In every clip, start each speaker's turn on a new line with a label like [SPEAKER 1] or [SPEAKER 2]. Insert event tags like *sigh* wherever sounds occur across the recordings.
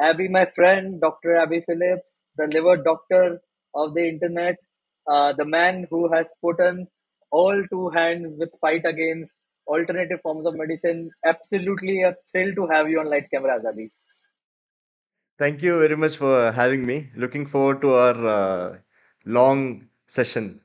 [SPEAKER 1] Abby, my friend, Dr. Abby Philips, the liver doctor of the internet, uh, the man who has put in all two hands with fight against alternative forms of medicine. Absolutely a thrill to have you on Lights Cameras, Abby.
[SPEAKER 2] Thank you very much for having me. Looking forward to our uh, long session.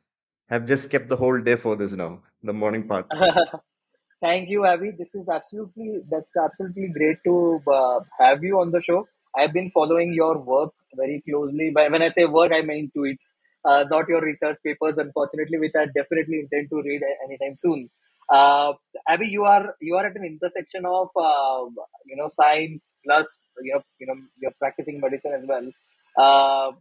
[SPEAKER 2] I've just kept the whole day for this now, the morning part. *laughs*
[SPEAKER 1] Thank you, Abby. This is absolutely that's absolutely great to uh, have you on the show. I've been following your work very closely. But when I say work, I mean tweets, uh, not your research papers, unfortunately, which I definitely intend to read anytime soon. Uh, Abby, you are you are at an intersection of uh, you know science plus you know you know you're practicing medicine as well. Uh,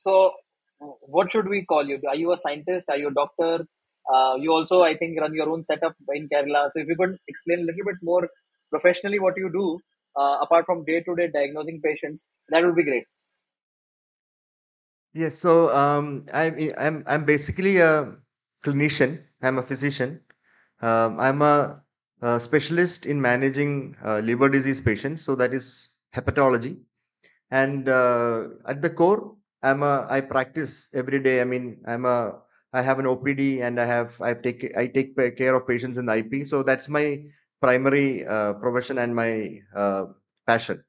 [SPEAKER 1] so, what should we call you? Are you a scientist? Are you a doctor? Uh, you also, I think, run your own setup in Kerala. So if you could explain a little bit more professionally what you do, uh, apart from day-to-day diagnosing patients, that would be great.
[SPEAKER 2] Yes, so um, I'm I'm I'm basically a clinician. I'm a physician. Um, I'm a, a specialist in managing uh, liver disease patients, so that is hepatology. And uh, at the core, I'm a I practice every day. I mean, I'm a I have an OPD and I have I take I take care of patients in the IP. So that's my primary uh, profession and my uh, passion.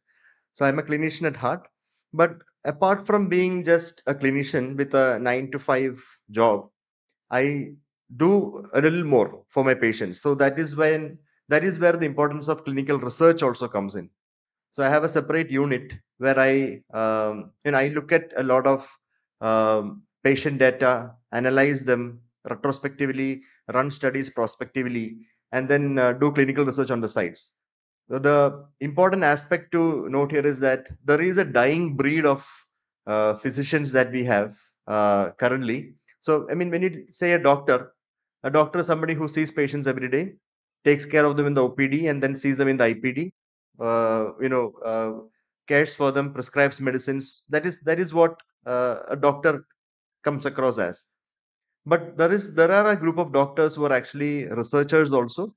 [SPEAKER 2] So I'm a clinician at heart. But apart from being just a clinician with a nine to five job, I do a little more for my patients. So that is when that is where the importance of clinical research also comes in. So I have a separate unit where I um, you know I look at a lot of um, patient data, analyze them retrospectively, run studies prospectively, and then uh, do clinical research on the sites. So the important aspect to note here is that there is a dying breed of uh, physicians that we have uh, currently. So, I mean, when you say a doctor, a doctor is somebody who sees patients every day, takes care of them in the OPD, and then sees them in the IPD. Uh, you know, uh, cares for them, prescribes medicines. That is that is what uh, a doctor comes across as. But there is there are a group of doctors who are actually researchers also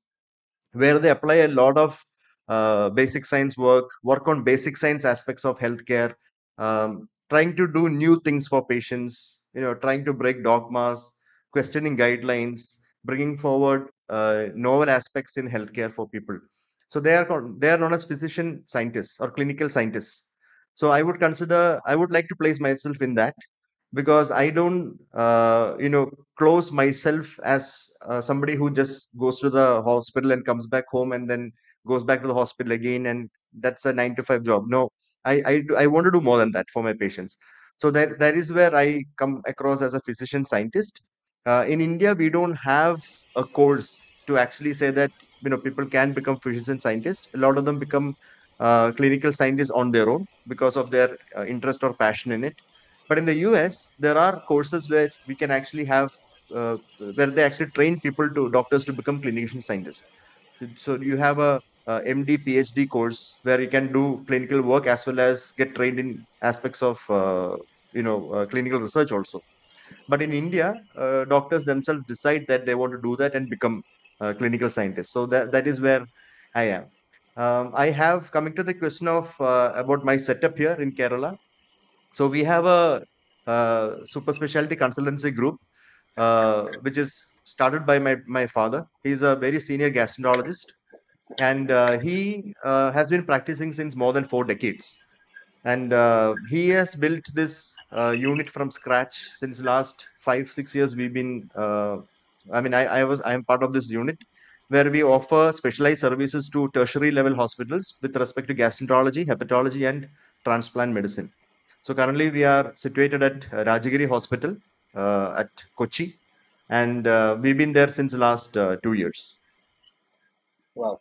[SPEAKER 2] where they apply a lot of uh, basic science work, work on basic science aspects of healthcare, um, trying to do new things for patients, you know, trying to break dogmas, questioning guidelines, bringing forward uh, novel aspects in healthcare for people. So they are called, they are known as physician scientists or clinical scientists. So I would consider I would like to place myself in that because I don't, uh, you know, close myself as uh, somebody who just goes to the hospital and comes back home and then goes back to the hospital again, and that's a nine to five job. No, I I, I want to do more than that for my patients. So that that is where I come across as a physician scientist. Uh, in India, we don't have a course to actually say that you know people can become physician scientists. A lot of them become uh, clinical scientists on their own because of their uh, interest or passion in it but in the US, there are courses where we can actually have uh, where they actually train people to doctors to become clinician scientists. So you have a, MD PhD course where you can do clinical work as well as get trained in aspects of uh, you know uh, clinical research also. But in India, uh, doctors themselves decide that they want to do that and become uh, clinical scientists. So that that is where I am. Um, I have coming to the question of uh, about my setup here in Kerala. So we have a, uh super specialty consultancy group, uh, which is started by my my father. He's a very senior gastroenterologist, and uh, he uh, has been practicing since more than four decades. And uh, he has built this uh, unit from scratch since last five six years. We've been, I mean, I, I was I am part of this unit where we offer specialized services to tertiary level hospitals with respect to gastroenterology, hepatology, and transplant medicine. So currently we are situated at uh, Rajagiri Hospital uh, at Kochi, and uh, we've been there since the last uh, two years.
[SPEAKER 1] Wow.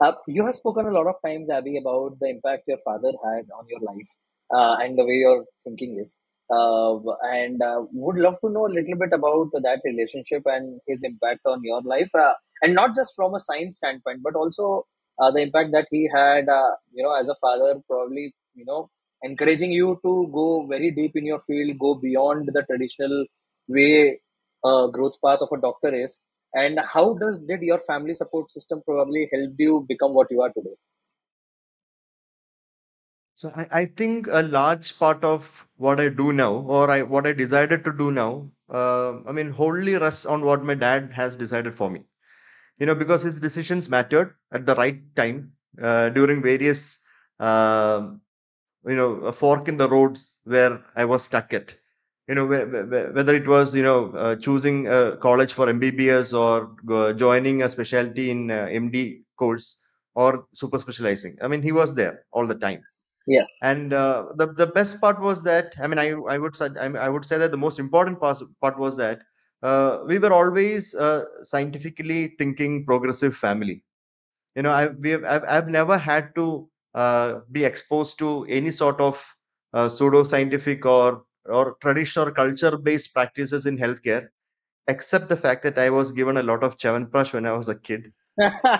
[SPEAKER 1] Uh, you have spoken a lot of times, Abby, about the impact your father had on your life uh, and the way your thinking is. And would love to know a little bit about that relationship and his impact on your life, and not just from a science standpoint, but also the impact that he had, you know, as a father, probably, you know, encouraging you to go very deep in your field, go beyond the traditional way uh, growth path of a doctor is and how does did your family support system probably help you become what you are today
[SPEAKER 2] So I, I think a large part of what I do now, or I what I decided to do now, uh, I mean, wholly rests on what my dad has decided for me. You know, because his decisions mattered at the right time uh, during various, uh, you know, a fork in the roads where I was stuck at. You know, whe- whe- whe- whether it was you know uh, choosing a college for MBBS or joining a specialty in uh, MD course or super specializing. I mean, he was there all the time
[SPEAKER 1] Yeah.
[SPEAKER 2] and uh, the the best part was that I mean I I would say I, would say that the most important part part was that uh, we were always uh, scientifically thinking progressive family. You know, I we have, I've I've never had to uh, be exposed to any sort of uh, pseudo scientific or or traditional culture based practices in healthcare, except the fact that I was given a lot of Chyawanprash when I was a kid.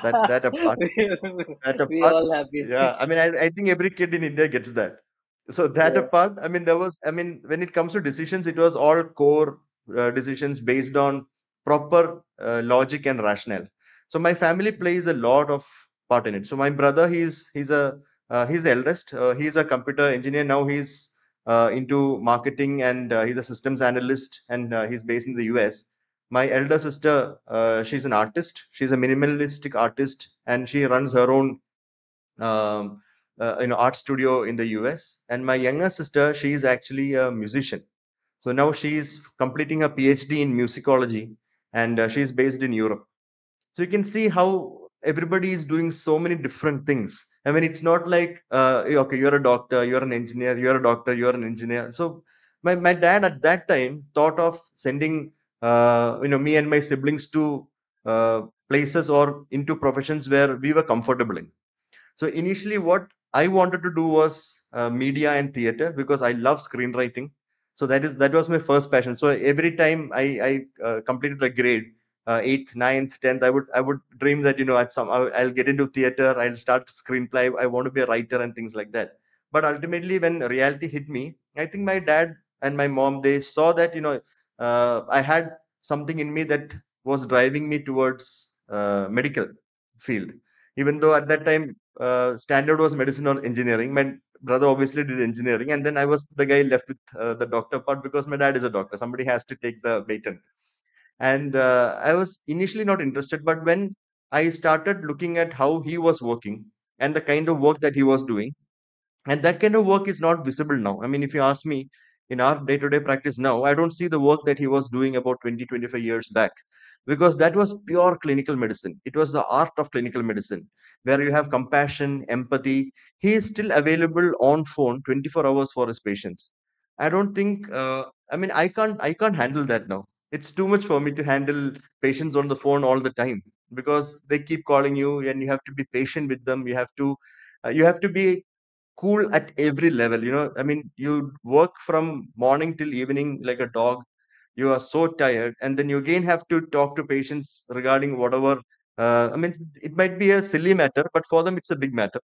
[SPEAKER 2] That that apart
[SPEAKER 1] we, *laughs*
[SPEAKER 2] that
[SPEAKER 1] we
[SPEAKER 2] apart,
[SPEAKER 1] all happy.
[SPEAKER 2] yeah, I mean, I, I think every kid in India gets that. So that
[SPEAKER 1] Yeah.
[SPEAKER 2] apart, I mean, there was, I mean, when it comes to decisions, it was all core uh, decisions based on proper uh, logic and rationale. So my family plays a lot of part in it. So my brother, he's he's a uh, he's the eldest. Uh, he's a computer engineer now. He's uh, into marketing and uh, he's a systems analyst and uh, he's based in the US. My elder sister, uh, she's an artist. She's a minimalistic artist and she runs her own um, you know art studio in the US. And my younger sister, she's actually a musician. So now she's completing her PhD in musicology, and she's based in Europe. So you can see how everybody is doing so many different things. I mean, it's not like uh, okay, you're a doctor, you're an engineer, you're a doctor, you're an engineer. So my my dad at that time thought of sending uh, you know me and my siblings to uh, places or into professions where we were comfortable in so initially, what I wanted to do was uh, media and theater because I love screenwriting. So that is that was my first passion. So every time I I uh, completed a grade, eighth, ninth, tenth, I would I would dream that you know at some I'll, I'll get into theater, I'll start screenplay, I want to be a writer and things like that. But ultimately, when reality hit me, I think my dad and my mom they saw that you know uh, I had something in me that was driving me towards uh, medical field even though at that time uh, standard was medicine or engineering. My brother obviously did engineering, and then I was the guy left with uh, the doctor part because my dad is a doctor. Somebody has to take the baton. And uh, I was initially not interested, but when I started looking at how he was working and the kind of work that he was doing, and that kind of work is not visible now. I mean, if you ask me in our day to day practice now, I don't see the work that he was doing about 20, 25 years back because that was pure clinical medicine. It was the art of clinical medicine where you have compassion, empathy. He is still available on phone 24 hours for his patients. I don't think, uh, I mean, I can't, I can't handle that now. It's too much for me to handle patients on the phone all the time because they keep calling you and you have to be patient with them. You have to, uh, you have to be cool at every level you know? I mean you work from morning till evening like a dog. You are so tired and then you again have to talk to patients regarding whatever uh, i mean it might be a silly matter but for them it's a big matter.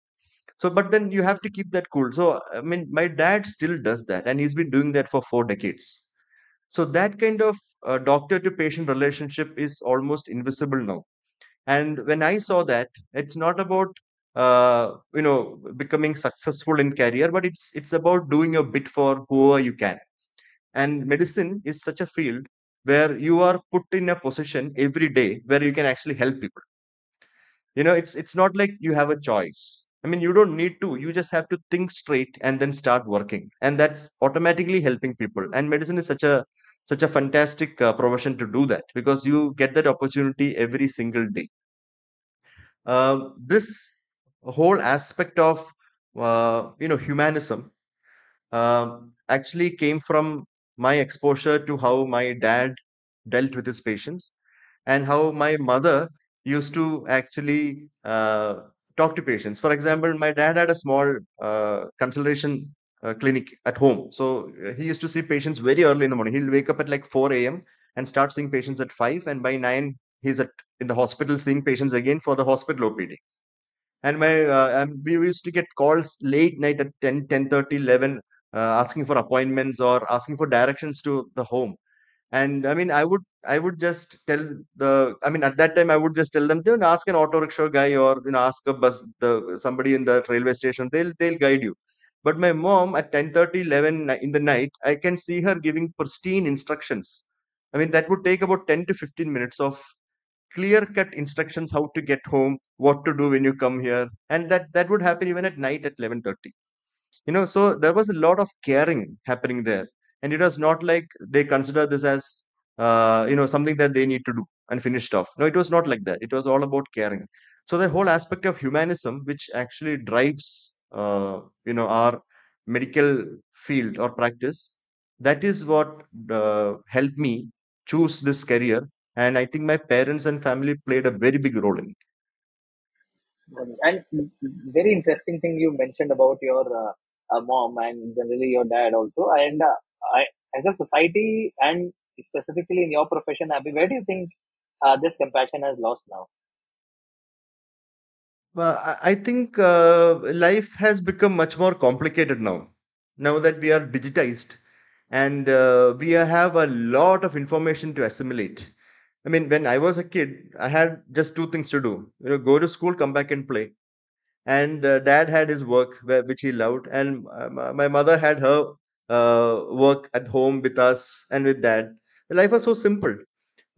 [SPEAKER 2] So but then you have to keep that cool. So i mean my dad still does that and he's been doing that for four decades so that kind of uh, doctor to patient relationship is almost invisible now. And when i saw that it's not about uh, you know becoming successful in career but it's it's about doing a bit for whoever you can. And medicine is such a field where you are put in a position every day where you can actually help people. You know it's it's not like you have a choice. I mean you don't need to you just have to think straight and then start working. And that's automatically helping people. And medicine is such a such a fantastic uh, profession to do that because you get that opportunity every single day um, this whole aspect of uh, you know humanism um, actually came from my exposure to how my dad dealt with his patients and how my mother used to actually uh, talk to patients. For example, my dad had a small uh, consultation uh, clinic at home. So uh, he used to see patients very early in the morning. He'll wake up at like 4 a.m. and start seeing patients at 5. And by 9, he's at in the hospital seeing patients again for the hospital OPD. And my uh, and we used to get calls late night at 10, 10 30, 11, uh, asking for appointments or asking for directions to the home and I mean, I would I would just tell the I mean at that time I would just tell them, don't ask an auto rickshaw guy or you know ask a bus the somebody in the railway station. They'll they'll guide you. But my mom at 10:30, 11 in the night, I can see her giving pristine instructions. I mean, that would take about 10 to 15 minutes of clear cut instructions how to get home, what to do when you come here. And that, that would happen even at night at 11:30 you know so there was a lot of caring happening there and it was not like they consider this as uh, you know something that they need to do and finished off no it was not like that it was all about caring so the whole aspect of humanism which actually drives uh, you know our medical field or practice that is what uh, helped me choose this career and i think my parents and family played a very big role in it
[SPEAKER 1] And very interesting thing you mentioned about your uh, mom and generally your dad also. And uh, I, as a society and specifically in your profession, Abby, where do you think uh, this compassion has lost now?
[SPEAKER 2] Well, I think uh, life has become much more complicated now. Now that we are digitized and uh, we have a lot of information to assimilate. I mean, when I was a kid, I had just two things to do. You know, go to school, come back and play. And uh, dad had his work which he loved, and uh, my my mother had her uh, work at home with us and with dad. The life was so simple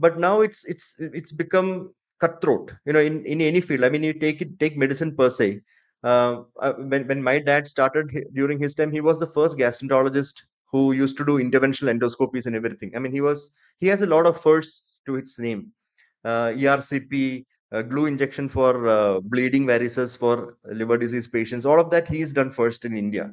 [SPEAKER 2] but now it's it's it's become cutthroat you know in in any field i mean you take it take medicine per se uh, uh, when when my dad started during his time he was the first gastroenterologist who used to do interventional endoscopies and everything i mean he was he has a lot of firsts to his name uh, ERCP, uh, glue injection for uh, bleeding varices for liver disease patients. All of that he's done first in India.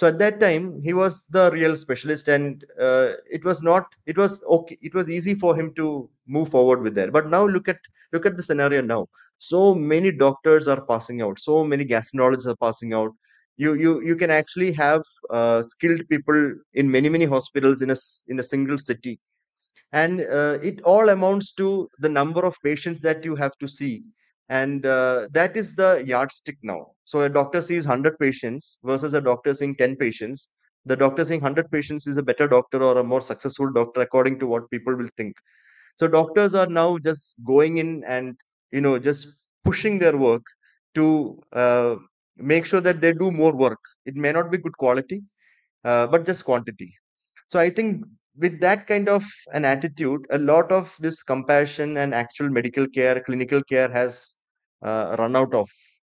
[SPEAKER 2] So at that time, he was the real specialist, and uh, it was not. It was okay. It was easy for him to move forward with that. But now look at look at the scenario now. So many doctors are passing out. So many gastroenterologists are passing out. You you you can actually have uh, skilled people in many many hospitals in a in a single city and uh, it all amounts to the number of patients that you have to see and uh, that is the yardstick now. So a doctor sees 100 patients versus a doctor seeing 10 patients. The doctor seeing 100 patients is a better doctor or a more successful doctor according to what people will think. So doctors are now just going in and you know just pushing their work to uh, make sure that they do more work. It may not be good quality uh, but just quantity. So I think with that kind of an attitude, a lot of this compassion and actual medical care, clinical care has run out of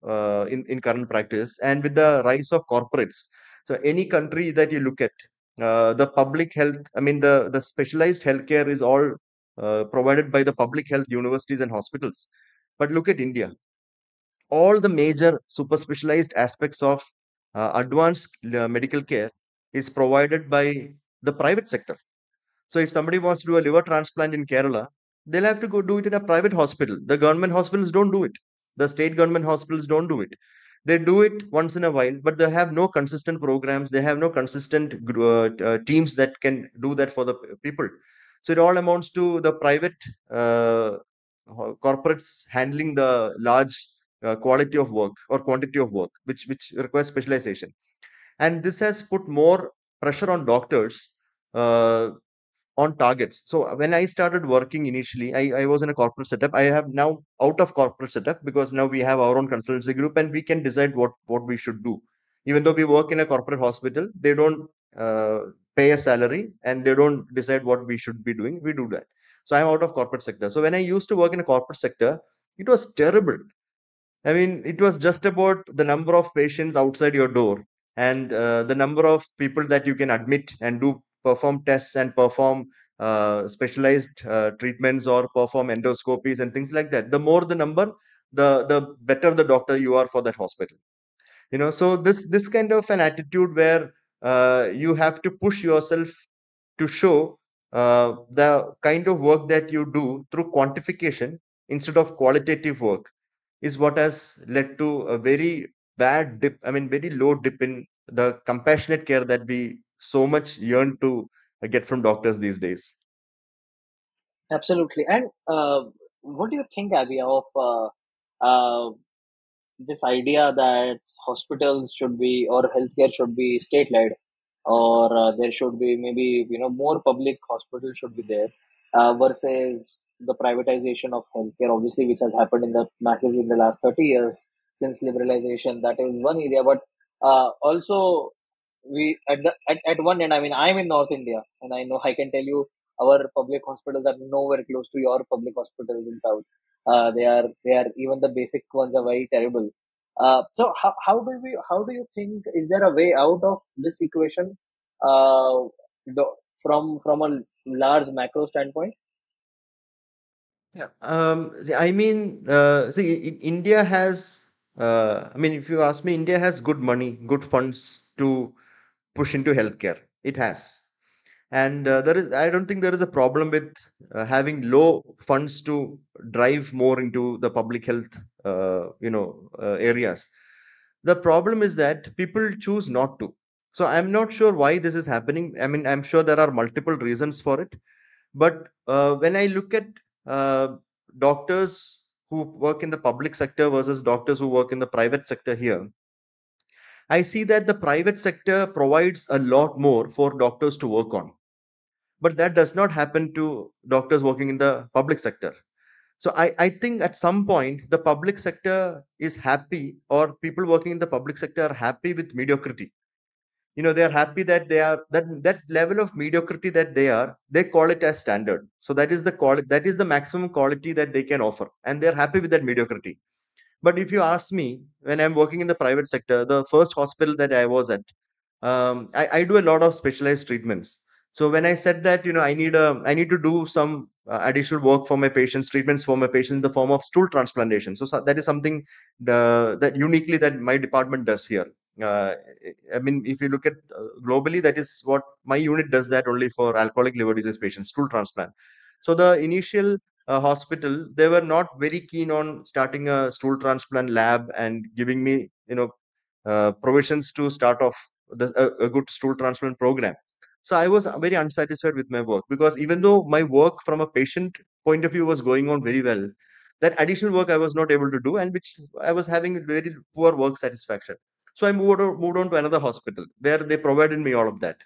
[SPEAKER 2] uh, in in current practice. And with the rise of corporates, so any country that you look at, uh, the public health, I mean the the specialized healthcare is all uh, provided by the public health universities and hospitals. But look at India, all the major super specialized aspects of uh, advanced uh, medical care is provided by the private sector so if somebody wants to do a liver transplant in Kerala, they'll have to go do it in a private hospital. The government hospitals don't do it. The state government hospitals don't do it. They do it once in a while, but they have no consistent programs. They have no consistent uh, uh, teams that can do that for the people. So it all amounts to the private uh, corporates handling the large uh, quality of work or quantity of work, which which requires specialization. And this has put more pressure on doctors uh, on targets. So uh, when I started working initially, I, I was in a corporate setup. I have now out of corporate setup because now we have our own consultancy group and we can decide what what we should do. Even though we work in a corporate hospital, they don't uh, pay a salary and they don't decide what we should be doing. We do that. So I'm out of corporate sector. So when I used to work in a corporate sector, it was terrible. I mean, it was just about the number of patients outside your door and uh, the number of people that you can admit and do perform tests and perform uh, specialized uh, treatments or perform endoscopies and things like that. The more the number, the the better the doctor you are for that hospital you know so this this kind of an attitude where uh, you have to push yourself to show uh, the kind of work that you do through quantification instead of qualitative work is what has led to a very bad dip i mean very low dip in the compassionate care that we so much yearn to get from doctors these days.
[SPEAKER 1] Absolutely. And uh, what do you think, Abby, of uh, uh, this idea that hospitals should be or healthcare should be state led or uh, there should be maybe you know more public hospitals should be there uh, versus the privatization of healthcare obviously which has happened in the massively in the last 30 years since liberalization? That is one area. But uh, also we at the at, at one end i mean i'm in north india and i know i can tell you our public hospitals are nowhere close to your public hospitals in south uh, they are they are even the basic ones are very terrible uh, so how, how do we how do you think is there a way out of this equation uh, from from a large macro standpoint
[SPEAKER 2] Yeah. Um, I mean, uh, see, India has, uh, I mean, if you ask me, India has good money, good funds to push into healthcare. It has. And uh, there is, I don't think there is a problem with uh, having low funds to drive more into the public health, uh, you know, uh, areas. The problem is that people choose not to. So I'm not sure why this is happening. I mean, I'm sure there are multiple reasons for it. But uh, when I look at doctors who work in the public sector versus doctors who work in the private sector here, I see that the private sector provides a lot more for doctors to work on. But that does not happen to doctors working in the public sector. So I, I think at some point the public sector is happy, or people working in the public sector are happy with mediocrity you know they are happy that they are that that level of mediocrity that they are they call it as standard so that is the quality that is the maximum quality that they can offer and they're happy with that mediocrity but if you ask me when i'm working in the private sector the first hospital that i was at um, I, I do a lot of specialized treatments. So when i said that you know i need a i need to do some uh, additional work for my patients treatments for my patients in the form of stool transplantation. So, so that is something uh, that uniquely that my department does here. Uh, i mean if you look at uh, globally that is what my unit does that only for alcoholic liver disease patients stool transplant. So the initial uh, hospital they were not very keen on starting a stool transplant lab and giving me you know uh, provisions to start off the, a, a good stool transplant program. So I was very unsatisfied with my work because even though my work from a patient point of view was going on very well, that additional work I was not able to do, and which I was having very poor work satisfaction. So I moved moved on to another hospital where they provided me all of that.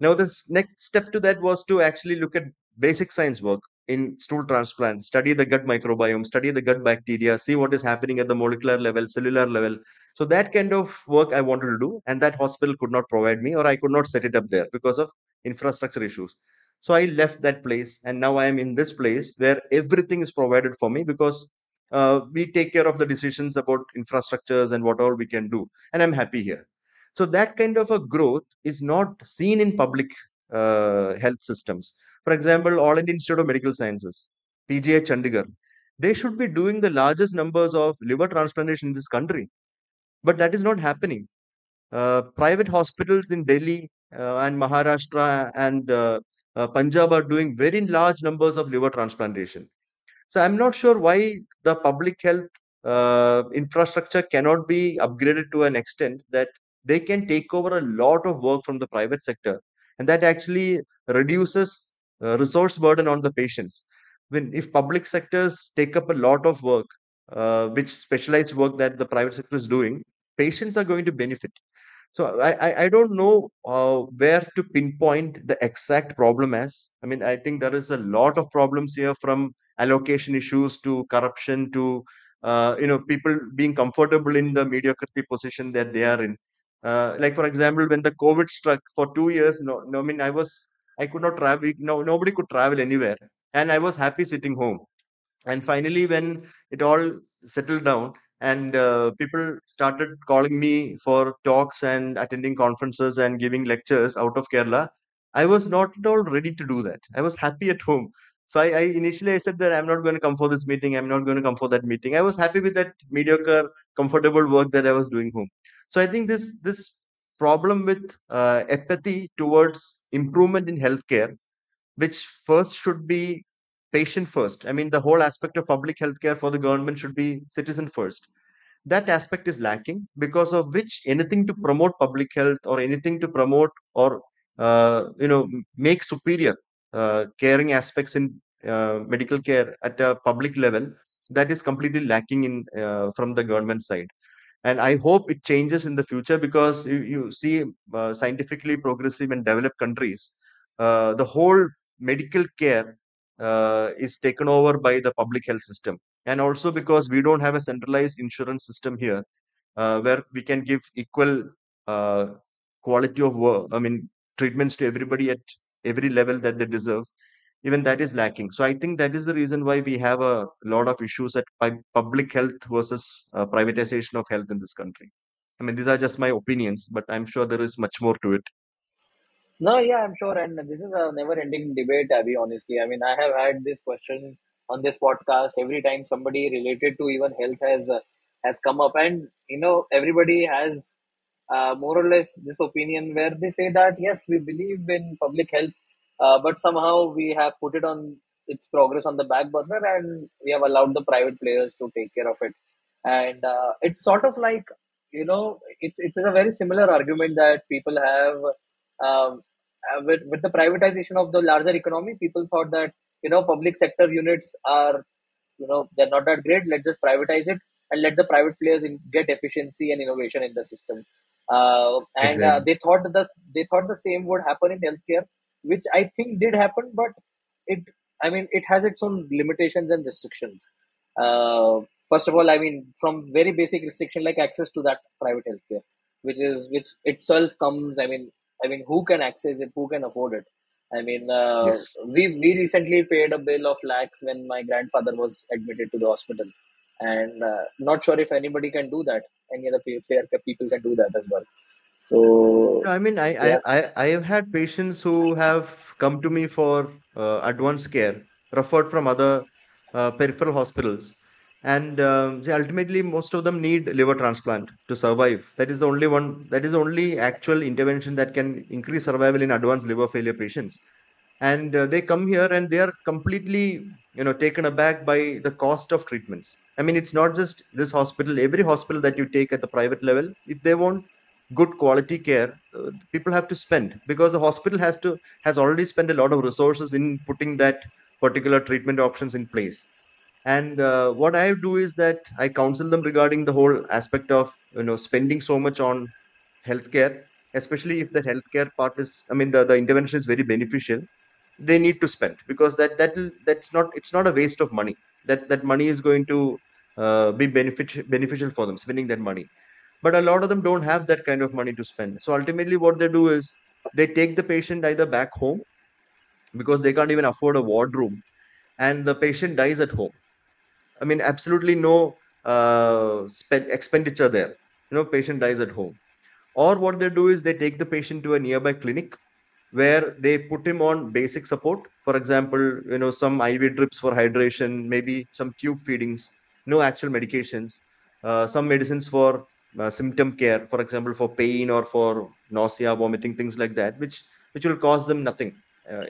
[SPEAKER 2] Now, the next step to that was to actually look at basic science work in stool transplant, study the gut microbiome, study the gut bacteria, see what is happening at the molecular level, cellular level. So that kind of work I wanted to do, and that hospital could not provide me, or I could not set it up there because of infrastructure issues. So I left that place, and now I am in this place where everything is provided for me because uh, we take care of the decisions about infrastructures and what all we can do, and I'm happy here. So that kind of a growth is not seen in public uh, health systems. For example, All India Institute of Medical Sciences, PGI Chandigarh, they should be doing the largest numbers of liver transplantation in this country, but that is not happening. Uh, private hospitals in Delhi uh, and Maharashtra and uh, uh, Punjab are doing very large numbers of liver transplantation. So I'm not sure why the public health uh, infrastructure cannot be upgraded to an extent that they can take over a lot of work from the private sector, and that actually reduces uh, resource burden on the patients. When if public sectors take up a lot of work, uh, which specialized work that the private sector is doing, patients are going to benefit. So I, I, I don't know uh, where to pinpoint the exact problem as. I mean, I think there is a lot of problems here from allocation issues to corruption to uh, you know people being comfortable in the mediocrity position that they are in. Uh, like for example, when the COVID struck for two years, no, no, I mean, I was I could not travel. No, nobody could travel anywhere, and I was happy sitting home. And finally when it all settled down and uh, people started calling me for talks and attending conferences and giving lectures out of kerala i was not at all ready to do that. I was happy at home. So I, I initially i said that i'm not going to come for this meeting i'm not going to come for that meeting. I was happy with that mediocre comfortable work that i was doing home. So i think this this problem with uh, apathy towards improvement in healthcare which first should be patient first. I mean, the whole aspect of public healthcare for the government should be citizen first. That aspect is lacking because of which anything to promote public health or anything to promote or uh, you know make superior uh, caring aspects in uh, medical care at a public level that is completely lacking in uh, from the government side and i hope it changes in the future because you, you see uh, scientifically progressive and developed countries uh, the whole medical care uh, is taken over by the public health system. And also because we don't have a centralized insurance system here uh, where we can give equal uh, quality of work, I mean, treatments to everybody at every level that they deserve, even that is lacking. So I think that is the reason why we have a lot of issues at public health versus uh, privatization of health in this country. I mean, these are just my opinions, but I'm sure there is much more to it.
[SPEAKER 1] No, yeah, I'm sure. And this is a never ending debate, Abby, honestly. I mean, I have had this question on this podcast every time somebody related to even health has uh, has come up. And, you know, everybody has uh, more or less this opinion where they say that, yes, we believe in public health, uh, but somehow we have put it on its progress on the back burner and we have allowed the private players to take care of it. And uh, it's sort of like, you know, it's, it's a very similar argument that people have um, uh, with, with the privatization of the larger economy, people thought that you know public sector units are you know they're not that great. Let's just privatize it and let the private players in, get efficiency and innovation in the system. Uh, and uh, they thought that they thought the same would happen in healthcare, which I think did happen, but it I mean it has its own limitations and restrictions. Uh, first of all, I mean from very basic restriction like access to that private healthcare, which is which itself comes. I mean I mean, who can access it? Who can afford it? I mean, uh,
[SPEAKER 2] Yes.
[SPEAKER 1] we we recently paid a bill of lakhs when my grandfather was admitted to the hospital, and uh, not sure if anybody can do that. Any other pe- people can do that as well. So
[SPEAKER 2] I mean, I, I,
[SPEAKER 1] yeah,
[SPEAKER 2] I, I have had patients who have come to me for uh, advanced care, referred from other uh, peripheral hospitals, and um, ultimately most of them need liver transplant to survive. That is the only one. That is the only actual intervention that can increase survival in advanced liver failure patients. And uh, they come here and they are completely, you know, taken aback by the cost of treatments. I mean, it's not just this hospital. Every hospital that you take at the private level, if they want good quality care uh, people have to spend because the hospital has to has already spent a lot of resources in putting that particular treatment options in place. And uh, what i do is that i counsel them regarding the whole aspect of you know spending so much on healthcare especially if the healthcare part is i mean the, the intervention is very beneficial they need to spend because that that that's not it's not a waste of money. That that money is going to uh, be benefit, beneficial for them spending that money but a lot of them don't have that kind of money to spend. So ultimately what they do is they take the patient either back home because they can't even afford a ward room and the patient dies at home. I mean absolutely no uh, spend expenditure there. You know patient dies at home. Or what they do is they take the patient to a nearby clinic where they put him on basic support. For example you know some iv drips for hydration maybe some tube feedings no actual medications uh, some medicines for uh, symptom care for example for pain or for nausea vomiting things like that which which will cost them nothing uh,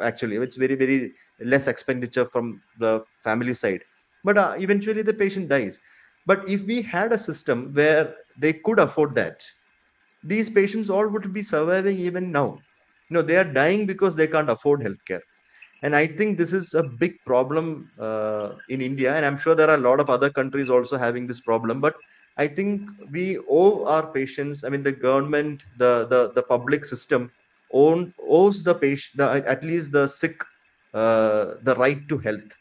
[SPEAKER 2] actually it's very very less expenditure from the family side but uh, eventually the patient dies but if we had a system where they could afford that these patients all would be surviving even now. No, they are dying because they can't afford healthcare. And I think this is a big problem uh, in India, and I'm sure there are a lot of other countries also having this problem. But I think we owe our patients. I mean, the government, the the the public system, own owes the patient, the, at least the sick, uh, the right to health.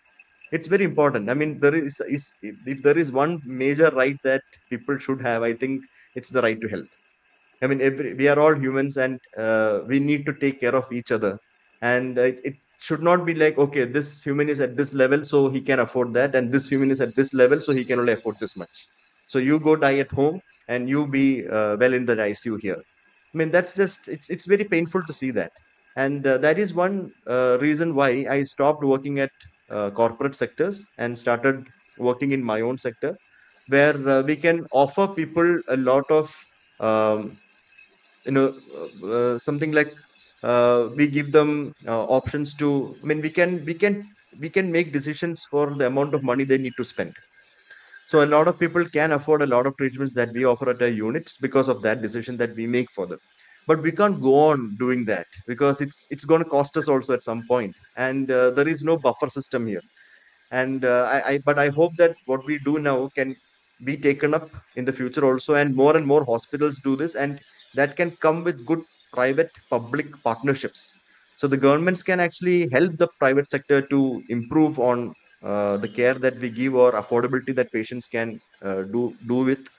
[SPEAKER 2] It's very important. I mean, there is, is if, there is one major right that people should have, I think it's the right to health I mean, every we are all humans, and uh, we need to take care of each other. And uh, it, it should not be like, okay, this human is at this level, so he can afford that, and this human is at this level, so he can only afford this much. So you go die at home, and you be uh, well in the ICU here. I mean, that's just it's it's very painful to see that, and uh, that is one uh, reason why I stopped working at uh, corporate sectors and started working in my own sector, where uh, we can offer people a lot of um, you know uh, something like we give them options to i mean we can we can we can make decisions for the amount of money they need to spend so a lot of people can afford a lot of treatments that we offer at our units because of that decision that we make for them. But we can't go on doing that because it's it's going to cost us also at some point. And uh, there is no buffer system here. And uh, I, I but i hope that what we do now can be taken up in the future also and more and more hospitals do this and that can come with good private public partnerships. So the governments can actually help the private sector to improve on uh, the care that we give or affordability that patients can uh, do do with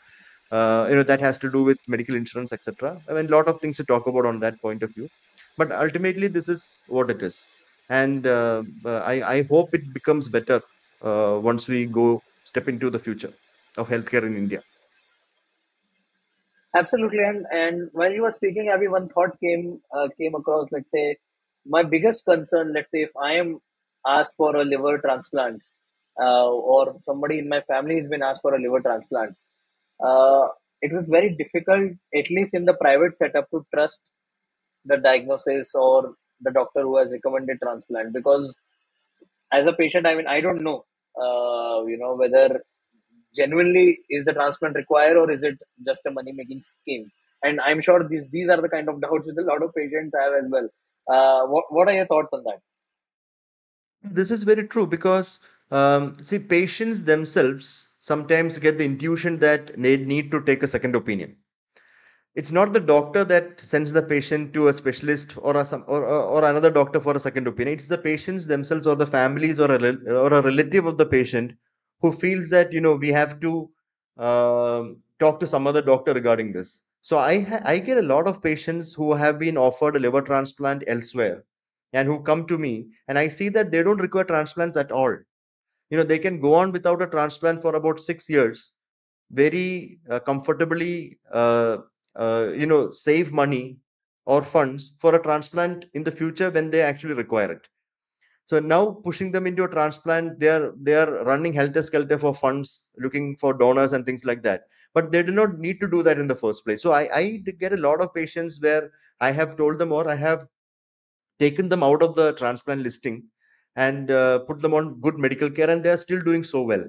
[SPEAKER 2] uh, you know that has to do with medical insurance etc i mean a lot of things to talk about on that point of view but ultimately this is what it is and uh, uh, I, I hope it becomes better once we go step into the future of healthcare in india
[SPEAKER 1] Absolutely, and and while you were speaking, Abby, one thought came came across. Let's say my biggest concern. Let's say if I am asked for a liver transplant, uh, or somebody in my family has been asked for a liver transplant, uh, it was very difficult, at least in the private setup, to trust the diagnosis or the doctor who has recommended transplant because as a patient, I mean, I don't know, uh, you know, whether genuinely is the transplant required or is it just a money making scheme? And I'm sure these these are the kind of doubts that a lot of patients have as well. Uh, what what are your thoughts on that?
[SPEAKER 2] This is very true because um, see patients themselves sometimes get the intuition that they need to take a second opinion. It's not the doctor that sends the patient to a specialist or a some or, or, another doctor for a second opinion. It's the patients themselves or the families or a or a relative of the patient who feels that you know we have to um, talk to some other doctor regarding this. So i i get a lot of patients who have been offered a liver transplant elsewhere and who come to me and i see that they don't require transplants at all. You know they can go on without a transplant for about 6 years very uh, comfortably uh, uh, you know save money or funds for a transplant in the future when they actually require it. So now pushing them into a transplant they are they are running helter skelter for funds looking for donors and things like that. But they do not need to do that in the first place. So i i get a lot of patients where i have told them or i have taken them out of the transplant listing and uh, put them on good medical care and they are still doing so well.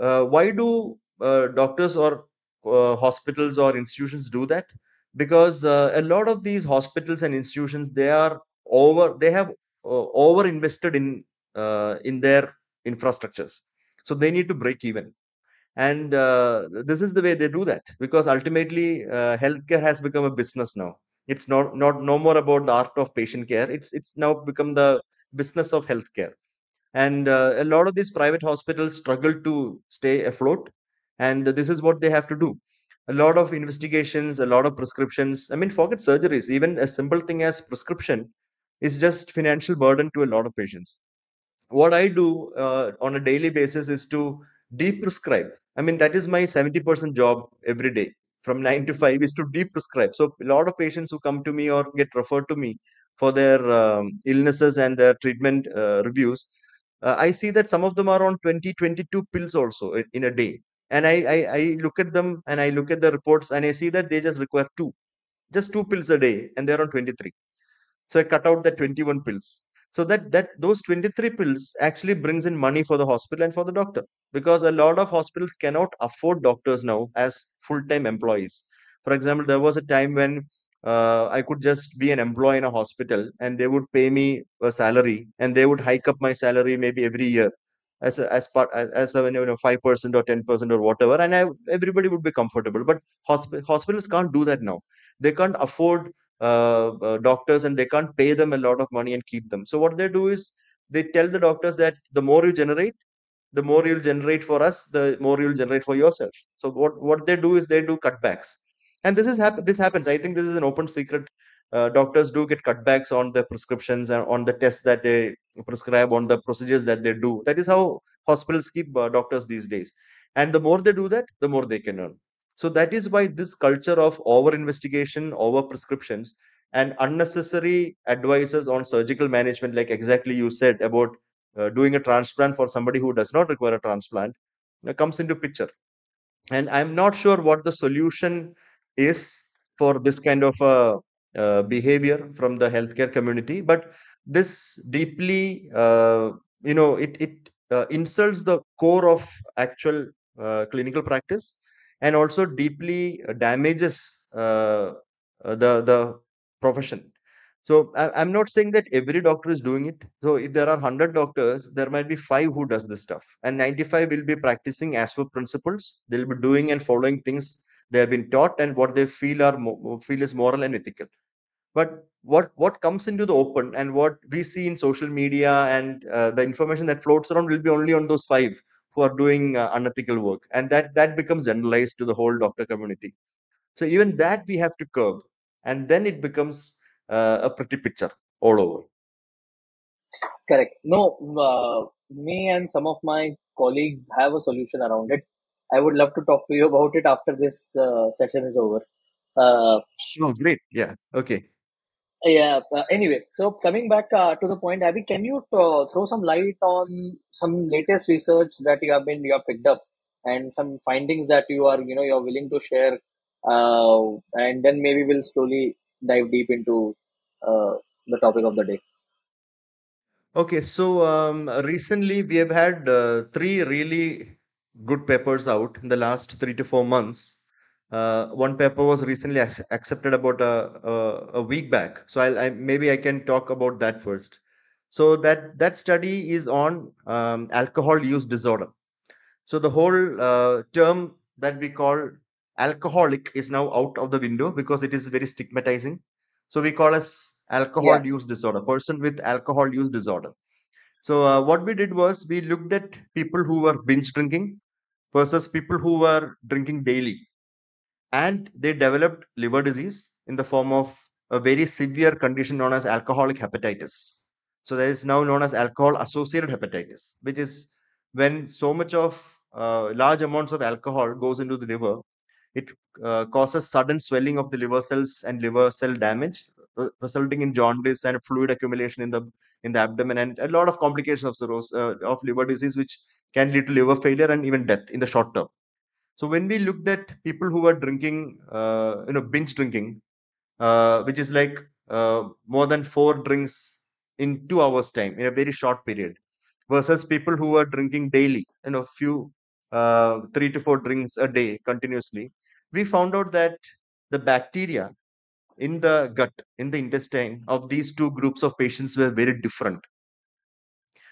[SPEAKER 2] Uh, why do uh, doctors or uh, hospitals or institutions do that? Because uh, a lot of these hospitals and institutions they are over they have uh, over invested in in their infrastructures. So they need to break even. And this is the way they do that because ultimately healthcare has become a business now it's not not no more about the art of patient care. It's it's now become the business of healthcare. And uh, a lot of these private hospitals struggle to stay afloat and this is what they have to do. A lot of investigations a lot of prescriptions i mean forget surgeries even a simple thing as prescription is just financial burden to a lot of patients. What I do uh, on a daily basis is to de-prescribe. I mean, that is my 70% job every day from 9 to 5 is to de-prescribe. So a lot of patients who come to me or get referred to me for their um, illnesses and their treatment uh, reviews, uh, I see that some of them are on 20, 22 pills also in, in a day. And I, I, I look at them and I look at the reports and I see that they just require two, just two pills a day and they're on 23 so I cut out the 21 pills. So that that those 23 pills actually brings in money for the hospital and for the doctor because a lot of hospitals cannot afford doctors now as full-time employees. For example, there was a time when uh, I could just be an employee in a hospital and they would pay me a salary and they would hike up my salary maybe every year as a, as part as, as a you know five percent or ten percent or whatever, and I everybody would be comfortable. But hosp- hospitals can't do that now. They can't afford uh, uh, doctors and they can't pay them a lot of money and keep them. So what they do is they tell the doctors that the more you generate, the more you'll generate for us, the more you'll generate for yourself. So what what they do is they do cutbacks, and this is happen. This happens. I think this is an open secret. Uh, doctors do get cutbacks on the prescriptions and on the tests that they prescribe, on the procedures that they do. That is how hospitals keep uh, doctors these days. And the more they do that, the more they can earn. So that is why this culture of over investigation, over prescriptions, and unnecessary advices on surgical management, like exactly you said about uh, doing a transplant for somebody who does not require a transplant, uh, comes into picture. And i'm not sure what the solution is for this kind of uh, uh, behavior from the healthcare community but this deeply uh, you know it it uh, insults the core of actual uh, clinical practice and also deeply damages uh, uh, the the profession so I, I'm not saying that every doctor is doing it. So if there are 100 doctors, there might be five who does this stuff, and 95 will be practicing as per principles. They'll be doing and following things they have been taught and what they feel are feel is moral and ethical. But what what comes into the open and what we see in social media and uh, the information that floats around will be only on those five who are doing uh, unethical work, and that that becomes generalized to the whole doctor community. So even that we have to curb, and then it becomes uh, a pretty picture all over.
[SPEAKER 1] Correct. No, uh, me and some of my colleagues have a solution around it. I would love to talk to you about it after this uh, session is over. Uh,
[SPEAKER 2] Oh, great. Yeah. Okay.
[SPEAKER 1] Yeah. Uh, anyway, so coming back uh, to the point, Abby, can you uh, throw some light on some latest research that you have been you have picked up and some findings that you are you know you're willing to share, uh, and then maybe we'll slowly dive deep into uh, the topic of the day.
[SPEAKER 2] Okay, so um, recently we have had three really good papers out in the last three to four months. Uh, one paper was recently ac accepted about a, a, a week back. So I'll, I maybe I can talk about that first. So that that study is on um, alcohol use disorder. So the whole uh, term that we call alcoholic is now out of the window because it is very stigmatizing. So we call as
[SPEAKER 1] Yeah.
[SPEAKER 2] alcohol use disorder, person with alcohol use disorder. So uh, what we did was we looked at people who were binge drinking versus people who were drinking daily, and they developed liver disease in the form of a very severe condition known as alcoholic hepatitis. So that is now known as alcohol associated hepatitis, which is when so much of uh, large amounts of alcohol goes into the liver, it uh, causes sudden swelling of the liver cells and liver cell damage, re- resulting in jaundice and fluid accumulation in the in the abdomen and a lot of complications of cirrhosis uh, of liver disease, which can lead to liver failure and even death in the short term. So when we looked at people who were drinking, uh, you know, binge drinking, uh, which is like uh, more than four drinks in two hours time in a very short period, versus people who were drinking daily, you know, few uh, three to four drinks a day continuously, we found out that the bacteria in the gut, in the intestine of these two groups of patients were very different.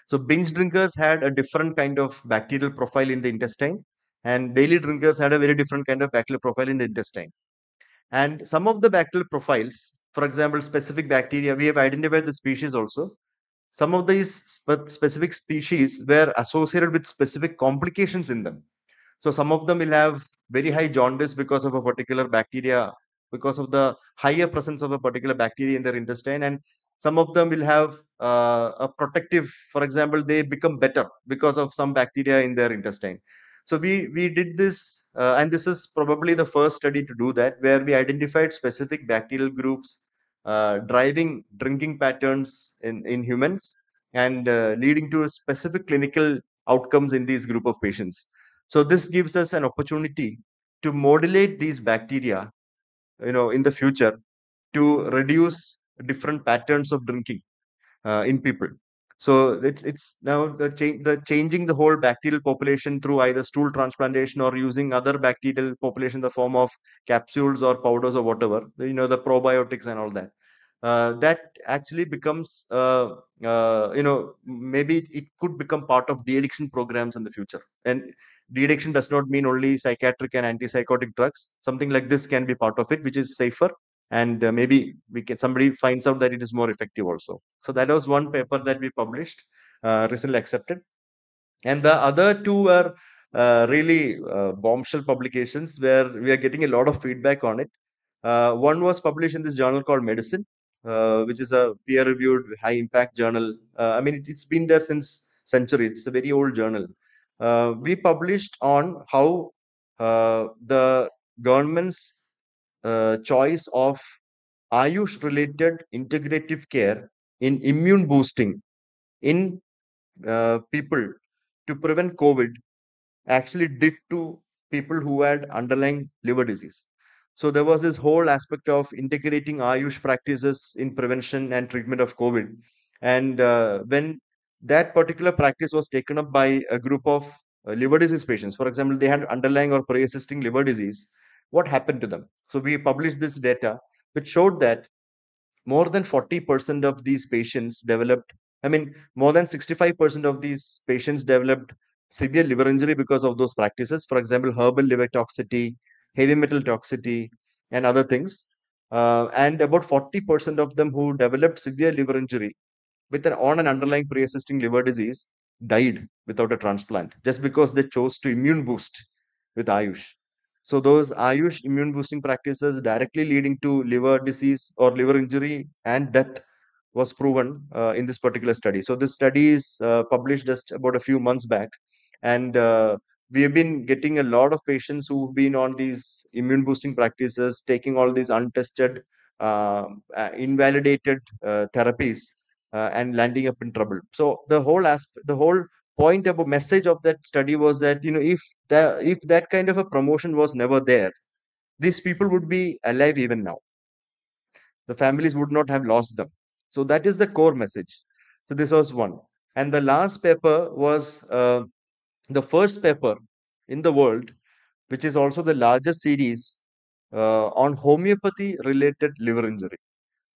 [SPEAKER 2] So binge drinkers had a different kind of bacterial profile in the intestine, and daily drinkers had a very different kind of bacterial profile in the intestine. And some of the bacterial profiles, for example, specific bacteria, we have identified the species also. Some of these spe- specific species were associated with specific complications in them. So some of them will have very high jaundice because of a particular bacteria, because of the higher presence of a particular bacteria in their intestine, and some of them will have uh, a protective. For example, they become better because of some bacteria in their intestine. So we we did this, uh, and this is probably the first study to do that, where we identified specific bacterial groups uh, driving drinking patterns in in humans and uh, leading to specific clinical outcomes in these group of patients. So this gives us an opportunity to modulate these bacteria, you know, in the future to reduce different patterns of drinking uh, in people. So it's it's now the change the changing the whole bacterial population through either stool transplantation or using other bacterial population in the form of capsules or powders or whatever, you know, the probiotics and all that. Uh, that actually becomes, uh, uh, you know, maybe it could become part of de-addiction programs in the future. And de-addiction does not mean only psychiatric and antipsychotic drugs. Something like this can be part of it, which is safer and uh, maybe we can somebody finds out that it is more effective also. So that was one paper that we published uh, recently accepted. And the other two were uh, really uh, bombshell publications where we are getting a lot of feedback on it. Uh, one was published in this journal called medicine uh, which is a peer reviewed high impact journal. I mean it, it's been there since century. It's a very old journal. We published on how the government's uh, choice of Ayush related integrative care in immune boosting in uh, people to prevent COVID actually did to people who had underlying liver disease. So there was this whole aspect of integrating Ayush practices in prevention and treatment of COVID. And uh, when that particular practice was taken up by a group of uh, liver disease patients, for example, they had underlying or pre-existing liver disease, what happened to them? So we published this data which showed that more than 40% of these patients developed i mean more than 65% of these patients developed severe liver injury because of those practices for example herbal liver toxicity heavy metal toxicity and other things uh, and about 40% of them who developed severe liver injury with an on an underlying pre-existing liver disease died without a transplant just because they chose to immune boost with Ayush. So those Ayush immune boosting practices directly leading to liver disease or liver injury and death was proven uh, in this particular study. So this study is uh, published just about a few months back, and uh, we have been getting a lot of patients who've been on these immune boosting practices, taking all these untested, uh, uh, invalidated uh, therapies, uh, and landing up in trouble. So the whole aspect, the whole point of a message of that study was that you know if that if that kind of a promotion was never there, these people would be alive even now the families would not have lost them. So that is the core message. So this was one. And the last paper was uh, the first paper in the world, which is also the largest series uh, on homeopathy related liver injury.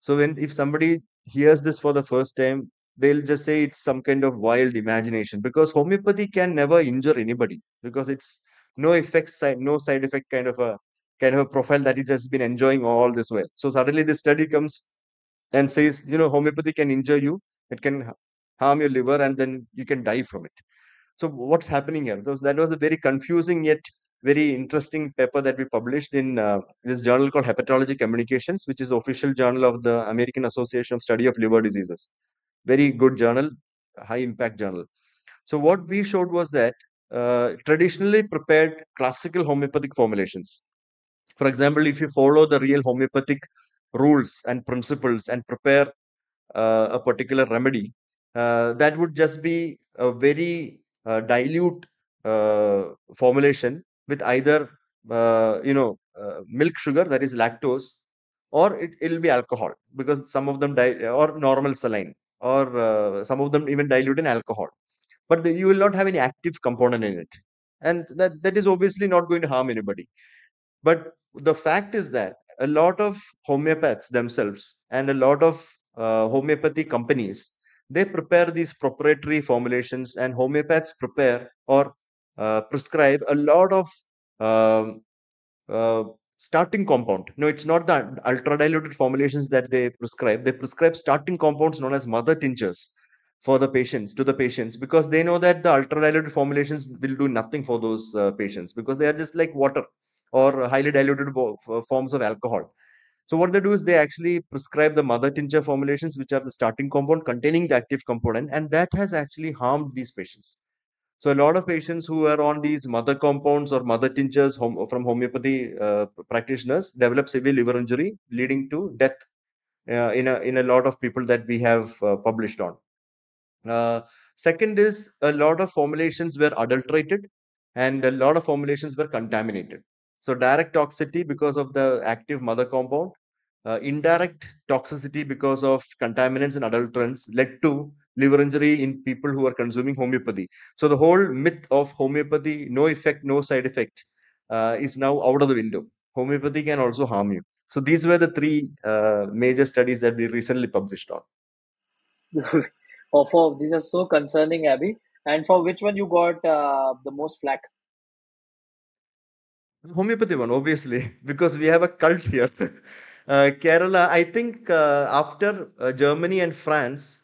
[SPEAKER 2] So when if somebody hears this for the first time, they'll just say it's some kind of wild imagination because homeopathy can never injure anybody because it's no effect side no side effect kind of a kind of a profile that it has been enjoying all this way So suddenly this study comes and says, you know, homeopathy can injure you, it can harm your liver, and then you can die from it. So what's happening here? So that was a very confusing yet very interesting paper that we published in uh, this journal called Hepatology Communications, which is official journal of the American Association of Study of Liver Diseases. Very good journal, high impact journal. So what we showed was that uh, traditionally prepared classical homeopathic formulations. For example, if you follow the real homeopathic rules and principles and prepare uh, a particular remedy, uh, that would just be a very uh, dilute uh, formulation with either uh, you know uh, milk sugar that is lactose or it will be alcohol because some of them die or normal saline or uh, some of them even dilute in alcohol. But the, you will not have any active component in it. And that that is obviously not going to harm anybody. But the fact is that a lot of homeopaths themselves and a lot of uh, homeopathy companies they prepare these proprietary formulations, and homeopaths prepare or uh, prescribe a lot of um, uh, starting compound. No, it's not the ultra diluted formulations that they prescribe. They prescribe starting compounds known as mother tinctures for the patients to the patients because they know that the ultra diluted formulations will do nothing for those uh, patients because they are just like water or highly diluted forms of alcohol. So what they do is they actually prescribe the mother tincture formulations, which are the starting compound containing the active component, and that has actually harmed these patients. So a lot of patients who are on these mother compounds or mother tinctures home, from homeopathy uh, practitioners develop severe liver injury, leading to death uh, in a in a lot of people that we have uh, published on. Uh, second is a lot of formulations were adulterated and a lot of formulations were contaminated. So direct toxicity because of the active mother compound, uh, indirect toxicity because of contaminants and adulterants led to liver injury in people who are consuming homeopathy. So the whole myth of homeopathy, no effect, no side effect, uh, is now out of the window. Homeopathy can also harm you. So these were the three uh, major studies that we recently published on. *laughs*
[SPEAKER 1] oh, for these are so concerning, Abby. And for which one you got uh, the most flack?
[SPEAKER 2] Homeopathy one, obviously, *laughs* because we have a cult here. *laughs* Uh, Kerala, I think uh, after uh, Germany and France,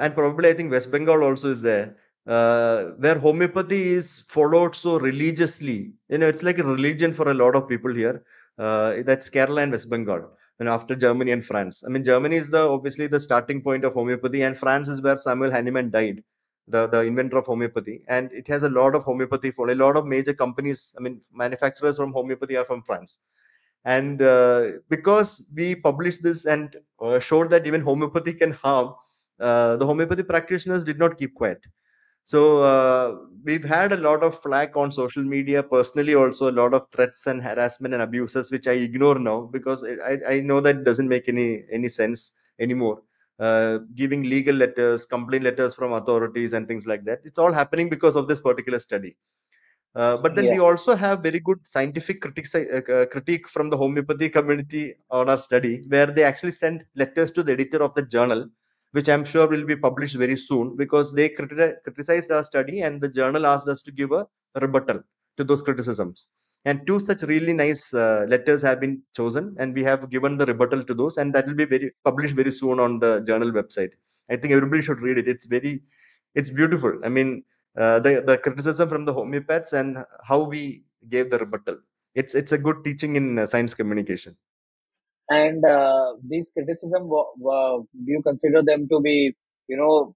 [SPEAKER 2] and probably I think West Bengal also is there, uh, where homeopathy is followed so religiously. You know, it's like a religion for a lot of people here. Uh, that's Kerala and West Bengal. And after Germany and France, I mean, Germany is the obviously the starting point of homeopathy, and France is where Samuel Hahnemann died the the inventor of homeopathy and it has a lot of homeopathy for a lot of major companies i mean manufacturers from homeopathy are from france and uh, because we published this and uh, showed that even homeopathy can harm uh, the homeopathy practitioners did not keep quiet so uh, we've had a lot of flack on social media personally also a lot of threats and harassment and abuses which i ignore now because i, I know that doesn't make any any sense anymore uh, giving legal letters, complaint letters from authorities, and things like that. It's all happening because of this particular study. Uh, but then
[SPEAKER 1] Yeah.
[SPEAKER 2] we also have very good scientific critique, uh, critique from the homeopathy community on our study, where they actually sent letters to the editor of the journal, which I'm sure will be published very soon, because they criti- criticized our study and the journal asked us to give a rebuttal to those criticisms. And two such really nice uh, letters have been chosen, and we have given the rebuttal to those, and that will be very published very soon on the journal website. I think everybody should read it. It's very it's beautiful. I mean, uh, the the criticism from the homeopaths and how we gave the rebuttal. It's it's a good teaching in uh, science communication.
[SPEAKER 1] And uh, these criticism, wa- wa- do you consider them to be, you know,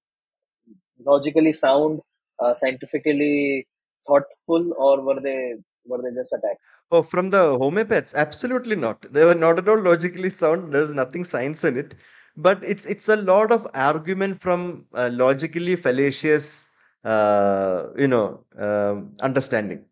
[SPEAKER 1] logically sound, uh, scientifically thoughtful, or were they were they just attacks?
[SPEAKER 2] Oh, from the homeopaths? Absolutely not. They were not at all logically sound. There's nothing science in it. But it's it's a lot of argument from uh, logically fallacious, uh, you know, um, understanding.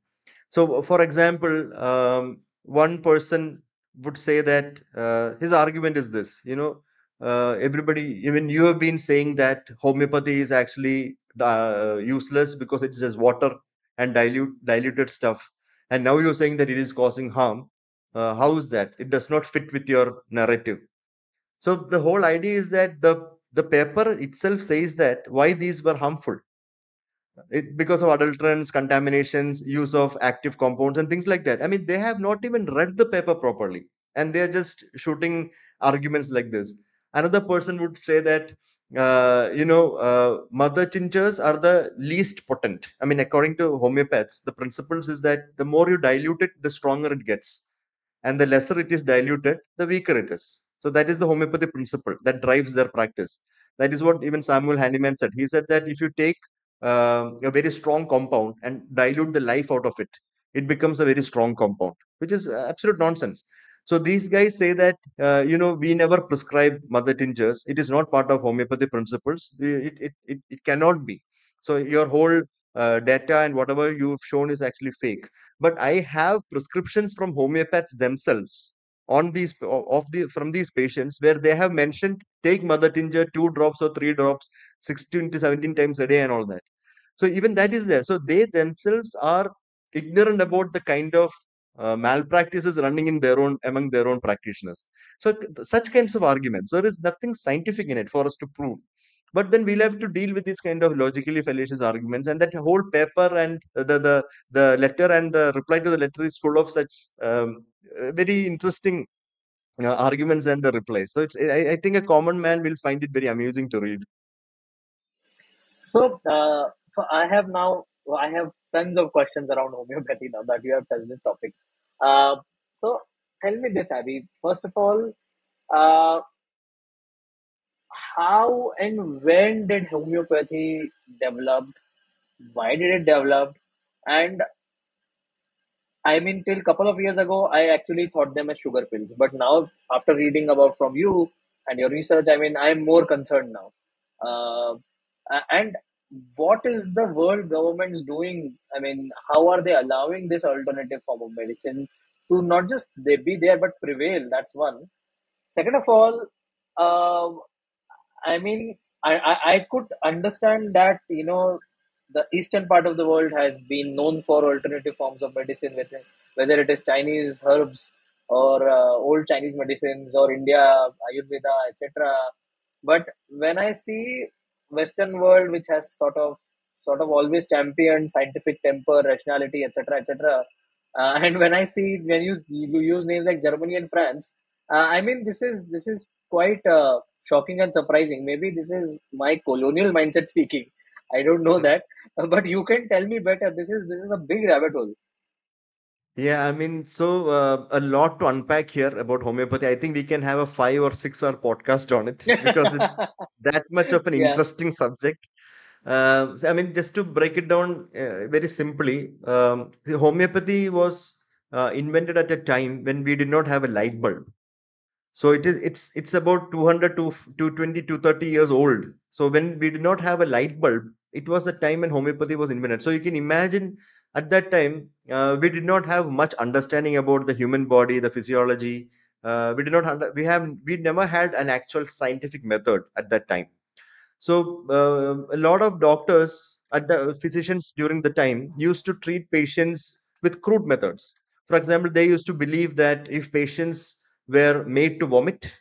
[SPEAKER 2] So, for example, um, one person would say that uh, his argument is this, you know, uh, everybody, even you have been saying that homeopathy is actually uh, useless because it's just water and dilute diluted stuff, and now you're saying that it is causing harm. Uh, how is that? It does not fit with your narrative. So the whole idea is that the the paper itself says that why these were harmful it, because of adulterants, contaminations, use of active compounds, and things like that. I mean, they have not even read the paper properly, and they are just shooting arguments like this. Another person would say that, uh, you know, uh, mother tinctures are the least potent. I mean, according to homeopaths, the principles is that the more you dilute it, the stronger it gets and the lesser it is diluted, the weaker it is. So that is the homeopathy principle that drives their practice. That is what even Samuel Hahnemann said. He said that if you take um, a very strong compound and dilute the life out of it, it becomes a very strong compound, which is uh, absolute nonsense. So these guys say that uh, you know we never prescribe mother tinctures. It is not part of homeopathy principles. It it it, it cannot be. So your whole uh, data and whatever you've shown is actually fake but i have prescriptions from homeopaths themselves on these of the from these patients where they have mentioned take mother tincture two drops or three drops 16 to 17 times a day and all that. So even that is there. So they themselves are ignorant about the kind of uh, malpractices running in their own among their own practitioners. So such kinds of arguments. There is nothing scientific in it for us to prove. But then we'll have to deal with these kind of logically fallacious arguments and that whole paper and the the the letter and the reply to the letter is full of such um, uh, very interesting uh, arguments and the replies. So it's I, I think a common man will find it very amusing to read
[SPEAKER 1] So, uh, so I have now, I have tons of questions around homeopathy now that you have touched this topic. Uh, so, tell me this, Abby. First of all, uh, how and when did homeopathy develop? Why did it develop? And I mean, till couple of years ago, I actually thought them as sugar pills. But now, after reading about from you and your research, I mean, I'm more concerned now. Uh, and what is the world governments doing? I mean, how are they allowing this alternative form of medicine to not just they be there but prevail? That's one. Second of all, uh, I mean, I, I, I could understand that, you know, the eastern part of the world has been known for alternative forms of medicine, whether whether it is Chinese herbs or uh, old Chinese medicines or India, Ayurveda, etc. But when I see Western world, which has sort of sort of always championed scientific temper, rationality, etc., etc., uh, *laughs* and when I see when you, you use names like Germany and France, uh, I mean this is this is quite uh, shocking and surprising. Maybe this is my colonial mindset speaking. I don't know that, *laughs* but you can tell me better. This is this is a big rabbit hole.
[SPEAKER 2] Yeah i mean so uh, a lot to unpack here about homeopathy i think we can have a five or six hour podcast on it because it's *laughs* that much of an
[SPEAKER 1] yeah.
[SPEAKER 2] interesting subject Uh, I mean, just to break it down uh, very simply, um, homeopathy was uh, invented at a time when we did not have a light bulb. So it is it's it's about 200 to 220 to 30 years old. So when we did not have a light bulb, it was a time when homeopathy was invented. So you can imagine at that time uh, we did not have much understanding about the human body, the physiology. Uh, we did not under, we have we never had an actual scientific method at that time so uh, a lot of doctors at the physicians during the time used to treat patients with crude methods. For example, they used to believe that if patients were made to vomit,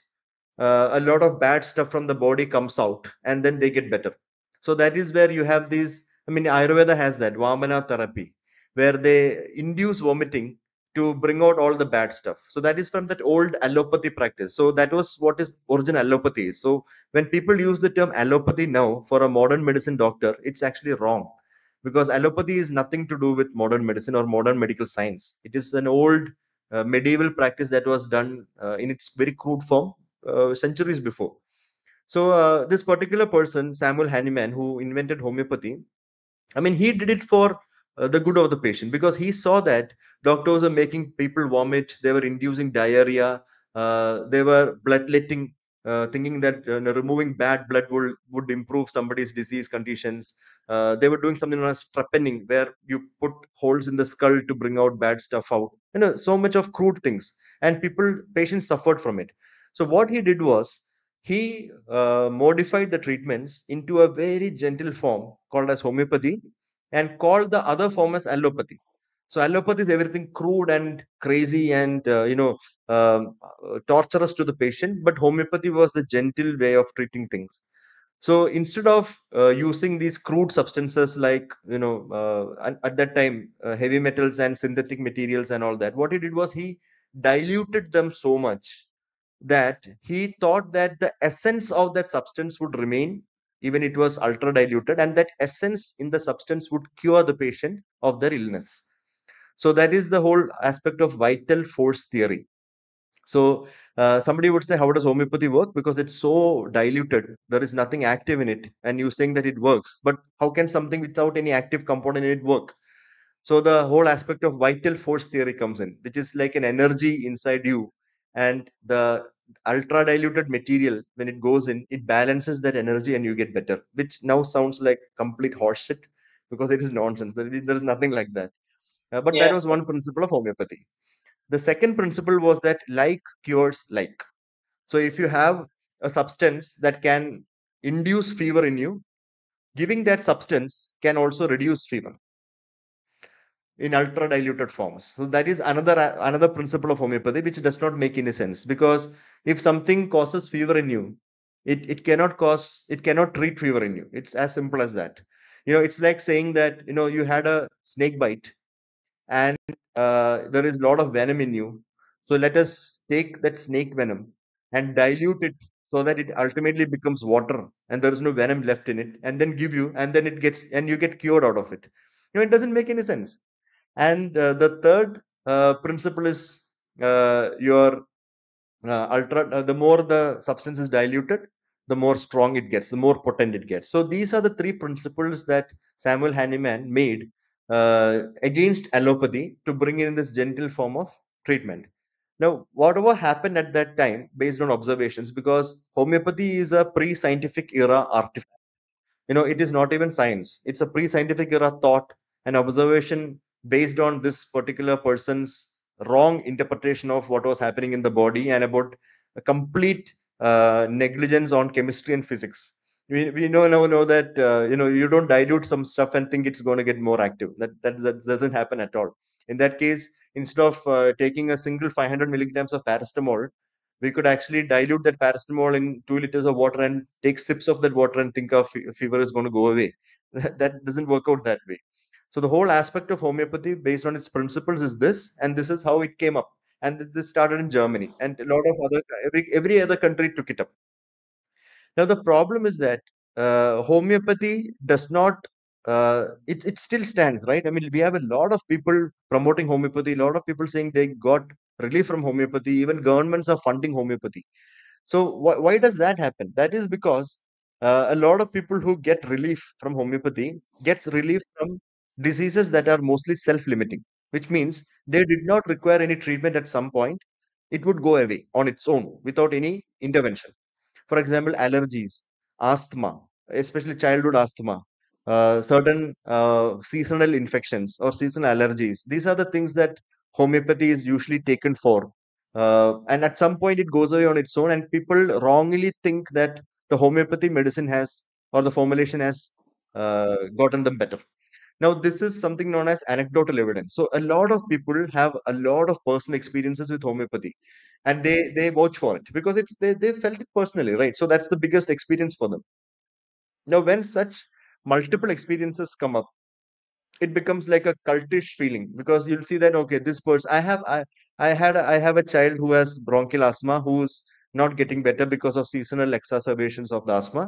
[SPEAKER 2] uh, a lot of bad stuff from the body comes out and then they get better. So that is where you have these. I mean, Ayurveda has that Vamana therapy, where they induce vomiting to bring out all the bad stuff. So that is from that old allopathy practice. So that was what is origin allopathy. So when people use the term allopathy now for a modern medicine doctor, it's actually wrong because allopathy is nothing to do with modern medicine or modern medical science. It is an old uh, medieval practice that was done uh, in its very crude form uh, centuries before. So uh, this particular person, Samuel Hahnemann, who invented homeopathy, I mean, he did it for uh, the good of the patient because he saw that doctors are making people vomit, they were inducing diarrhea, uh, they were bloodletting, uh, thinking that uh, removing bad blood would, would improve somebody's disease conditions. Uh, they were doing something known as trepanning, where you put holes in the skull to bring out bad stuff out. You know, so much of crude things, and people, patients suffered from it. So what he did was he uh, modified the treatments into a very gentle form called as homeopathy and called the other form as allopathy. So allopathy is everything crude and crazy and uh, you know um, uh, torturous to the patient, but homeopathy was the gentle way of treating things. So instead of uh, using these crude substances like you know uh, at, at that time uh, heavy metals and synthetic materials and all that, what he did was he diluted them so much that he thought that the essence of that substance would remain even it was ultra diluted and that essence in the substance would cure the patient of their illness. So that is the whole aspect of vital force theory. So uh, somebody would say how does homeopathy work? Because it's so diluted there is nothing active in it and you're saying that it works but how can something without any active component in it work? So the whole aspect of vital force theory comes in, which is like an energy inside you, and the ultra diluted material when it goes in, it balances that energy and you get better. Which now sounds like complete horseshit because it is nonsense. There is, nothing like that. Uh, but that was one principle of homeopathy. The second principle was that like cures like. So if you have a substance that can induce fever in you, giving that substance can also reduce fever in ultra diluted forms. So that is another another principle of homeopathy which does not make any sense because if something causes fever in you, it, it cannot cause it cannot treat fever in you. It's as simple as that. You know, it's like saying that you know you had a snake bite and uh, there is a lot of venom in you. So let us take that snake venom and dilute it so that it ultimately becomes water and there is no venom left in it, and then give you, and then it gets and you get cured out of it. You know, it doesn't make any sense. And uh, the third uh, principle is uh, your ultra. The more the substance is diluted, the more strong it gets, the more potent it gets. So these are the three principles that Samuel Hahnemann made uh, against allopathy to bring in this gentle form of treatment. Now, whatever happened at that time, based on observations, because homeopathy is a pre-scientific era artifact you know it is not even science it's a pre-scientific era thought and observation based on this particular person's wrong interpretation of what was happening in the body and about a complete uh, negligence on chemistry and physics we, we know now know that uh, you know you don't dilute some stuff and think it's going to get more active that, that that doesn't happen at all in that case instead of uh, taking a single 500 milligrams of paracetamol we could actually dilute that paracetamol in two liters of water and take sips of that water and think fe- fever is going to go away. *laughs* that doesn't work out that way. So the whole aspect of homeopathy, based on its principles, is this, and this is how it came up. And this started in Germany, and a lot of other every every other country took it up. Now the problem is that uh, homeopathy does not. Uh, it it still stands, right? I mean, we have a lot of people promoting homeopathy. A lot of people saying they got relief from homeopathy. Even governments are funding homeopathy so why, why does that happen? That is because uh, a lot of people who get relief from homeopathy gets relief from diseases that are mostly self-limiting, which means they did not require any treatment at some point. It would go away on its own without any intervention. For example, allergies, asthma, especially childhood asthma, uh, certain uh, seasonal infections or seasonal allergies. These are the things that homeopathy is usually taken for uh, and at some point it goes away on its own and people wrongly think that the homeopathy medicine has or the formulation has uh, gotten them better now this is something known as anecdotal evidence. So a lot of people have a lot of personal experiences with homeopathy and they they vouch for it because it's they, they felt it personally right? So that's the biggest experience for them. Now when such multiple experiences come up it becomes like a cultish feeling because you'll see that okay this person i have i i had a- i have a child who has bronchial asthma who's not getting better because of seasonal exacerbations of the asthma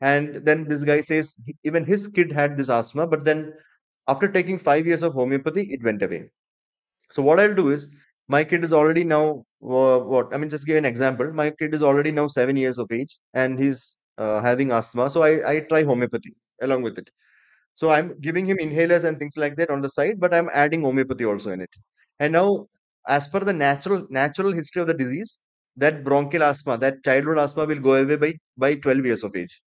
[SPEAKER 2] and then this guy says even his kid had this asthma but then after taking 5 years of homeopathy it went away so what i'll do is my kid is already now uh, what i mean just give an example my kid is already now 7 years of age and he's uh, having asthma so i i try homeopathy along with it so I'm giving him inhalers and things like that on the side, but I'm adding homeopathy also in it. And now, as per the natural natural history of the disease, that bronchial asthma, that childhood asthma will go away by by 12 years of age.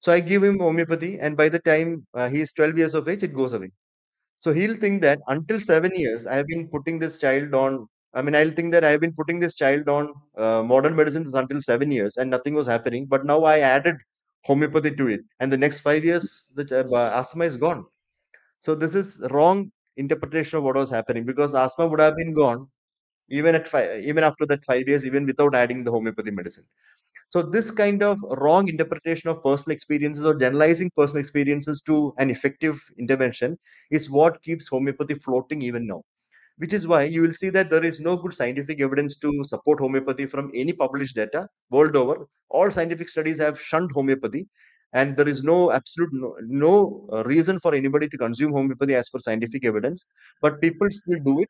[SPEAKER 2] So I give him homeopathy, and by the time uh, he is 12 years of age, it goes away. So he'll think that until seven years, I have been putting this child on. I mean, I'll think that I have been putting this child on uh, modern medicines until seven years, and nothing was happening. But now I added homeopathy to it, and the next five years, the uh, asthma is gone so this is wrong interpretation of what was happening because asthma would have been gone even at five, even after that five years, even without adding the homeopathy medicine. So this kind of wrong interpretation of personal experiences or generalizing personal experiences to an effective intervention is what keeps homeopathy floating even now which is why you will see that there is no good scientific evidence to support homeopathy from any published data world over. All scientific studies have shunned homeopathy, and there is no absolute no, no uh, reason for anybody to consume homeopathy as per scientific evidence. But people still do it,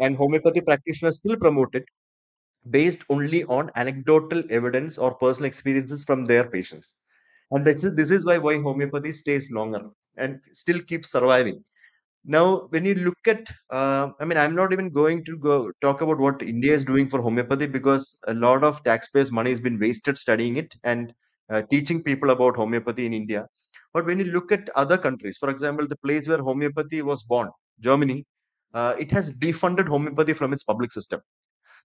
[SPEAKER 2] and homeopathy practitioners still promote it based only on anecdotal evidence or personal experiences from their patients. And this is, this is why, why homeopathy stays longer and still keeps surviving now, when you look at, uh, I mean, I'm not even going to go talk about what India is doing for homeopathy because a lot of taxpayers' money has been wasted studying it and uh, teaching people about homeopathy in India. But when you look at other countries, for example, the place where homeopathy was born, Germany, uh, it has defunded homeopathy from its public system.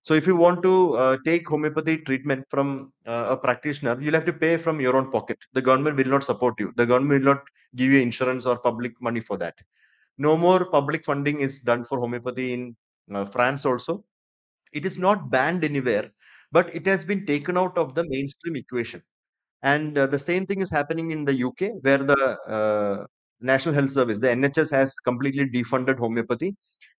[SPEAKER 2] So if you want to uh, take homeopathy treatment from uh, a practitioner, you'll have to pay from your own pocket. The government will not support you. The government will not give you insurance or public money for that no more public funding is done for homeopathy in uh, France also. It is not banned anywhere, but it has been taken out of the mainstream equation. And uh, the same thing is happening in the UK, where the uh, National Health Service, the NHS, has completely defunded homeopathy.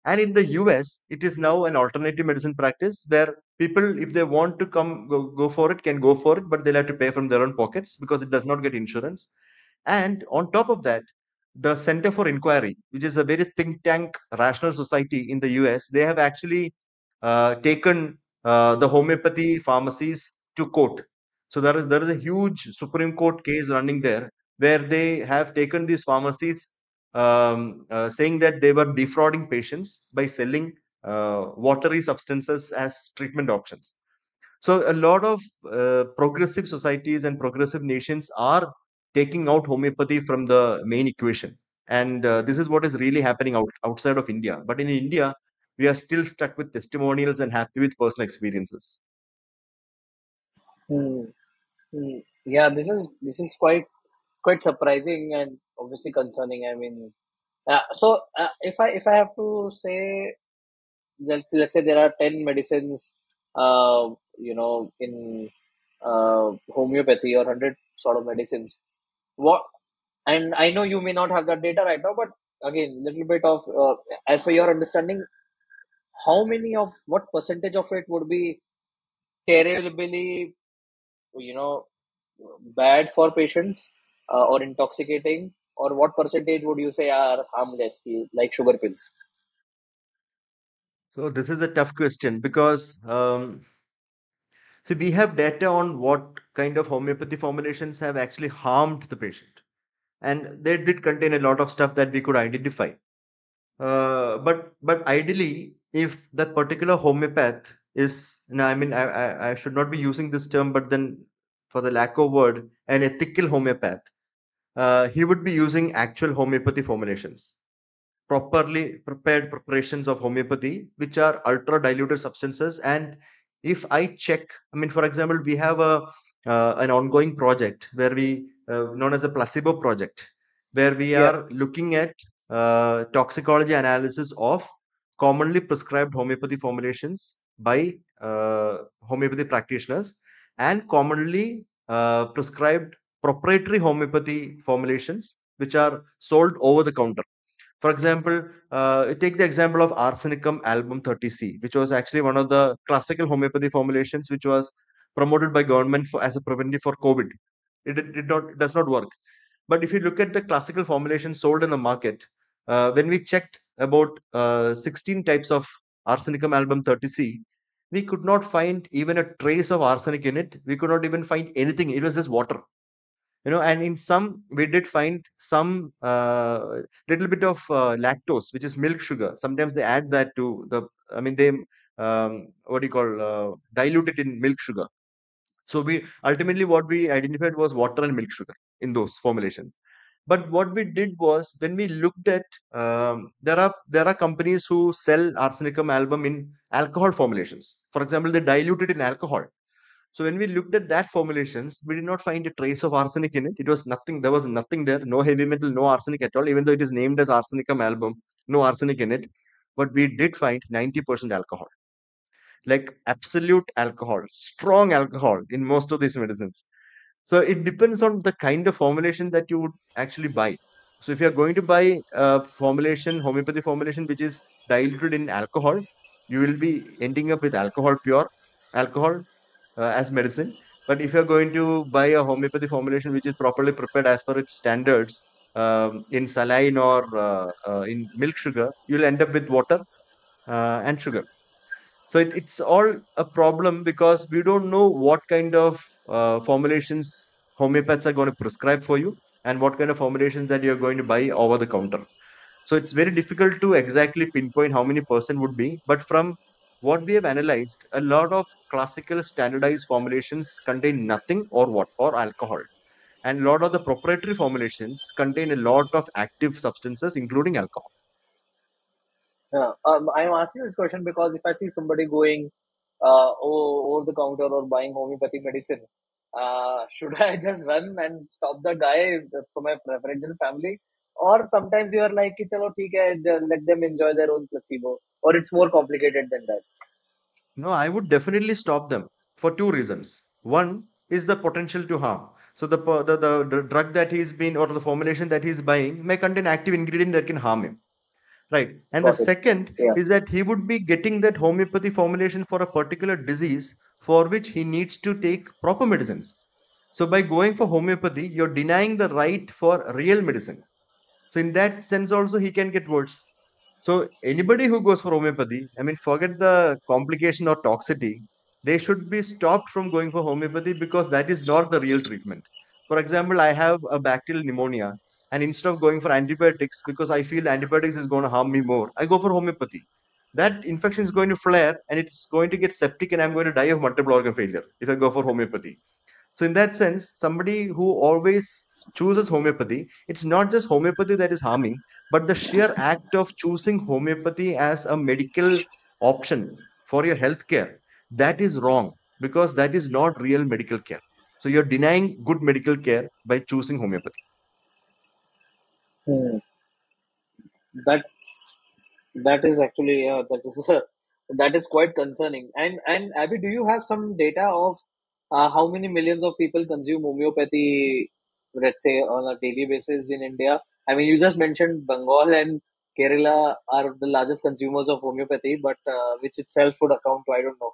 [SPEAKER 2] And in the US, it is now an alternative medicine practice where people, if they want to come go, go for it, can go for it, but they'll have to pay from their own pockets because it does not get insurance. And on top of that, the Center for Inquiry, which is a very think tank rational society in the US, they have actually uh, taken uh, the homeopathy pharmacies to court. So there is there is a huge Supreme Court case running there where they have taken these pharmacies um, uh, saying that they were defrauding patients by selling uh, watery substances as treatment options. So a lot of uh, progressive societies and progressive nations are taking out homeopathy from the main equation, and uh, this is what is really happening out, outside of India. But in India, we are still stuck with testimonials and happy with personal experiences.
[SPEAKER 1] Hmm. Hmm. Yeah, this is this is quite quite surprising and obviously concerning. I mean, uh, so uh, if I if I have to say, let's let's say there are ten medicines, uh, you know, in uh, homeopathy or hundred sort of medicines. What and I know you may not have that data right now, but again, little bit of uh, as per your understanding, how many of what percentage of it would be terribly, you know, bad for patients uh, or intoxicating, or what percentage would you say are harmless, like sugar pills?
[SPEAKER 2] So this is a tough question because um, see we have data on what kind of homeopathy formulations have actually harmed the patient, and they did contain a lot of stuff that we could identify. Uh, but but ideally, if that particular homeopath is, no, I mean, I, I I should not be using this term, but then for the lack of word, an ethical homeopath, uh, he would be using actual homeopathy formulations, properly prepared preparations of homeopathy, which are ultra diluted substances. And if I check, I mean, for example, we have a uh, an ongoing project where we uh, known as a placebo project, where we
[SPEAKER 1] Yeah.
[SPEAKER 2] are looking at uh, toxicology analysis of commonly prescribed homeopathy formulations by uh, homeopathy practitioners and commonly uh, prescribed proprietary homeopathy formulations which are sold over the counter For example, uh, take the example of arsenicum album 30C, which was actually one of the classical homeopathy formulations, which was promoted by government for, as a preventive for COVID. It did not it does not work. But if you look at the classical formulation sold in the market, uh, when we checked about uh, 16 types of arsenicum album 30C, we could not find even a trace of arsenic in it. We could not even find anything. It was just water you know and in some we did find some uh, little bit of uh, lactose which is milk sugar. Sometimes they add that to the i mean they um, what do you call uh, dilute it in milk sugar. So we ultimately what we identified was water and milk sugar in those formulations. But what we did was when we looked at um, there are there are companies who sell arsenicum album in alcohol formulations. For example they dilute it in alcohol so when we looked at that formulations, we did not find a trace of arsenic in it. It was nothing. There was nothing there. No heavy metal, no arsenic at all. Even though it is named as arsenicum album, no arsenic in it. But we did find 90% alcohol, like absolute alcohol, strong alcohol in most of these medicines. So it depends on the kind of formulation that you would actually buy. So if you're going to buy a formulation, homeopathy formulation, which is diluted in alcohol, you will be ending up with alcohol pure alcohol as medicine. But if you're going to buy a homeopathy formulation which is properly prepared as per its standards um, in saline or uh, uh, in milk sugar, you'll end up with water uh, and sugar. So it, it's all a problem because we don't know what kind of uh, formulations homeopaths are going to prescribe for you and what kind of formulations that you're going to buy over the counter. So it's very difficult to exactly pinpoint how many percent would be. But from what we have analyzed, a lot of classical standardized formulations contain nothing or what or alcohol. And a lot of the proprietary formulations contain a lot of active substances, including alcohol.
[SPEAKER 1] Yeah, um, I'm asking this question because if I see somebody going uh, over the counter or buying homeopathy medicine, uh, *laughs* should I just run and stop the guy from my preferential family? or sometimes you are like chalo hai let them enjoy their own placebo. Or it's more complicated than that.
[SPEAKER 2] No i would definitely stop them for two reasons. One is the potential to harm. So the, the, the drug that he's been or the formulation that he's buying may contain active ingredient that can harm him. Right? And
[SPEAKER 1] Got the it.
[SPEAKER 2] second
[SPEAKER 1] yeah.
[SPEAKER 2] is that he would be getting that homeopathy formulation for a particular disease for which he needs to take proper medicines. So by going for homeopathy you're denying the right for real medicine. So in that sense also he can get worse. So anybody who goes for homeopathy, I mean, forget the complication or toxicity. They should be stopped from going for homeopathy because that is not the real treatment. For example, I have a bacterial pneumonia, and instead of going for antibiotics because I feel antibiotics is going to harm me more, I go for homeopathy. That infection is going to flare and it's going to get septic, and I'm going to die of multiple organ failure if I go for homeopathy. So in that sense, somebody who always chooses homeopathy, it's not just homeopathy that is harming, but the sheer act of choosing homeopathy as a medical option for your healthcare, that is wrong because that is not real medical care. So you're denying good medical care by choosing homeopathy.
[SPEAKER 1] Hmm. That that is actually uh, that is *laughs* that is quite concerning. And and Abby, do you have some data of uh, how many millions of people consume homeopathy, let's say on a daily basis in India? I mean, you just mentioned Bengal and Kerala are the largest consumers of homeopathy, but uh, which itself would account to I don't know,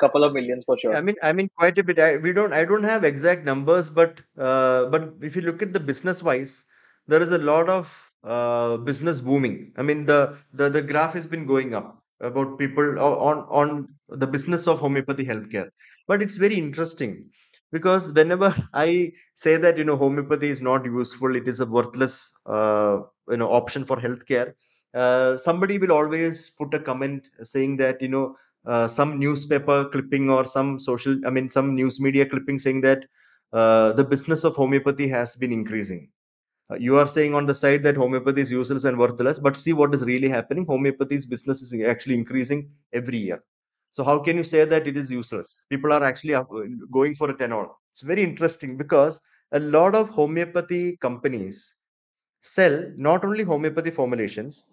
[SPEAKER 1] couple of millions for sure.
[SPEAKER 2] I mean, I mean, quite a bit. I, we don't, I don't have exact numbers, but uh, but if you look at the business wise, there is a lot of uh, business booming. I mean, the the the graph has been going up about people o- on on the business of homeopathy healthcare. But it's very interesting because whenever *laughs* I say that you know homeopathy is not useful, it is a worthless uh, you know option for healthcare. Uh, somebody will always put a comment saying that you know uh, some newspaper clipping or some social i mean some news media clipping saying that uh, the business of homeopathy has been increasing uh, you are saying on the side that homeopathy is useless and worthless but see what is really happening homeopathy's business is actually increasing every year so how can you say that it is useless? People are actually going for it and all it's very interesting because a lot of homeopathy companies sell not only homeopathy formulations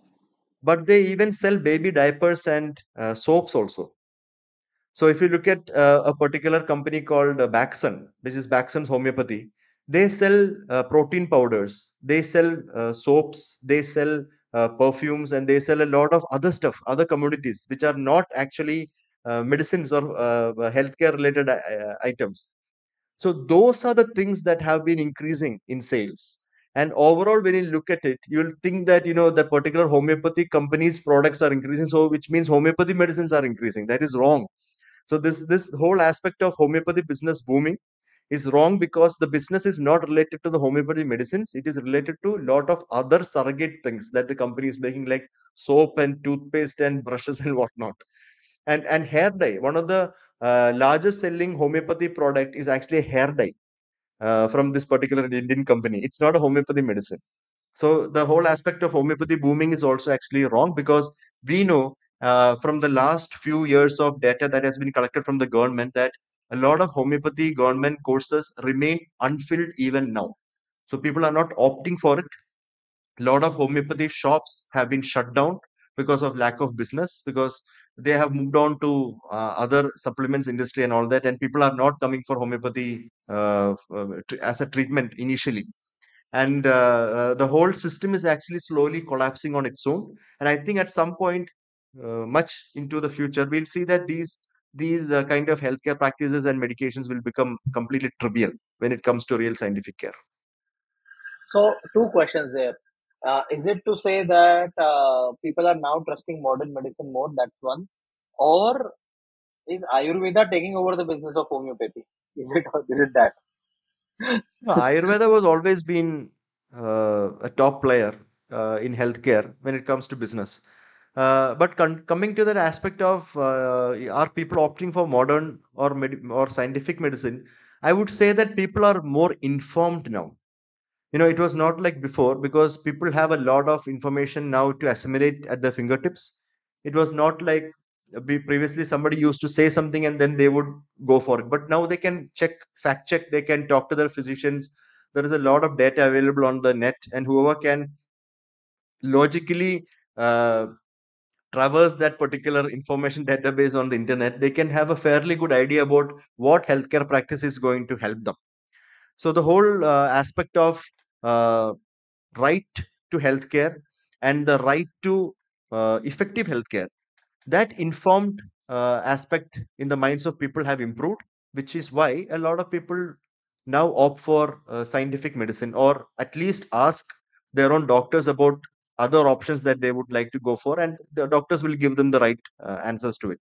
[SPEAKER 2] but they even sell baby diapers and uh, soaps also. So if you look at uh, a particular company called uh, Bakson, which is Bakson's Homeopathy, they sell uh, protein powders, they sell uh, soaps, they sell uh, perfumes, and they sell a lot of other stuff, other commodities, which are not actually uh, medicines or uh, healthcare related uh, items. So those are the things that have been increasing in sales. And overall, when you look at it, you'll think that you know the particular homeopathy companies' products are increasing, so which means homeopathy medicines are increasing. That is wrong. So this this whole aspect of homeopathy business booming is wrong because the business is not related to the homeopathy medicines. It is related to a lot of other surrogate things that the company is making, like soap and toothpaste and brushes *laughs* and whatnot. And and hair dye. One of the uh, largest selling homeopathy product is actually hair dye uh, from this particular Indian company. It's not a homeopathy medicine. So the whole aspect of homeopathy booming is also actually wrong because we know uh, from the last few years of data that has been collected from the government that a lot of homeopathy government courses remain unfilled even now. So people are not opting for it. A lot of homeopathy shops have been shut down because of lack of business because they have moved on to uh, other supplements industry and all that and people are not coming for homeopathy uh, as a treatment initially. And uh, uh, the whole system is actually slowly collapsing on its own. And i think at some point uh, much into the future we'll see that these these uh, kind of healthcare practices and medications will become completely trivial when it comes to real scientific care.
[SPEAKER 1] So, two questions there. Uh, is it to say that uh, people are now trusting modern medicine more? That's one. Or is Ayurveda taking over the business of homeopathy? *laughs* Is it is it that?
[SPEAKER 2] No, ayurveda was always been uh, a top player uh, in healthcare when it comes to business uh, but con- coming to that aspect of uh, are people opting for modern or med- or scientific medicine i would say that people are more informed now you know it was not like before because people have a lot of information now to assimilate at their fingertips. It was not like previously somebody used to say something and then they would go for it. But now they can check fact check they can talk to their physicians. There is a lot of data available on the net and whoever can logically uh, traverse that particular information database on the internet they can have a fairly good idea about what healthcare practice is going to help them so the whole uh, aspect of uh, right to healthcare and the right to uh, effective healthcare that informed aspect in the minds of people have improved which is why a lot of people now opt for uh, scientific medicine or at least ask their own doctors about other options that they would like to go for and the doctors will give them the right uh, answers to it.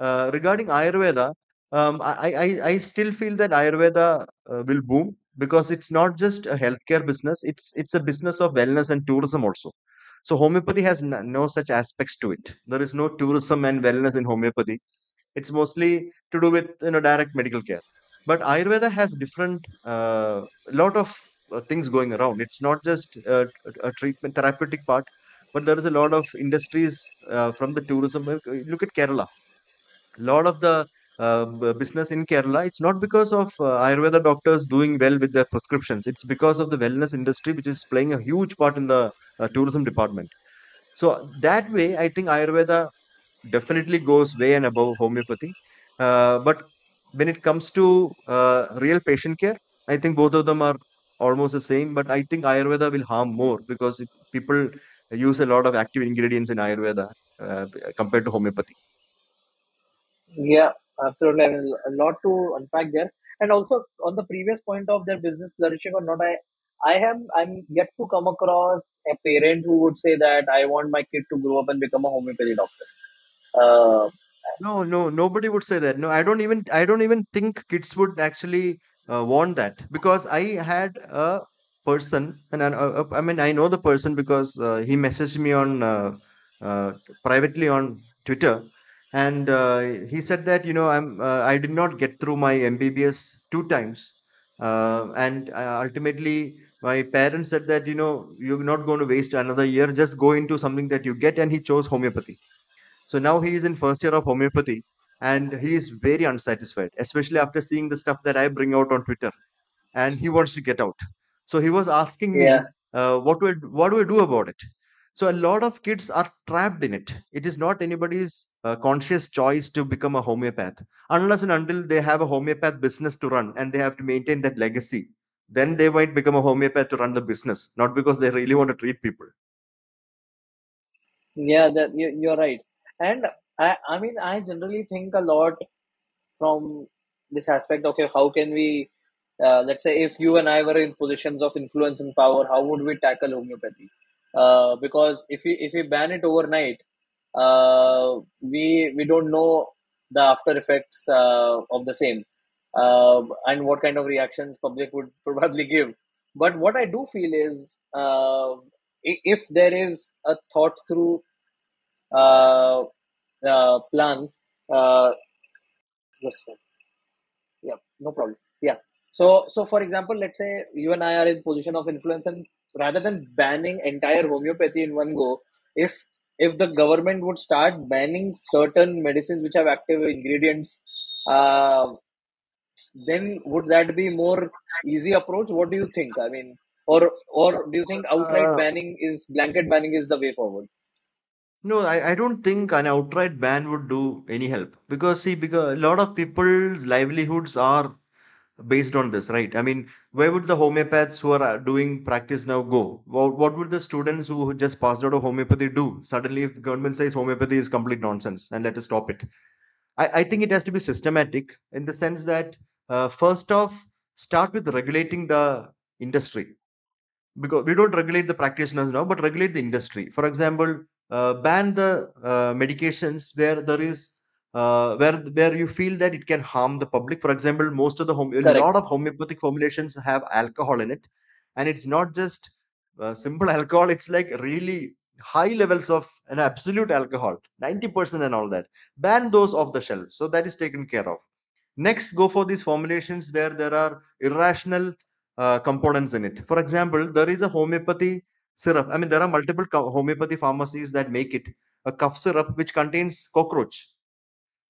[SPEAKER 2] Uh, regarding Ayurveda, um, I, I, I still feel that Ayurveda uh, will boom because it's not just a healthcare business, it's it's a business of wellness and tourism also. So homeopathy has n- no such aspects to it. There is no tourism and wellness in homeopathy. It's mostly to do with you know direct medical care. But Ayurveda has different uh, lot of uh, things going around. It's not just uh, a a treatment therapeutic part, but there is a lot of industries uh, from the tourism. Look at Kerala A lot of the uh, business in Kerala, it's not because of uh, Ayurveda doctors doing well with their prescriptions. It's because of the wellness industry, which is playing a huge part in the uh, tourism department. So that way, I think Ayurveda definitely goes way and above homeopathy. Uh, but when it comes to uh, real patient care, I think both of them are almost the same. But I think Ayurveda will harm more because people use a lot of active ingredients in Ayurveda compared to homeopathy.
[SPEAKER 1] Yeah, absolutely. A lot to unpack there. And also on the previous point of their business flourishing or not, I I am I'm yet to come across a parent who would say that I want my kid to grow up and become a homeopathy doctor. Uh,
[SPEAKER 2] No, no, nobody would say that. No, I don't even I don't even think kids would actually uh, want that because I had a person, and I, uh, I mean I know the person because uh, he messaged me on uh, uh, privately on Twitter, and uh, he said that you know I'm uh, I did not get through my MBBS two times, uh, and uh, ultimately my parents said that you know you're not going to waste another year, just go into something that you get, and he chose homeopathy. So now he is in first year of homeopathy. And he is very unsatisfied, especially after seeing the stuff that I bring out on Twitter. And he wants to get out. So he was asking me, uh, what do I, what do I do about it? So a lot of kids are trapped in it. It is not anybody's uh, conscious choice to become a homeopath unless and until they have a homeopath business to run and they have to maintain that legacy. then they might become a homeopath to run the business, not because they really want to treat people.
[SPEAKER 1] Yeah, that you, you're right. And I, I mean, I generally think a lot from this aspect. Okay, how can we, uh, let's say, if you and I were in positions of influence and power, how would we tackle homeopathy? Uh, because if we if we ban it overnight, uh, we we don't know the after effects uh, of the same, uh, and what kind of reactions public would *laughs* probably give. But what I do feel is, uh, if there is a thought through plan. Just yeah, no problem. Yeah. So, so for example, let's say you and I are in position of influence, and rather than banning entire homeopathy in one go, if if the government would start banning certain medicines which have active ingredients, uh, then would that be more easy approach? What do you think? I mean, or or do you think outright
[SPEAKER 2] Uh,
[SPEAKER 1] banning is blanket banning is the way forward?
[SPEAKER 2] no, I, I don't think an outright ban would do any help because see, because a lot of people's livelihoods are based on this, right? I mean, where would the homeopaths who are uh, doing practice now go? What, what would the students who just passed out of homeopathy do? Suddenly, if the government says homeopathy is complete nonsense and let us stop it. I, I think it has to be systematic in the sense that uh, first off, start with regulating the industry because we don't regulate the practitioners now, but regulate the industry. For example, uh, ban the uh, medications where there is uh, where where you feel that it can harm the public. For example, most of the home a lot of homeopathic formulations have alcohol in it, and it's not just uh, simple *laughs* alcohol. It's like really high levels of an absolute alcohol, ninety percent and all that. Ban those off the shelf, so that is taken care of. Next, go for these formulations where there are irrational uh, components in it. For example, there is a homeopathy syrup. I mean, there are multiple homeopathy pharmacies that make it a cough syrup which contains cockroach,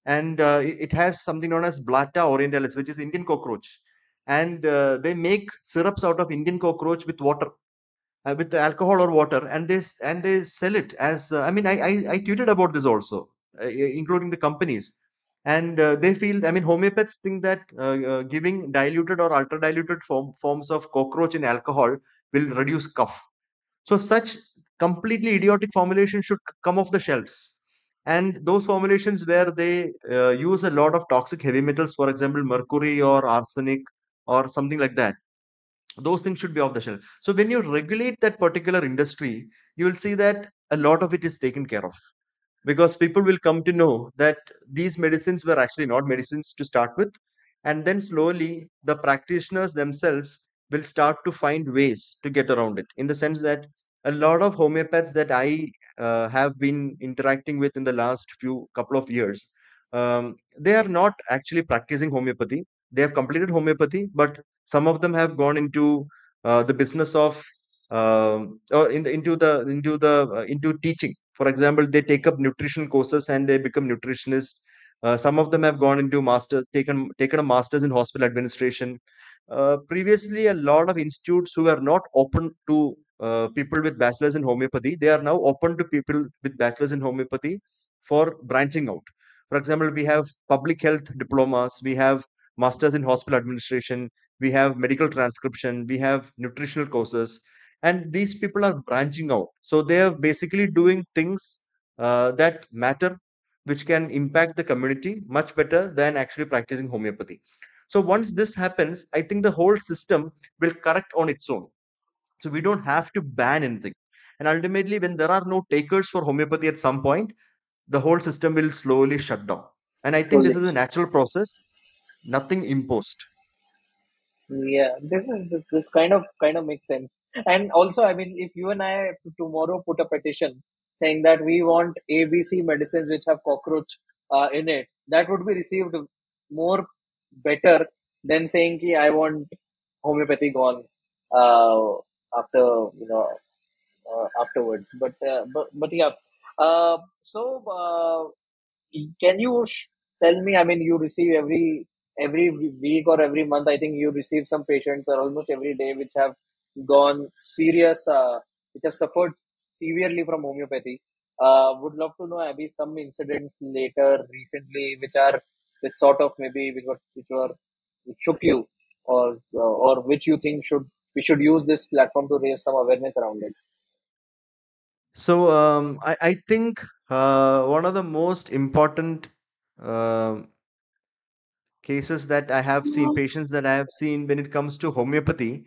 [SPEAKER 2] and uh, it has something known as Blatta orientalis, which is Indian cockroach, and uh, they make syrups out of Indian cockroach with water uh, with alcohol or water. And they and they sell it as uh, i mean I, I i tweeted about this also uh, including the companies. And uh, they feel i mean homeopaths think that giving diluted or ultra diluted form, forms of cockroach in alcohol will reduce cough. So such completely idiotic formulation should come off the shelves and those formulations where they uh, use a lot of toxic heavy metals for example mercury or arsenic or something like that those things should be off the shelf. So when you regulate that particular industry you will see that a lot of it is taken care of. Because people will come to know that these medicines were actually not medicines to start with. And then slowly the practitioners themselves will start to find ways to get around it. In the sense that a lot of homeopaths that i uh, have been interacting with in the last few couple of years. Um, they are not actually practicing homeopathy. They have completed homeopathy but some of them have gone into uh, the business of um, or in the, into the into the uh, into teaching. For example they take up nutrition courses and they become nutritionists. Uh, some of them have gone into masters taken taken a masters in hospital administration. Uh, previously a lot of institutes who were not open to uh, people with bachelors in homeopathy they are now open to people with bachelors in homeopathy for branching out. For example we have public health diplomas we have masters in hospital administration we have medical transcription we have nutritional courses and these people are branching out. So they are basically doing things uh, that matter which can impact the community much better than actually practicing homeopathy. So once this happens i think the whole system will correct on its own so we don't have to ban anything. And ultimately when there are no takers for homeopathy at some point the whole system will slowly shut down. And i think this is a natural process. Nothing imposed.
[SPEAKER 1] Yeah, this is this, this kind of kind of makes sense. And also, I mean, if you and I tomorrow put a petition saying that we want ABC medicines which have cockroach uh, in it, that would be received more better than saying ki I want homeopathy gone uh, after you know uh, afterwards. But uh, but but yeah. Uh, so uh, can you sh- tell me? I mean, you receive every every week or every month. I think you receive some patients, or almost every day, which have gone serious, uh, which have suffered severely from homeopathy. Uh, would love to know, Abby, some incidents later, recently, which are which sort of maybe which were which were which shook you. or or which you think should we should use this platform to raise some awareness around it
[SPEAKER 2] So um, I, I think uh, one of the most important uh, cases that I have seen, patients that I have seen when it comes to homeopathy,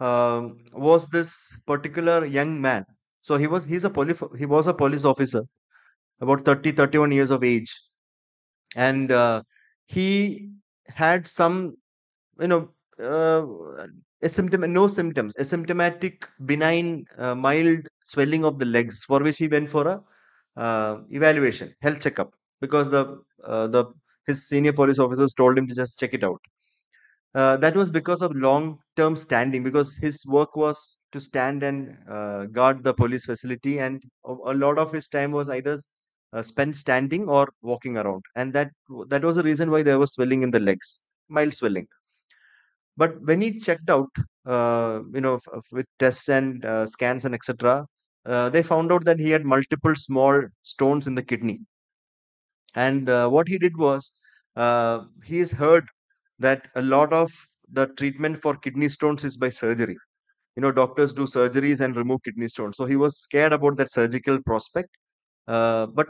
[SPEAKER 2] um, was this particular young man. So he was he's a he was a police officer, about 30 31 years of age, and uh, he had some you know uh, asymptom no symptoms asymptomatic benign uh, mild swelling of the legs for which he went for a uh, evaluation health checkup because the uh, the his senior police officers told him to just check it out. Uh, that was because of long term standing because his work was to stand and uh, guard the police facility and a, a lot of his time was either uh, spent standing or walking around and that that was the reason why there was swelling in the legs mild swelling but when he checked out, uh, you know, with tests and uh, scans and etc., uh, they found out that he had multiple small stones in the kidney. And uh, what he did was, uh, he has heard that a lot of the treatment for kidney stones is by surgery. You know, doctors do surgeries and remove kidney stones. So he was scared about that surgical prospect. Uh, but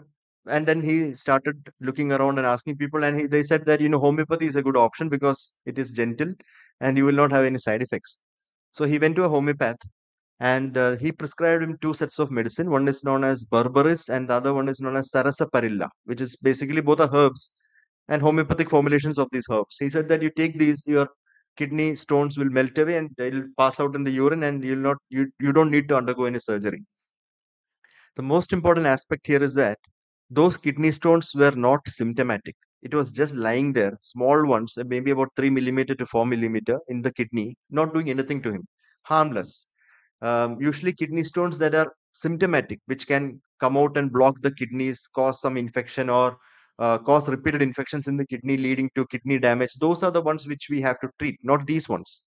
[SPEAKER 2] and then he started looking around and asking people, and he, they said that you know homeopathy is a good option because it is gentle and you will not have any side effects. So he went to a homeopath and uh, he prescribed him two sets of medicine. One is known as Berberis and the other one is known as Sarsaparilla, which is basically both are herbs and homeopathic formulations of these herbs. He said that you take these, your kidney stones will melt away and they'll pass out in the urine and you'll not you, you don't need to undergo any surgery. The most important aspect here is that those kidney stones were not symptomatic. It was just lying there, small ones, uh, maybe about 3 millimeter to 4 millimeter in the kidney, not doing anything to him, harmless. Um, usually, kidney stones that are symptomatic, which can come out and block the kidneys, cause some infection, or uh, cause repeated infections in the kidney, leading to kidney damage. Those are the ones which we have to treat, not these ones.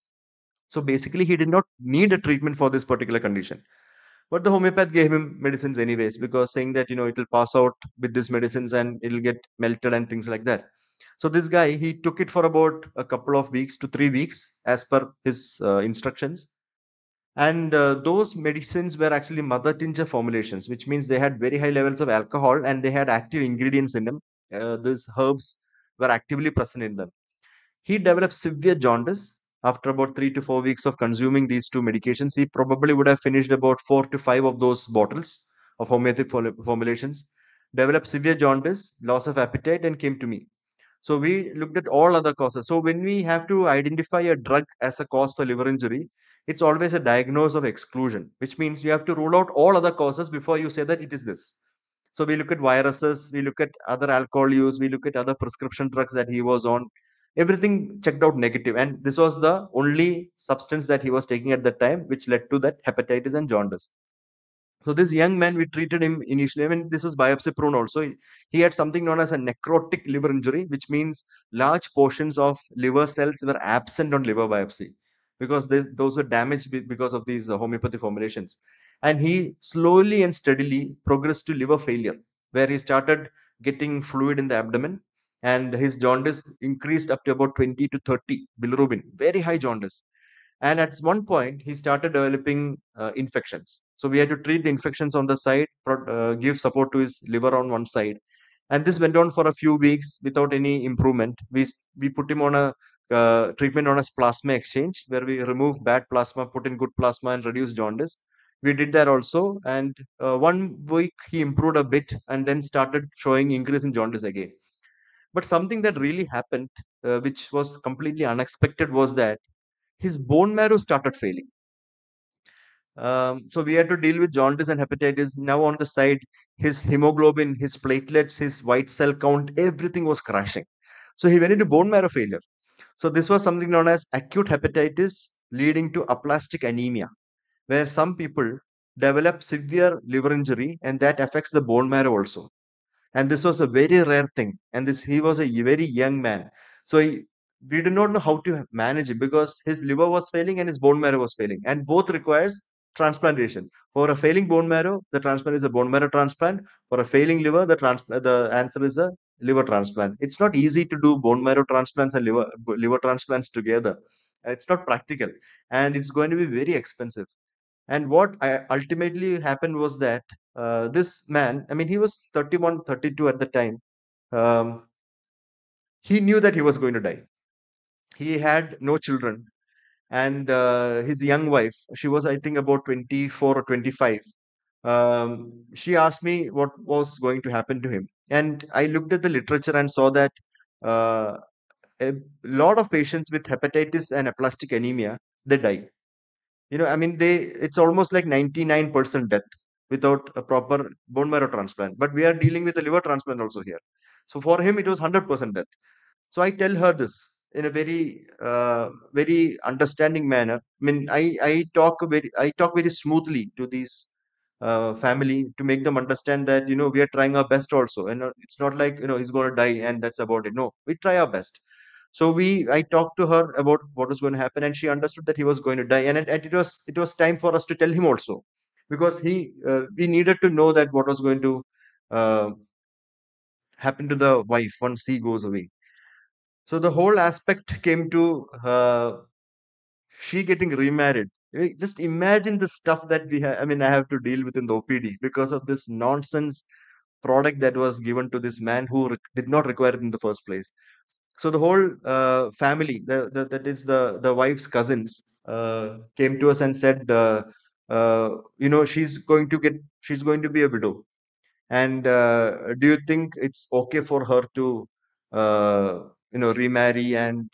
[SPEAKER 2] So, basically, he did not need a treatment for this particular condition but the homeopath gave him medicines anyways, because saying that, you know, it'll pass out with these medicines and it'll get melted and things like that. So this guy, he took it for about a couple of weeks to three weeks as per his uh, instructions. And uh, those medicines were actually mother tincture formulations, which means they had very high levels of alcohol and they had active ingredients in them. Uh, these herbs were actively present in them. He developed severe jaundice after about three to four weeks of consuming these two medications. He probably would have finished about four to five of those bottles of homeopathic formulations, developed severe jaundice, loss of appetite, and came to me. So we looked at all other causes. So when we have to identify a drug as a cause for liver injury, it's always a diagnosis of exclusion, which means you have to rule out all other causes before you say that it is this. So we look at viruses, we look at other alcohol use, we look at other prescription drugs that he was on. Everything checked out negative, and this was the only substance that he was taking at that time, which led to that hepatitis and jaundice. So this young man, we treated him initially. I mean, this was biopsy prone also. He, had something known as a necrotic liver injury, which means large portions of liver cells were absent on liver biopsy because they, those were damaged because of these uh, homeopathy formulations. And he slowly and steadily progressed to liver failure, where he started getting fluid in the abdomen and his jaundice increased up to about 20 to 30 bilirubin, very high jaundice and at one point, he started developing uh, infections. So we had to treat the infections on the side, uh, give support to his liver on one side. And this went on for a few weeks without any improvement. We, we put him on a uh, treatment on a plasma exchange where we remove bad plasma, put in good plasma, and reduce jaundice. We did that also. And uh, one week he improved a bit and then started showing increase in jaundice again. But something that really happened, uh, which was completely unexpected, was that his bone marrow started failing. Um, so we had to deal with jaundice and hepatitis. Now on the side, his hemoglobin, his platelets, his white cell count, everything was crashing. So he went into bone marrow failure. So this was something known as acute hepatitis leading to aplastic anemia, where some people develop severe liver injury and that affects the bone marrow also and this was a very rare thing. And this he was a very young man. So he, we did not know how to manage him because his liver was failing and his bone marrow was failing. And both requires transplantation. For a failing bone marrow the transplant is a bone marrow transplant. For a failing liver the trans the answer is a liver transplant. It's not easy to do bone marrow transplants and liver liver transplants together. It's not practical, and it's going to be very expensive. And what ultimately happened was that uh, this man, I mean, he was 31, 32 at the time. Um, he knew that he was going to die. He had no children, and uh, his young wife, she was, I think, about 24 or 25. Um, she asked me what was going to happen to him. And I looked at the literature and saw that uh, a lot of patients with hepatitis and aplastic anemia, they die. You know, I mean, they it's almost like 99% death without a proper bone marrow transplant. But we are dealing with a liver transplant also here. So for him, it was 100% death. So I tell her this in a very, uh, very understanding manner. I mean, I, I talk very, I talk very smoothly to these uh, family to make them understand that you know we are trying our best also, and uh, it's not like you know he's going to die and that's about it. No, we try our best. So we, I talked to her about what was going to happen, and she understood that he was going to die, and it, and it was it was time for us to tell him also, because he, uh, we needed to know that what was going to uh, happen to the wife once he goes away. So the whole aspect came to uh, she getting remarried. Just imagine the stuff that we have. I mean, I have to deal with in the OPD because of this nonsense product that was given to this man who did not require it in the first place. So the whole uh, family, the, the, that is the the wife's cousins, uh, came to us and said, uh, uh, you know, she's going to get, she's going to be a widow and uh, do you think it's okay for her to, uh, you know, remarry? And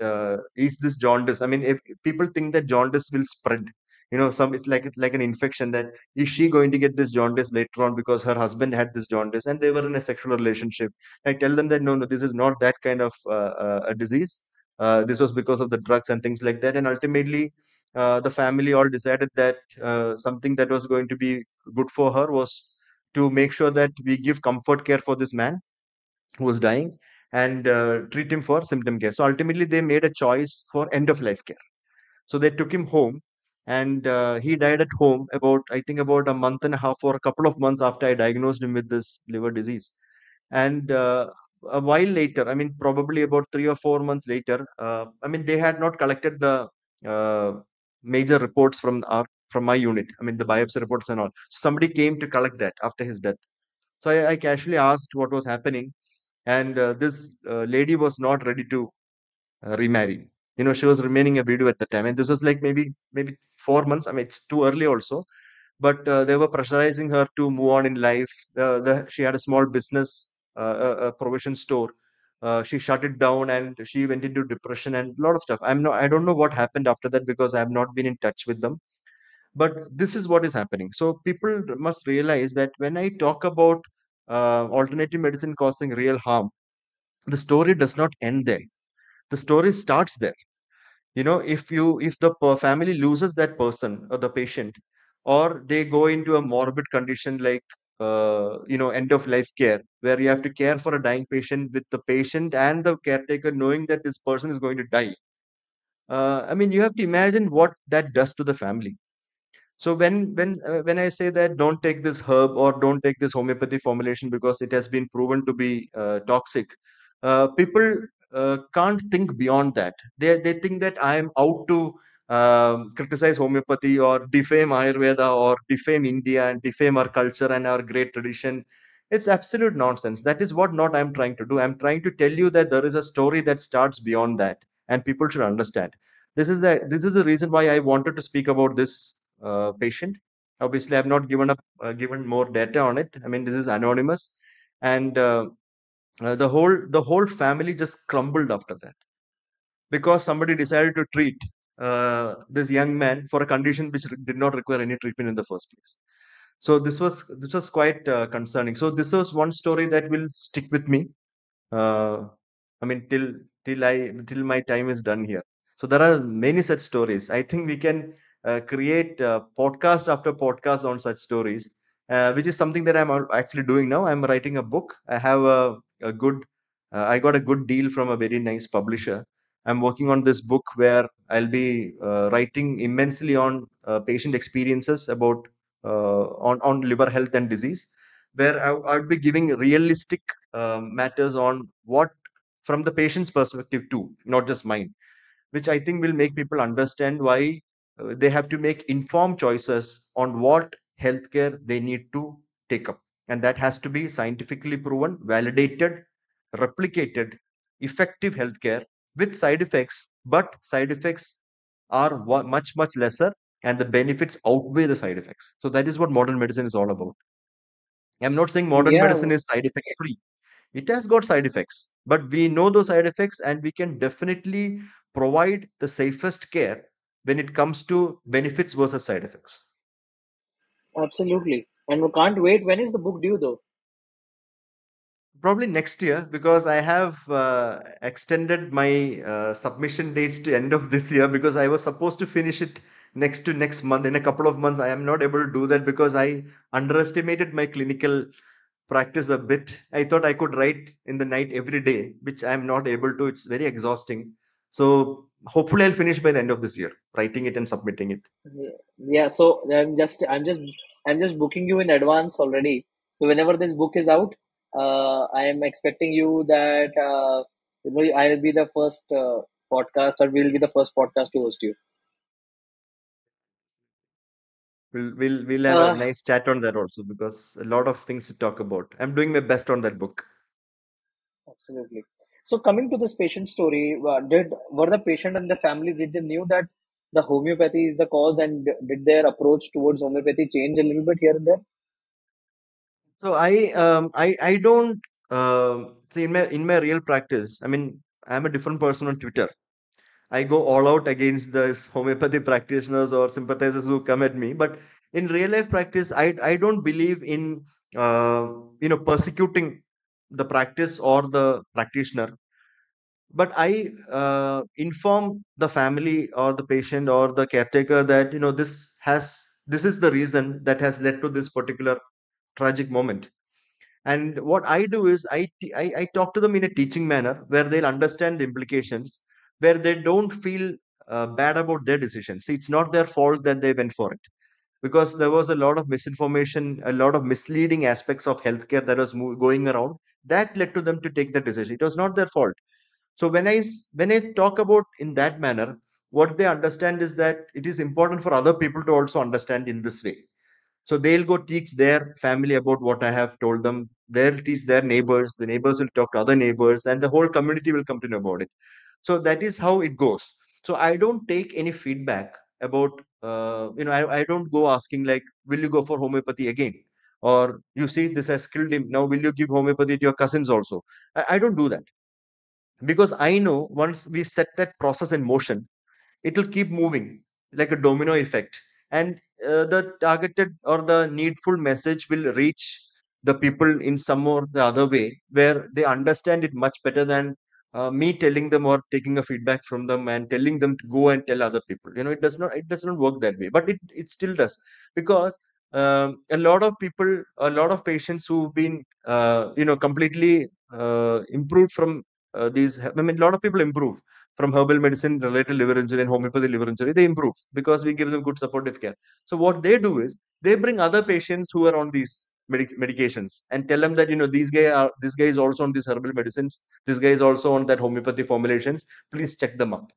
[SPEAKER 2] is this jaundice? I mean, if people think that jaundice will spread, you know, some it's like like an infection. That is she going to get this jaundice later on because her husband had this jaundice and they were in a sexual relationship? I tell them that no, no, this is not that kind of uh, uh, a disease. Uh, this was because of the drugs and things like that. And ultimately, uh, the family all decided that uh, something that was going to be good for her was to make sure that we give comfort care for this man who was dying and treat him for symptom care. So ultimately, they made a choice for end of life care. So they took him home, and uh, he died at home about I think about a month and a half or a couple of months after I diagnosed him with this liver disease. And uh, a while later, I mean, probably about three or four months later, uh, I mean, they had not collected the uh, major reports from our from my unit. I mean, the biopsy reports and all. Somebody came to collect that after his death. So I, I casually asked what was happening, and uh, this uh, lady was not ready to remarry. You know, she was remaining a widow at the time, and this was like maybe maybe four months. I mean, it's too early also, but uh, they were pressurizing her to move on in life. Uh, the, she had a small business, uh, a, a provision store. Uh, she shut it down and she went into depression and a lot of stuff. I'm not. I don't know what happened after that because I have not been in touch with them. But this is what is happening. So people must realize that when I talk about uh, alternative medicine causing real harm, the story does not end there. The story starts there. You know if you if the family loses that person or the patient or they go into a morbid condition like uh, you know end of life care where you have to care for a dying patient with the patient and the caretaker knowing that this person is going to die. Uh, i mean you have to imagine what that does to the family. So when when uh, when I say that don't take this herb or don't take this homeopathy formulation because it has been proven to be uh, toxic, uh, people uh, can't think beyond that. They they think that I am out to um, criticize homeopathy or defame Ayurveda or defame India and defame our culture and our great tradition. It's absolute nonsense. That is what not I'm trying to do. I'm trying to tell you that there is a story that starts beyond that, and people should understand. This is the this is the reason why I wanted to speak about this uh, patient. Obviously, I've not given up uh, given more data on it. I mean, this is anonymous, and uh, the whole the whole family just crumbled after that because somebody decided to treat uh, this young man for a condition which did not require any treatment in the first place. So this was this was quite uh, concerning. So this was one story that will stick with me uh, I mean, till till I till my time is done here. So there are many such stories. I think we can uh, create uh, podcast after podcast on such stories, uh, which is something that I'm actually doing now. I'm writing a book. I have a, a good. Uh, I got a good deal from a very nice publisher. I'm working on this book where I'll be uh, writing immensely on uh, patient experiences about uh, on on liver health and disease, where I, I'll be giving realistic um, matters on what from the patient's perspective too not just mine which I think will make people understand why uh, they have to make informed choices on what healthcare they need to take up. And that has to be scientifically proven, validated, replicated, effective healthcare with side effects, but side effects are much, much lesser and the benefits outweigh the side effects. So that is what modern medicine is all about. I'm not saying modern
[SPEAKER 1] Yeah,
[SPEAKER 2] medicine is side effect free. It has got side effects, but we know those side effects and we can definitely provide the safest care when it comes to benefits versus side effects.
[SPEAKER 1] Absolutely. And we can't wait. When is the book due, though?
[SPEAKER 2] Probably next year because I have uh, extended my uh, submission dates to end of this year because I was supposed to finish it next to next month. In a couple of months, I am not able to do that because I underestimated my clinical practice a bit. I thought I could write in the night every day, which I'm not able to. It's very exhausting. So hopefully I'll finish by the end of this year, writing it and submitting it.
[SPEAKER 1] Yeah, yeah, so I'm just I'm just I'm just booking you in advance already. So whenever this book is out, uh, I am expecting you that uh, you know I'll be the first uh, podcast or we'll be the first podcast to host you.
[SPEAKER 2] We'll we'll we'll have a
[SPEAKER 1] Uh,
[SPEAKER 2] nice chat on that also because a lot of things to talk about. I'm doing my best on that book.
[SPEAKER 1] absolutely. So coming to this patient story, uh, did were the patient and the family did they knew that the homeopathy is the cause and did their approach towards homeopathy change a little bit here and there?
[SPEAKER 2] So I um I I don't um see in my in my real practice. I mean, I'm a different person on Twitter. I go all out against the homeopathy practitioners or sympathizers who come at me. But in real life practice, I I don't believe in uh, you know persecuting the practice or the practitioner. But I uh, inform the family or the patient or the caretaker that you know this has this is the reason that has led to this particular tragic moment and what I do is I I talk to them in a teaching manner where they'll understand the implications, where they don't feel uh, bad about their decision. See, it's not their fault that they went for it because there was a lot of misinformation, a lot of misleading aspects of healthcare that was going around that led to them to take that decision. It was not their fault. So when I when I talk about in that manner, what they understand is that it is important for other people to also understand in this way so they'll go teach their family about what I have told them. They'll teach their neighbors. The neighbors will talk to other neighbors, and the whole community will come to know about it. So that is how it goes. So I don't take any feedback about, uh, you know, I, I don't go asking like, will you go for homeopathy again? Or you see, this has killed him. Now, will you give homeopathy to your cousins also? I, I don't do that because I know once we set that process in motion, it will keep moving like a domino effect. And uh, the targeted or the needful message will reach the people in some or the other way where they understand it much better than uh, me telling them or taking a feedback from them and telling them to go and tell other people. You know it does not it does not work that way but it it still does. Because um, a lot of people a lot of patients who've been uh, you know completely uh, improved from uh, these i mean a lot of people improve from herbal medicine related liver injury and homeopathy liver injury, they improve because we give them good supportive care. So what they do is they bring other patients who are on these medic- medications and tell them that you know these guy are this guy is also on these herbal medicines. This guy is also on that homeopathy formulations. Please check them up.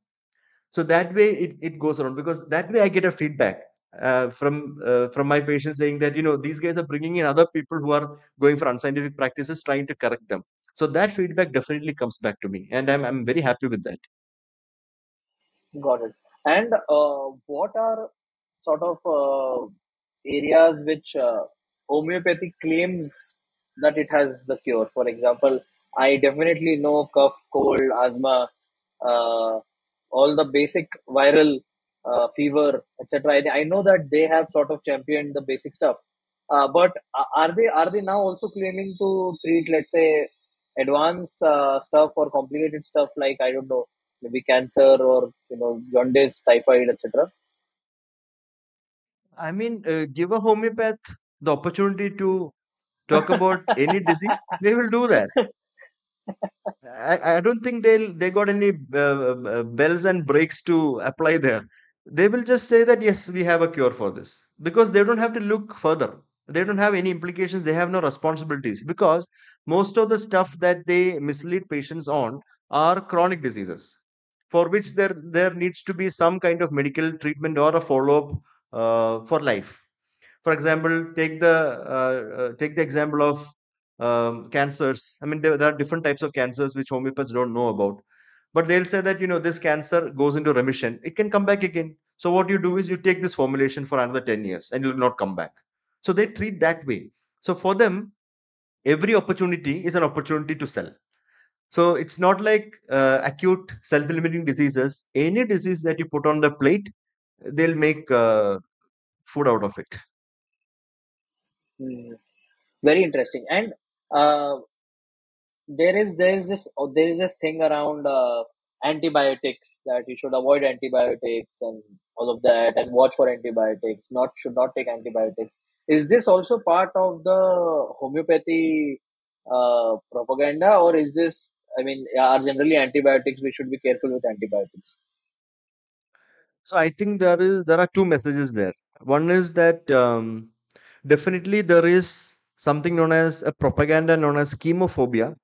[SPEAKER 2] So that way it, it goes around because that way I get a feedback uh, from uh, from my patients saying that you know these guys are bringing in other people who are going for unscientific practices, trying to correct them. So that feedback definitely comes back to me, and I'm I'm very happy with that.
[SPEAKER 1] Got it. And uh, what are sort of uh, areas which uh, homeopathy claims that it has the cure? For example, I definitely know cough, cold, asthma, uh, all the basic viral uh, fever, etc. I, I know that they have sort of championed the basic stuff. Uh, but are they are they now also claiming to treat, let's say, advanced uh, stuff or complicated stuff like I don't know maybe cancer or you know jaundice, typhoid, etc.
[SPEAKER 2] I mean, uh, give a homeopath the opportunity to talk about *laughs* any disease, they will do that. I, I don't think they'll they got any uh, uh, bells and brakes to apply there. They will just say that yes, we have a cure for this because they don't have to look further. They don't have any implications. They have no responsibilities because most of the stuff that they mislead patients on are chronic diseases for which there there needs to be some kind of medical treatment or a follow-up uh, for life. For example, take the uh, uh, take the example of um, cancers. I mean, there, there are different types of cancers which homeopaths don't know about, but they'll say that you know this cancer goes into remission. It can come back again. So what you do is you take this formulation for another ten years, and it will not come back. So they treat that way. So for them, every opportunity is an opportunity to sell. So it's not like uh, acute self-limiting diseases. Any disease that you put on the plate, they'll make uh, food out of it.
[SPEAKER 1] Hmm. Very interesting. And uh, there is there is this oh, there is this thing around uh, antibiotics that you should avoid antibiotics and all of that and watch for antibiotics not should not take antibiotics is this also part of the homeopathy uh, propaganda or is this i mean are generally antibiotics we should be careful with antibiotics
[SPEAKER 2] So I think there is there are two messages there. One is that um, definitely there is something known as a propaganda known as chemophobia,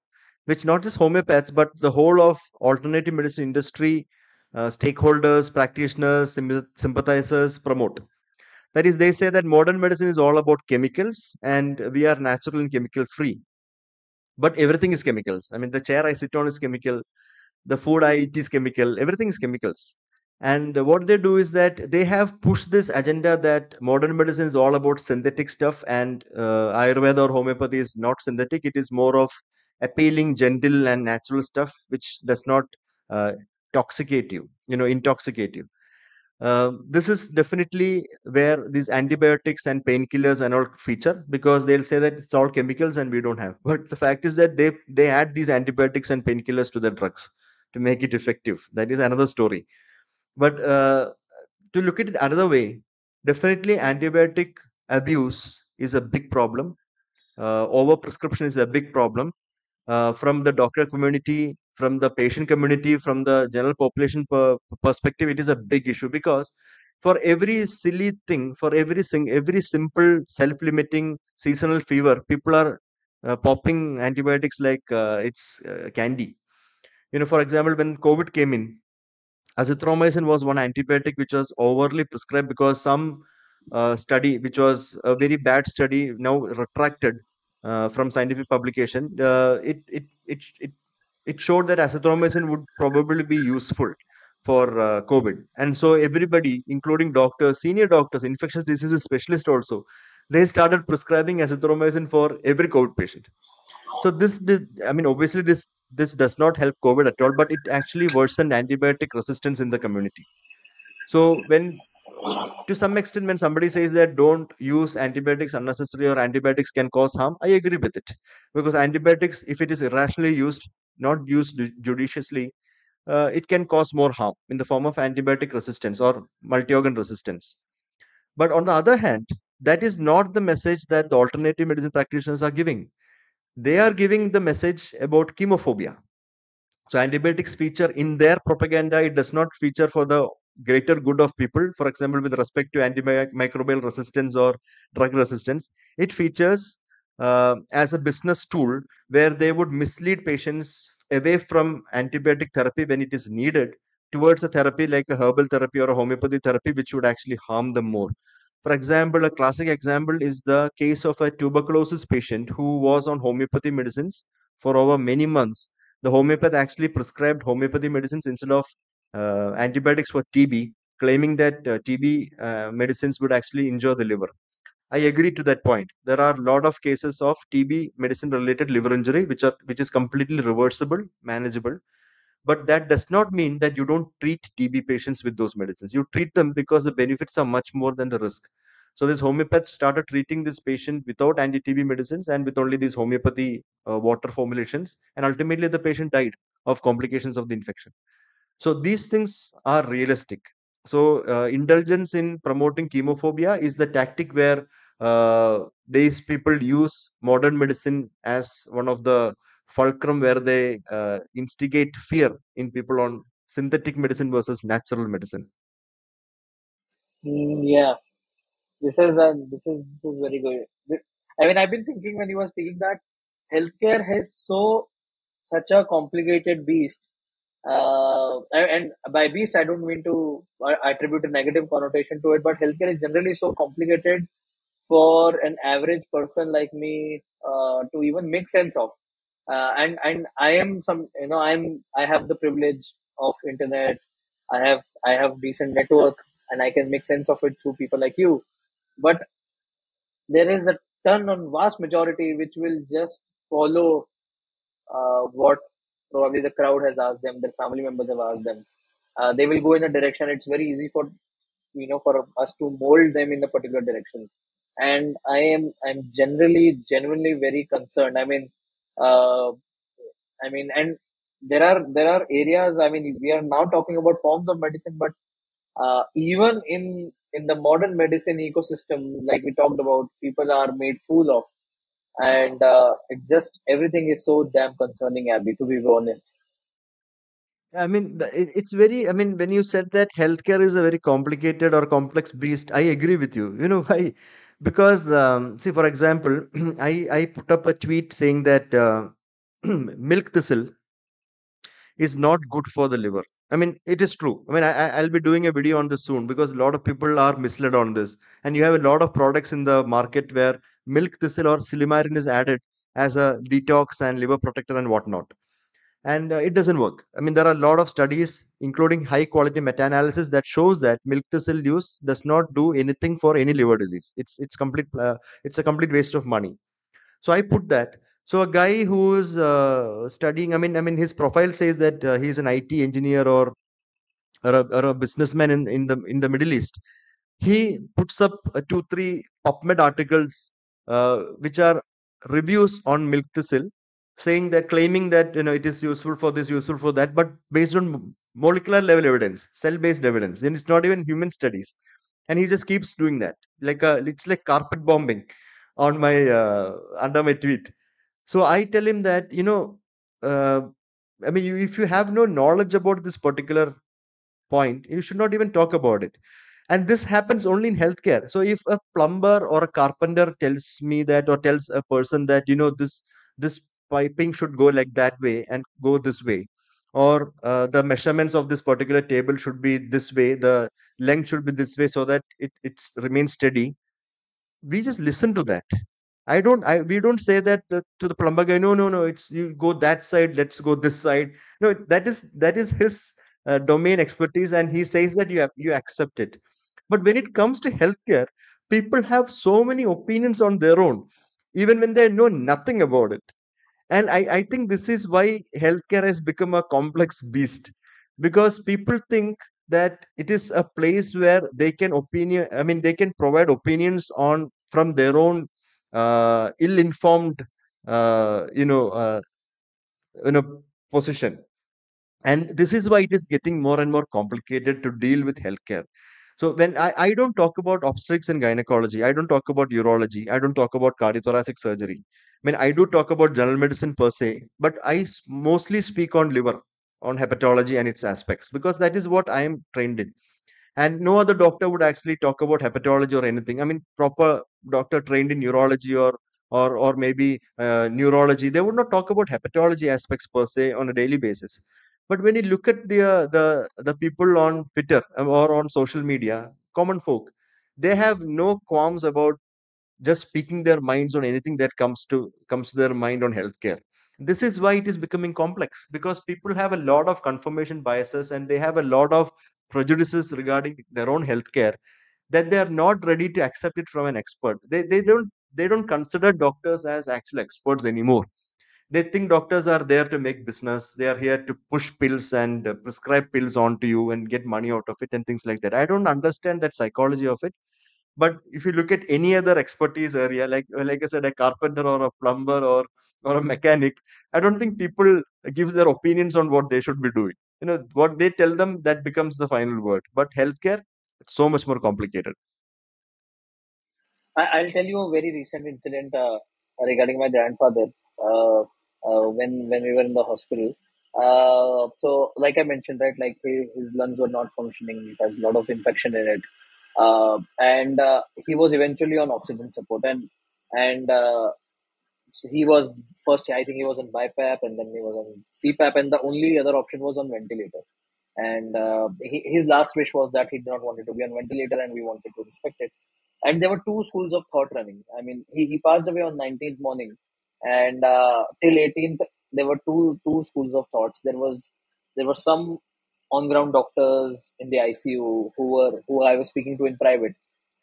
[SPEAKER 2] which not just homeopaths but the whole of alternative medicine industry, uh, stakeholders, practitioners, sympathizers promote. That is, they say that modern medicine is all about chemicals and we are natural and chemical free. But everything is chemicals. I mean, the chair I sit on is chemical the food I eat is chemical, everything is chemicals. And what they do is that they have pushed this agenda that modern medicine is all about synthetic stuff and uh, Ayurveda or homeopathy is not synthetic. It is more of appealing, gentle, and natural stuff, which does not uh, toxicate you, you know, intoxicate you. Uh, this is definitely where these antibiotics and painkillers and all feature because they'll say that it's all chemicals and we don't have. But the fact is that they they add these antibiotics and painkillers to the drugs to make it effective. That is another story. But uh, to look at it another way, definitely antibiotic abuse is a big problem. Uh, overprescription is a big problem uh, from the doctor community, from the patient community, from the general population per, perspective, it is a big issue because for every silly thing, for every sing, every simple self-limiting seasonal fever, people are uh, popping antibiotics like uh, it's uh, candy. You know, for example, when COVID came in, azithromycin was one antibiotic which was overly prescribed because some uh, study, which was a very bad study, now retracted uh, from scientific publication. Uh, it, it it it it showed that azithromycin would probably be useful for uh, COVID, and so everybody, including doctors, senior doctors, infectious diseases specialists, also they started prescribing azithromycin for every COVID patient. So this, did, I mean, obviously this this does not help COVID at all, but it actually worsened antibiotic resistance in the community. So when to some extent when somebody says that don't use antibiotics unnecessarily or antibiotics can cause harm i agree with it because antibiotics if it is irrationally used not used judiciously uh, it can cause more harm in the form of antibiotic resistance or multi-organ resistance. But on the other hand that is not the message that the alternative medicine practitioners are giving. They are giving the message about chemophobia. So antibiotics feature in their propaganda, it does not feature for the greater good of people. For example, with respect to antimicrobial resistance or drug resistance, it features uh, as a business tool where they would mislead patients away from antibiotic therapy when it is needed towards a therapy like a herbal therapy or a homeopathy therapy, which would actually harm them more. For example, a classic example is the case of a tuberculosis patient who was on homeopathy medicines for over many months the homeopath actually prescribed homeopathy medicines instead of uh, antibiotics for TB, claiming that uh, TB uh, medicines would actually injure the liver. I agree to that point. There are a lot of cases of TB medicine related liver injury which are which is completely reversible, manageable. But that does not mean that you don't treat TB patients with those medicines. You treat them because the benefits are much more than the risk. So this homeopath started treating this patient without anti-TB medicines and with only these homeopathy uh, water formulations, and ultimately the patient died of complications of the infection. So these things are realistic. So uh, indulgence in promoting chemophobia is the tactic where uh, these people use modern medicine as one of the fulcrum where they uh, instigate fear in people on synthetic medicine versus natural medicine.
[SPEAKER 1] Mm, yeah this is uh, this is this is very good i mean i've been thinking when you were speaking that healthcare has so such a complicated beast uh, and by beast i don't mean to uh, attribute a negative connotation to it but healthcare is generally so complicated for an average person like me uh, to even make sense of. Uh, and and i am some you know i'm i have the privilege of internet. I have i have decent network and i can make sense of it through people like you. But there is a ton on vast majority which will just follow uh, what probably the crowd has asked them, their family members have asked them. Uh, they will go in a direction. It's very easy for you know for us to mold them in a particular direction. And I am I'm generally genuinely very concerned. I mean, uh, I mean, and there are there are areas. I mean, we are now talking about forms of medicine, but uh, even in in the modern medicine ecosystem, like we talked about, people are made fool of and uh, it just everything is so damn concerning abby to be honest
[SPEAKER 2] I mean, it's very, I mean, when you said that healthcare is a very complicated or complex beast, I agree with you. You know *laughs* why? Because, um, see, for example, *clears throat* I, I put up a tweet saying that uh, *clears throat* milk thistle is not good for the liver. I mean, it is true. I mean, I, I'll be doing a video on this soon because a lot of people are misled on this. And you have a lot of products in the market where milk thistle or silymarin is added as a detox and liver protector and whatnot and uh, it doesn't work. I mean, there are a lot of studies, including high quality meta-analysis, that shows that milk thistle use does not do anything for any liver disease. It's it's complete uh, it's a complete waste of money. So I put that. So a guy who is uh, studying, I mean, I mean, his profile says that uh, he's an IT engineer or or a, or a businessman in, in the in the Middle East he puts up uh, two three PubMed articles which are reviews on milk thistle saying that claiming that you know it is useful for this useful for that but based on molecular level evidence cell based evidence and it's not even human studies. And he just keeps doing that. Like a, it's like carpet bombing on my uh, under my tweet. So i tell him that you know uh, i mean you, if you have no knowledge about this particular point, you should not even talk about it. And this happens only in healthcare. So if a plumber or a carpenter tells me that or tells a person that you know this this piping should go like that way and go this way or uh, the measurements of this particular table should be this way the length should be this way so that it it's remains steady we just listen to that I don't I we don't say that the, to the plumber guy, no, no, no, it's you go that side, let's go this side. No, that is that is his uh, domain expertise, and he says that you have, you accept it. But when it comes to healthcare, people have so many opinions on their own, even when they know nothing about it. And I, I think this is why healthcare has become a complex beast because people think that it is a place where they can opinion I mean they can provide opinions on from their own uh, ill-informed uh, you know uh, you know position and this is why it is getting more and more complicated to deal with healthcare so when I, I don't talk about obstetrics and gynecology, I don't talk about urology, I don't talk about cardiothoracic surgery. I mean, I do talk about general medicine per se, but I mostly speak on liver, on hepatology and its aspects because that is what I am trained in. And no other doctor would actually talk about hepatology or anything. I mean, proper doctor trained in urology or or or maybe uh, neurology, they would not talk about hepatology aspects per se on a daily basis. But when you look at the uh, the the people on Twitter um, or on social media, common folk, they have no qualms about just speaking their minds on anything that comes to comes to their mind on healthcare. This is why it is becoming complex because people have a lot of confirmation biases and they have a lot of prejudices regarding their own healthcare that they are not ready to accept it from an expert. They they don't they don't consider doctors as actual experts anymore they think doctors are there to make business. They are here to push pills and uh, prescribe pills onto you and get money out of it and things like that. I don't understand that psychology of it. But if you look at any other expertise area like like i said a carpenter or a plumber or or a mechanic i don't think people give their opinions on what they should be doing. You know what they tell them that becomes the final word. But healthcare it's so much more complicated.
[SPEAKER 1] I, i'll tell you a very recent incident uh, regarding my grandfather. Uh, uh, when when we were in the hospital uh, so like i mentioned right like his, lungs were not functioning it has a lot of infection in it uh, and uh, he was eventually on oxygen support and and uh, he was first. I think he was on BiPAP, and then he was on CPAP, and the only other option was on ventilator. And uh, he, his last wish was that he did not want it to be on ventilator, and we wanted to respect it. And there were two schools of thought running. I mean, he, he passed away on 19th morning, and uh, till 18th there were two two schools of thoughts. There was there were some on ground doctors in the ICU who were who I was speaking to in private,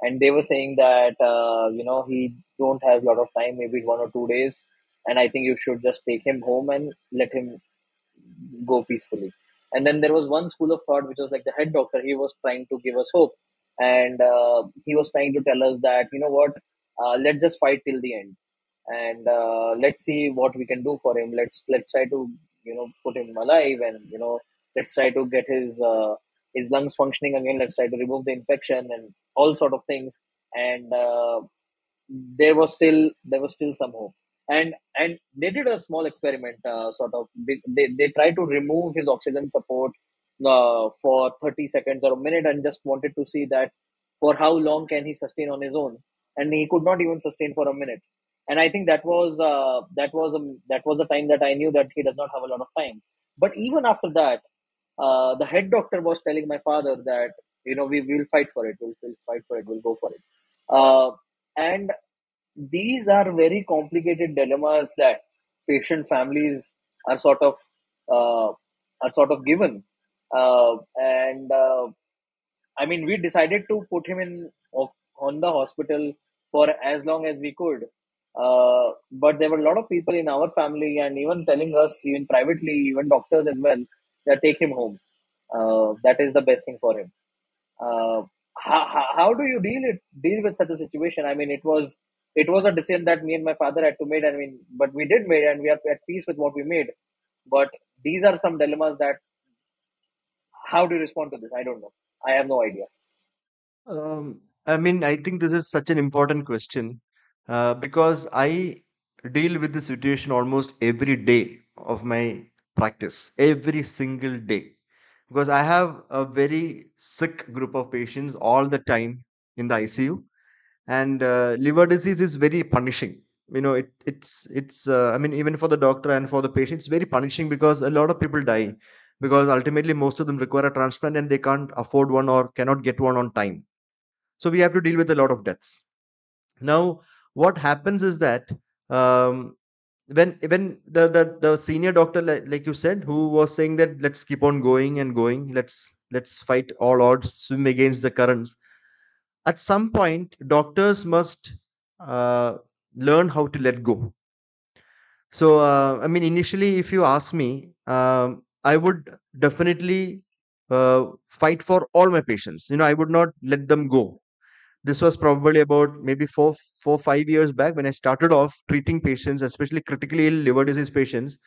[SPEAKER 1] and they were saying that uh, you know he don't have a lot of time, maybe one or two days, and I think you should just take him home and let him go peacefully. And then there was one school of thought which was like the head doctor. He was trying to give us hope, and uh, he was trying to tell us that you know what, uh, let's just fight till the end, and uh, let's see what we can do for him. Let's let's try to you know put him alive, and you know let's try to get his uh, his lungs functioning again. Let's try to remove the infection and all sort of things. And uh, there was still there was still some hope and and they did a small experiment uh, sort of they, they, they tried to remove his oxygen support uh, for 30 seconds or a minute and just wanted to see that for how long can he sustain on his own and he could not even sustain for a minute and i think that was uh, that was a that was a time that i knew that he does not have a lot of time. But even after that uh, the head doctor was telling my father that you know we will fight for it we'll, we'll fight for it we'll go for it. Uh, and these are very complicated dilemmas that patient families are sort of uh, are sort of given. Uh, and uh, i mean we decided to put him in on the hospital for as long as we could uh, but there were a lot of people in our family and even telling us even privately even doctors as well that take him home uh, that is the best thing for him uh, how, how, do you deal it deal with such a situation i mean it was it was a decision that me and my father had to make. I mean, but we did make, and we are at peace with what we made. But these are some dilemmas that how do you respond to this? I don't know. I have no idea.
[SPEAKER 2] Um, I mean, I think this is such an important question uh, because I deal with the situation almost every day of my practice, every single day. Because I have a very sick group of patients all the time in the ICU, and uh, liver disease is very punishing. You know, it it's it's. Uh, I mean, even for the doctor and for the patient, it's very punishing because a lot of people die because ultimately most of them require a transplant and they can't afford one or cannot get one on time so we have to deal with a lot of deaths now what happens is that um, when when the, the the senior doctor like, you said who was saying that let's keep on going and going let's let's fight all odds swim against the currents. At some point doctors must uh, learn how to let go. So uh, i mean initially if you ask me um, i would definitely uh, fight for all my patients. You know i would not let them go this was probably about maybe four, four, five years back when I started off treating patients, especially critically ill liver disease patients.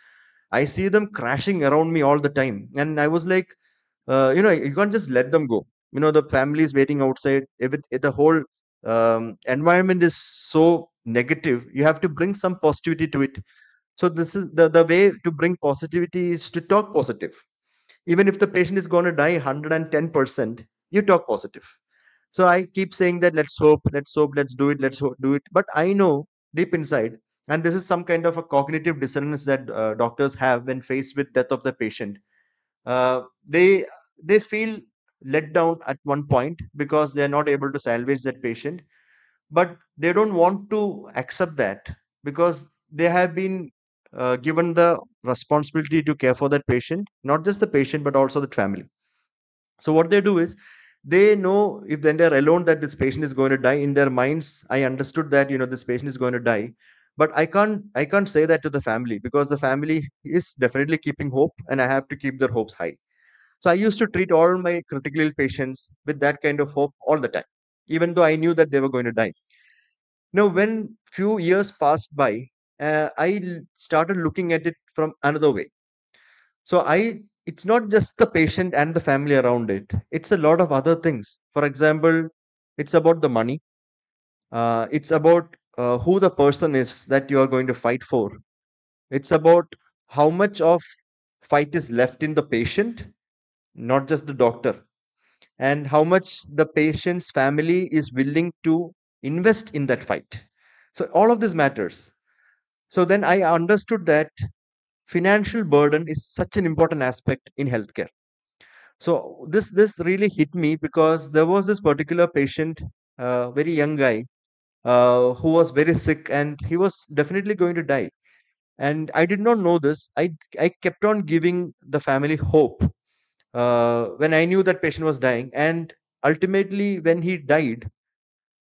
[SPEAKER 2] I see them crashing around me all the time, and I was like, uh, you know, you can't just let them go. You know, the family is waiting outside. If it, if the whole um, environment is so negative, you have to bring some positivity to it. So this is the the way to bring positivity is to talk positive. Even if the patient is going to die 110%, you talk positive so I keep saying that let's hope, let's hope, let's do it, let's ho- do it. But I know deep inside, and this is some kind of a cognitive dissonance that uh, doctors have when faced with death of the patient. Uh, they they feel let down at one point because they are not able to salvage that patient, but they don't want to accept that because they have been uh, given the responsibility to care for that patient, not just the patient but also the family. So what they do is they know if when they're alone that this patient is going to die. In their minds i understood that you know this patient is going to die. But i can't i can't say that to the family because the family is definitely keeping hope and i have to keep their hopes high. So i used to treat all my critical ill patients with that kind of hope all the time even though i knew that they were going to die. Now when few years passed by uh, i started looking at it from another way. So I it's not just the patient and the family around it. It's a lot of other things. For example, it's about the money. Uh, it's about uh, who the person is that you are going to fight for. It's about how much of fight is left in the patient, not just the doctor, and how much the patient's family is willing to invest in that fight. So all of this matters. So then I understood that financial burden is such an important aspect in healthcare. So this this really hit me because there was this particular patient, uh, very young guy, uh, who was very sick and he was definitely going to die. And I did not know this. I I kept on giving the family hope uh, when I knew that patient was dying. And ultimately, when he died,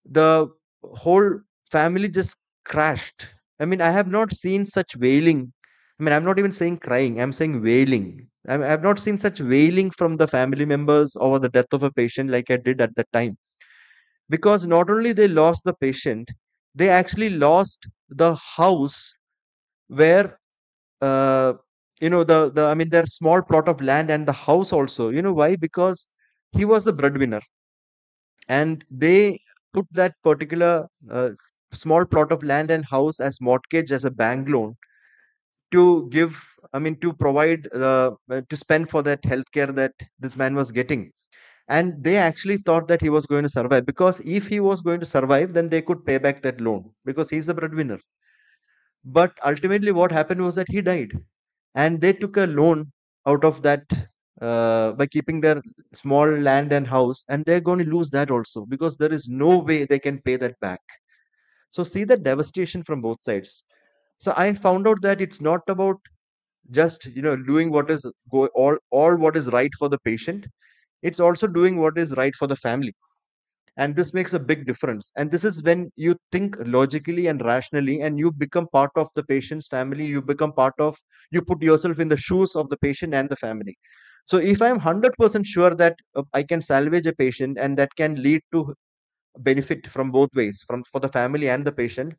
[SPEAKER 2] the whole family just crashed. I mean, I have not seen such wailing. I mean, I'm not even saying crying, I'm saying wailing. I I have not seen such wailing from the family members over the death of a patient like I did at that time. Because not only they lost the patient, they actually lost the house where uh, you know the the I mean their small plot of land and the house also. You know why? Because he was the breadwinner and they put that particular uh, small plot of land and house as mortgage as a bank loan to give i mean to provide uh, uh, to spend for that healthcare that this man was getting. And they actually thought that he was going to survive because if he was going to survive then they could pay back that loan because he's the breadwinner. But ultimately what happened was that he died and they took a loan out of that uh, by keeping their small land and house and they're going to lose that also because there is no way they can pay that back. So see the devastation from both sides so i found out that it's not about just you know doing what is go all all what is right for the patient. It's also doing what is right for the family. And this makes a big difference. And this is when you think logically and rationally and you become part of the patient's family you become part of you put yourself in the shoes of the patient and the family. So if i'm 100% sure that uh, i can salvage a patient and that can lead to benefit from both ways from for the family and the patient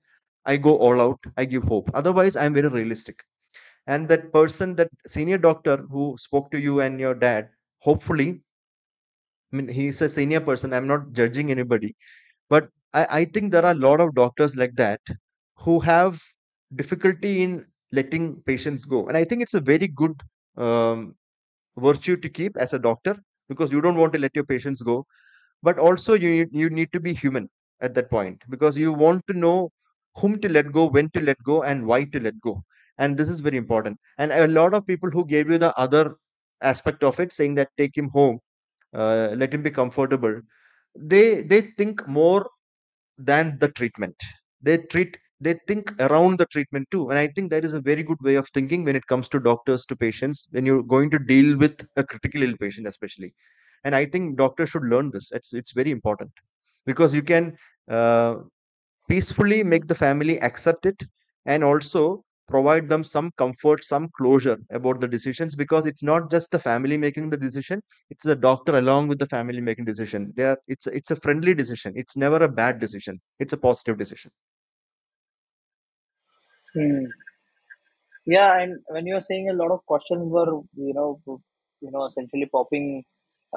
[SPEAKER 2] i go all out i give hope otherwise i'm very realistic and that person that senior doctor who spoke to you and your dad hopefully i mean he's a senior person i'm not judging anybody but I, I think there are a lot of doctors like that who have difficulty in letting patients go. And I think it's a very good um, virtue to keep as a doctor because you don't want to let your patients go. But also you need, you need to be human at that point because you want to know whom to let go, when to let go, and why to let go. And this is very important. And a lot of people who gave you the other aspect of it, saying that take him home, uh, let him be comfortable, they they think more than the treatment. They treat they think around the treatment too. And I think that is a very good way of thinking when it comes to doctors to patients when you're going to deal with a critically ill patient, especially. And I think doctors should learn this. It's it's very important because you can uh, peacefully make the family accept it and also provide them some comfort some closure about the decisions because it's not just the family making the decision it's the doctor along with the family making decision they are it's a- it's a friendly decision it's never a bad decision it's a positive decision
[SPEAKER 1] Hmm. Yeah, and when you're saying a lot of questions were, you know, you know, essentially popping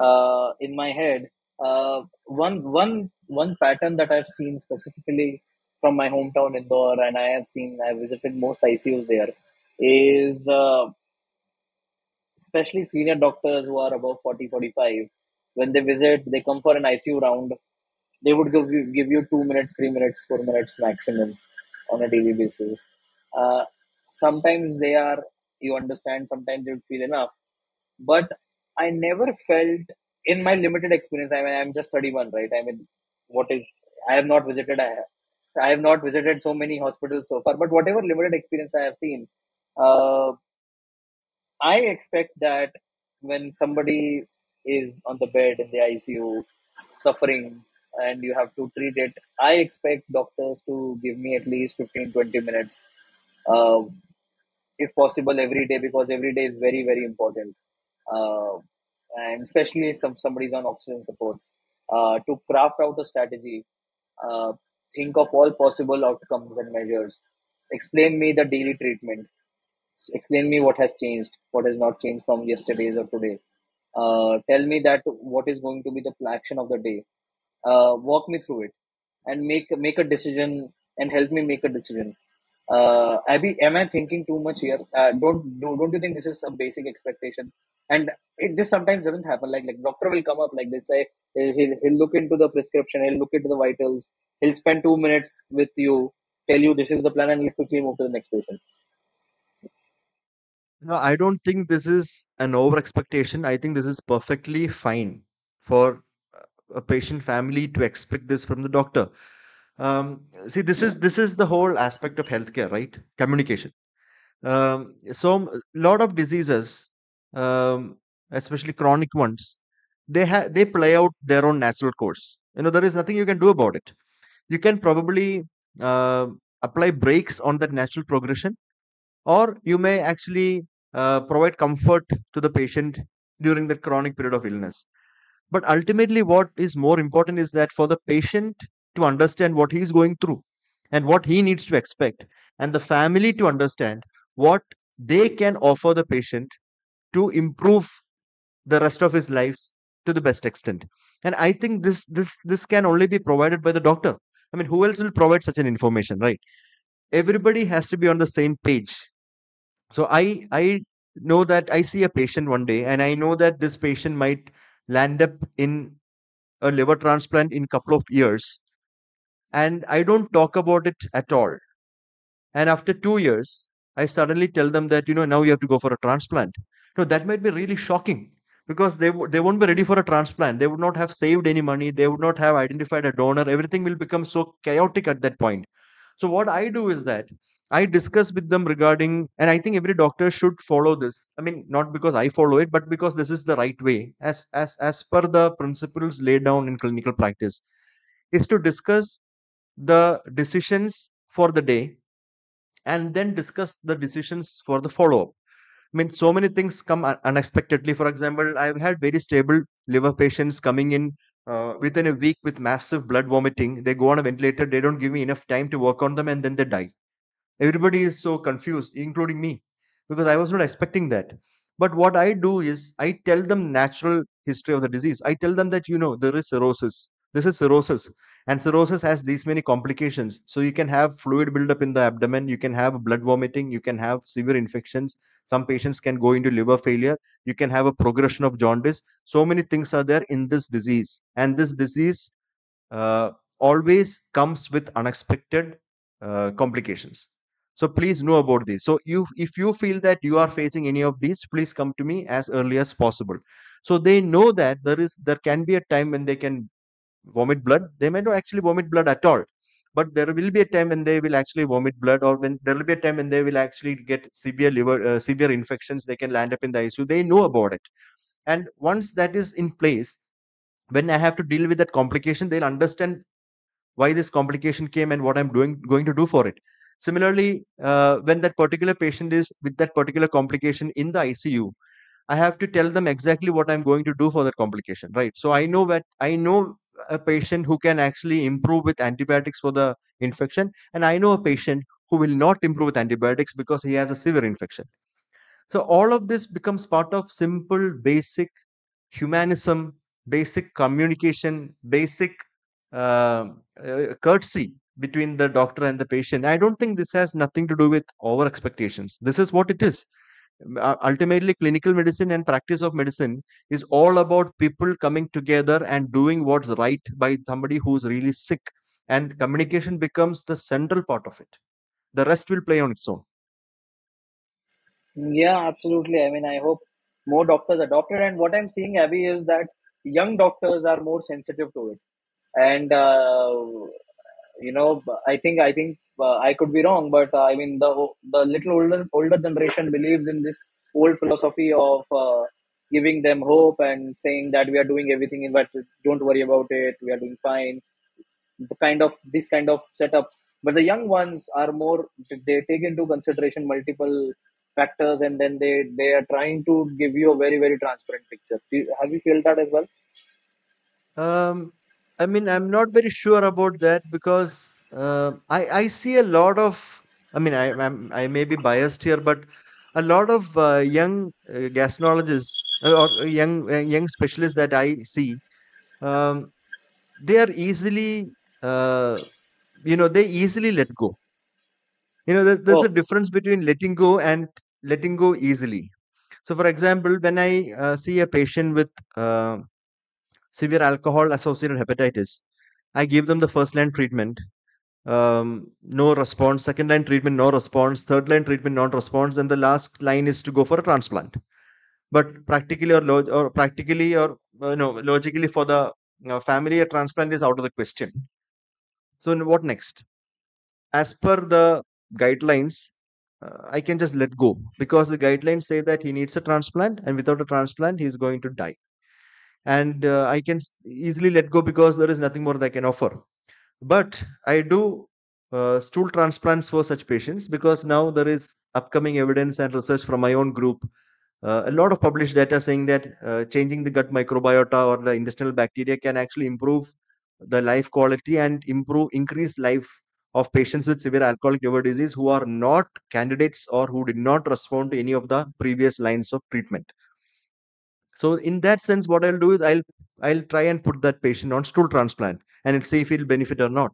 [SPEAKER 1] uh, in my head. Uh, one, one, one pattern that I've seen specifically from my hometown Indore, and I have seen, I visited most ICUs there, is uh, especially senior doctors who are above 40, 45. When they visit, they come for an ICU round. They would give you, give you two minutes, three minutes, four minutes maximum on a daily basis. Uh, sometimes they are, you understand, sometimes they would feel enough. But I never felt, in my limited experience, I mean, I'm just 31, right? I mean, what is, I have not visited, I, I have not visited so many hospitals so far, but whatever limited experience I have seen, uh, I expect that when somebody is on the bed in the ICU suffering and you have to treat it, I expect doctors to give me at least 15 20 minutes, uh, if possible, every day because every day is very, very important. Uh, and especially some, somebody's on oxygen support, uh, to craft out a strategy, uh, think of all possible outcomes and measures, explain me the daily treatment, explain me what has changed, what has not changed from yesterday's or today. Uh, tell me that what is going to be the action of the day. Uh, walk me through it and make make a decision and help me make a decision. Uh, Abby, am I thinking too much here? Uh, don't do, not don't you think this is a basic expectation? And it, this sometimes doesn't happen. Like like doctor will come up like this. Say he'll, he'll he'll look into the prescription. He'll look into the vitals. He'll spend two minutes with you tell you this is the plan and you quickly move to the next patient.
[SPEAKER 2] No, I don't think this is an over expectation. I think this is perfectly fine for a patient family to expect this from the doctor. Um, see, this is this is the whole aspect of healthcare, right? Communication. Um, so a lot of diseases, um, especially chronic ones, they have they play out their own natural course. You know, there is nothing you can do about it. You can probably uh, apply brakes on that natural progression or you may actually uh, provide comfort to the patient during that chronic period of illness but ultimately what is more important is that for the patient to understand what he is going through and what he needs to expect and the family to understand what they can offer the patient to improve the rest of his life to the best extent. And i think this this this can only be provided by the doctor. I mean who else will provide such an information right? Everybody has to be on the same page. So i i know that i see a patient one day and i know that this patient might land up in a liver transplant in couple of years. And i don't talk about it at all. And after 2 years i suddenly tell them that you know now you have to go for a transplant no that might be really shocking because they they won't be ready for a transplant they would not have saved any money they would not have identified a donor everything will become so chaotic at that point so what I do is that I discuss with them regarding, and I think every doctor should follow this. I mean, not because I follow it, but because this is the right way, as as as per the principles laid down in clinical practice, is to discuss the decisions for the day and then discuss the decisions for the follow up. I mean, so many things come unexpectedly. For example, I've had very stable liver patients coming in uh, within a week with massive blood vomiting. They go on a ventilator. They don't give me enough time to work on them, and then they die. Everybody is so confused, including me, because I was not expecting that. But what I do is I tell them natural history of the disease. I tell them that you know there is cirrhosis. This is cirrhosis, and cirrhosis has these many complications. So you can have fluid buildup in the abdomen. You can have blood vomiting. You can have severe infections. Some patients can go into liver failure. You can have a progression of jaundice. So many things are there in this disease, and this disease uh, always comes with unexpected uh, complications so please know about this so you if you feel that you are facing any of these please come to me as early as possible so they know that there is there can be a time when they can vomit blood they may not actually vomit blood at all but there will be a time when they will actually vomit blood or when there will be a time when they will actually get severe liver uh, severe infections they can land up in the icu they know about it. And once that is in place when i have to deal with that complication they'll understand why this complication came and what i'm doing going to do for it. Similarly uh, when that particular patient is with that particular complication in the icu i have to tell them exactly what i'm going to do for that complication right? So i know that i know a patient who can actually improve with antibiotics for the infection and i know a patient who will not improve with antibiotics because he has a severe infection so all of this becomes part of simple basic humanism, basic communication, basic uh, uh, courtesy between the doctor and the patient. I don't think this has nothing to do with over expectations. This is what it is. Uh, Ultimately, clinical medicine and practice of medicine is all about people coming together and doing what's right by somebody who's really sick. And communication becomes the central part of it. The rest will play on its own.
[SPEAKER 1] Yeah, absolutely. I mean, I hope more doctors adopt it. And what I'm seeing, Abby, is that young doctors are more sensitive to it. And uh, you know, I think I think uh, I could be wrong, but uh, I mean, the the little older older generation believes in this old philosophy of uh, giving them hope and saying that we are doing everything in but don't worry about it, we are doing fine. The kind of this kind of setup. But the young ones are more they take into consideration multiple factors and then they they are trying to give you a very very transparent picture. Have you felt that as well?
[SPEAKER 2] Um, I mean, I'm not very sure about that because uh, I I see a lot of. I mean, I I'm, I may be biased here, but a lot of uh, young uh, gastroenterologists uh, or young uh, young specialists that I see, um, they are easily, uh, you know, they easily let go. You know, there, there's a
[SPEAKER 1] oh
[SPEAKER 2] difference between letting go and letting go easily. So, for example, when I uh, see a patient with uh, severe alcohol associated hepatitis, I give them the first line treatment um, no response. Second line treatment, no response. Third line treatment, non response. And the last line is to go for a transplant. But practically or log- or practically or uh, no logically for the uh, family, a transplant is out of the question. So what next? As per the guidelines, uh, I can just let go because the guidelines say that he needs a transplant, and without a transplant, he's going to die. And uh, I can easily let go because there is nothing more that I can offer. But I do uh, stool transplants for such patients because now there is upcoming evidence and research from my own group. Uh, a lot of published data saying that uh, changing the gut microbiota or the intestinal bacteria can actually improve the life quality and improve increase life of patients with severe alcoholic liver disease who are not candidates or who did not respond to any of the previous lines of treatment. So in that sense, what I'll do is I'll I'll try and put that patient on stool transplant and I'll see if he'll benefit or not.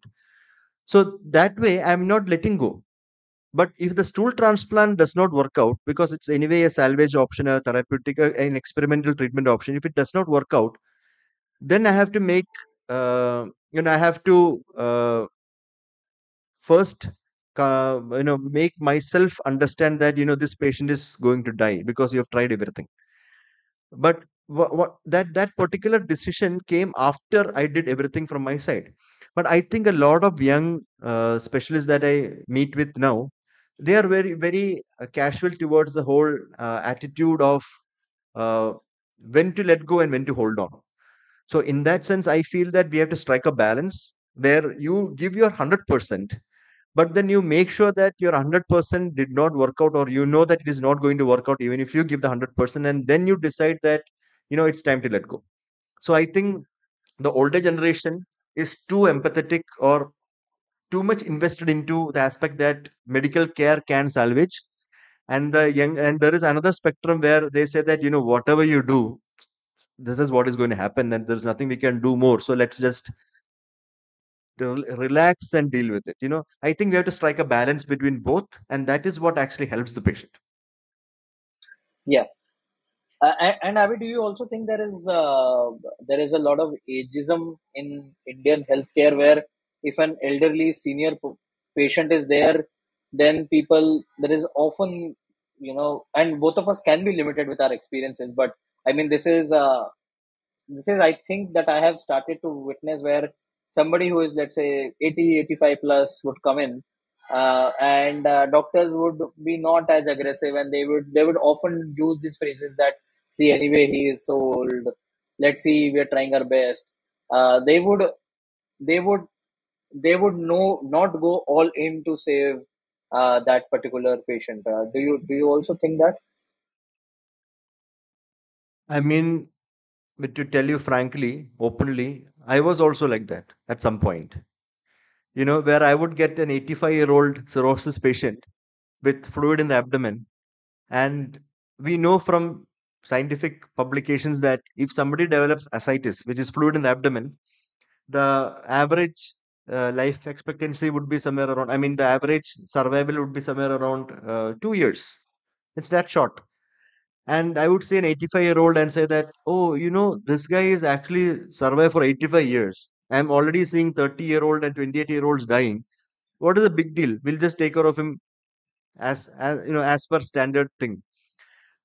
[SPEAKER 2] So that way, I'm not letting go. But if the stool transplant does not work out, because it's anyway a salvage option, a therapeutic, uh, an experimental treatment option, if it does not work out, then I have to make, uh, you know, I have to uh, first, uh, you know, make myself understand that you know this patient is going to die because you have tried everything. But what, what that that particular decision came after I did everything from my side. But I think a lot of young uh, specialists that I meet with now, they are very very uh, casual towards the whole uh, attitude of uh, when to let go and when to hold on. So in that sense, I feel that we have to strike a balance where you give your hundred percent, but then you make sure that your hundred percent did not work out, or you know that it is not going to work out, even if you give the hundred percent, and then you decide that you know it's time to let go. So I think the older generation is too empathetic or too much invested into the aspect that medical care can salvage and the young and there is another spectrum where they say that you know whatever you do this is what is going to happen and there's nothing we can do more so let's just relax and deal with it you know i think we have to strike a balance between both and that is what actually helps the patient
[SPEAKER 1] Yeah. Uh, and, Abby, do you also think there is uh, there is a lot of ageism in Indian healthcare where if an elderly senior patient is there, then people there is often you know, and both of us can be limited with our experiences, but I mean this is uh, this is i think that i have started to witness where somebody who is let's say 80 85 plus would come in uh, and uh, doctors would be not as aggressive and they would they would often use these phrases that see anyway he is so old. Let's see we are trying our best. Uh, they would they would they would know not go all in to save uh, that particular patient. Uh, do you do you also think that?
[SPEAKER 2] I mean but to tell you frankly openly i was also like that at some point you know where i would get an 85 year old cirrhosis patient with fluid in the abdomen And we know from scientific publications that if somebody develops ascites, which is fluid in the abdomen, the average uh, life expectancy would be somewhere around, I mean, the average survival would be somewhere around uh, two years. It's that short. And I would say an 85 year old and say that, oh, you know, this guy is actually survived for 85 years. I'm already seeing 30 year old and 28 year olds dying. What is the big deal? We'll just take care of him as, as you know, as per standard thing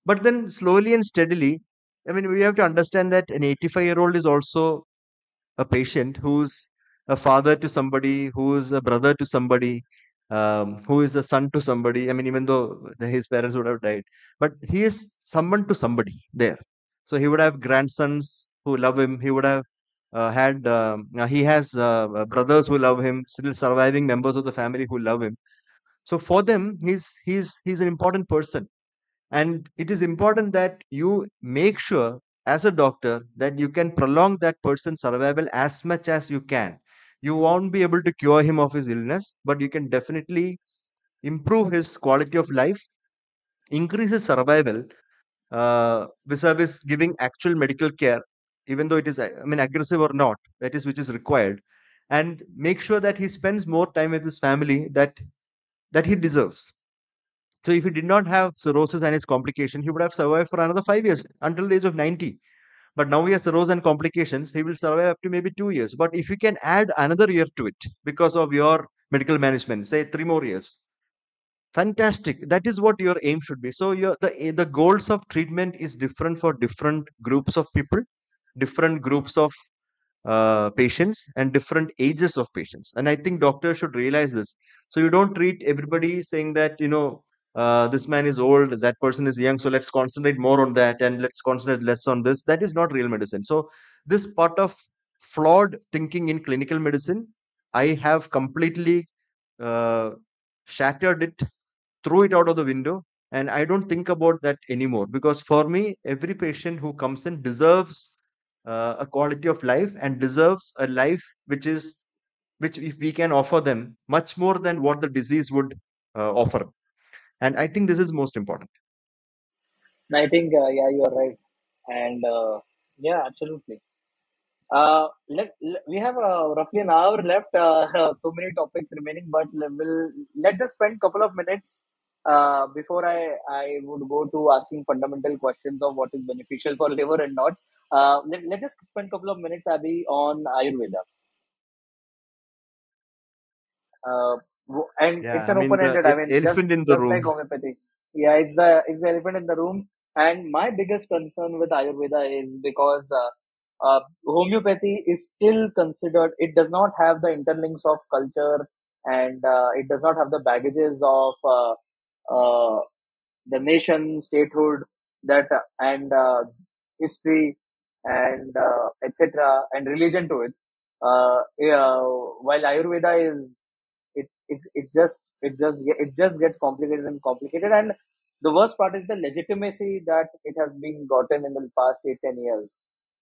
[SPEAKER 2] But then slowly and steadily, I mean, we have to understand that an 85 year old is also a patient who's a father to somebody, who's a brother to somebody, um, who is a son to somebody. I mean, even though his parents would have died, but he is someone to somebody there. So he would have grandsons who love him. He would have uh, had, um, uh, he has uh, uh, brothers who love him, still surviving members of the family who love him. So for them, he's he's he's an important person and it is important that you make sure as a doctor that you can prolong that person's survival as much as you can you won't be able to cure him of his illness but you can definitely improve his quality of life increase his survival uh, vis-a-vis giving actual medical care even though it is i mean aggressive or not that is which is required and make sure that he spends more time with his family that that he deserves so if he did not have cirrhosis and its complication, he would have survived for another five years until the age of 90. But now he has cirrhosis and complications, he will survive up to maybe two years. But if you can add another year to it because of your medical management, say three more years. Fantastic. That is what your aim should be. So your the the goals of treatment is different for different groups of people, different groups of uh, patients, and different ages of patients. And I think doctors should realize this. So you don't treat everybody saying that you know uh, this man is old, that person is young, so let's concentrate more on that, and let's concentrate less on this. That is not real medicine. So this part of flawed thinking in clinical medicine, I have completely uh, shattered it threw it out of the window and i don't think about that anymore because for me every patient who comes in deserves uh, a quality of life and deserves a life which is which if we can offer them much more than what the disease would uh, offer and i think this is most important
[SPEAKER 1] I think uh, yeah, you're right, and uh, yeah, absolutely. Uh, let, let- we have uh, roughly an hour left. Uh, *laughs* so many topics remaining, but we'll let's spend couple of minutes uh, before I I would go to asking fundamental questions of what is beneficial for liver and not. Uh, let, let us spend a couple of minutes, Abby, on Ayurveda. Uh, and
[SPEAKER 2] yeah
[SPEAKER 1] it's
[SPEAKER 2] i
[SPEAKER 1] an
[SPEAKER 2] mean
[SPEAKER 1] open-ended. I
[SPEAKER 2] e-
[SPEAKER 1] mean, just
[SPEAKER 2] in the
[SPEAKER 1] just
[SPEAKER 2] room
[SPEAKER 1] like homeopathy. Yeah, it's the it's the elephant in the room. And my biggest concern with Ayurveda is because uh, uh, homeopathy is still considered. It does not have the interlinks of culture, and uh, it does not have the baggages of uh, uh, the nation, statehood, that uh, and uh, history and uh, etc. and religion to it. Uh, yeah, while Ayurveda is it, it just it just it just gets complicated and complicated. And the worst part is the legitimacy that it has been gotten in the past eight ten years.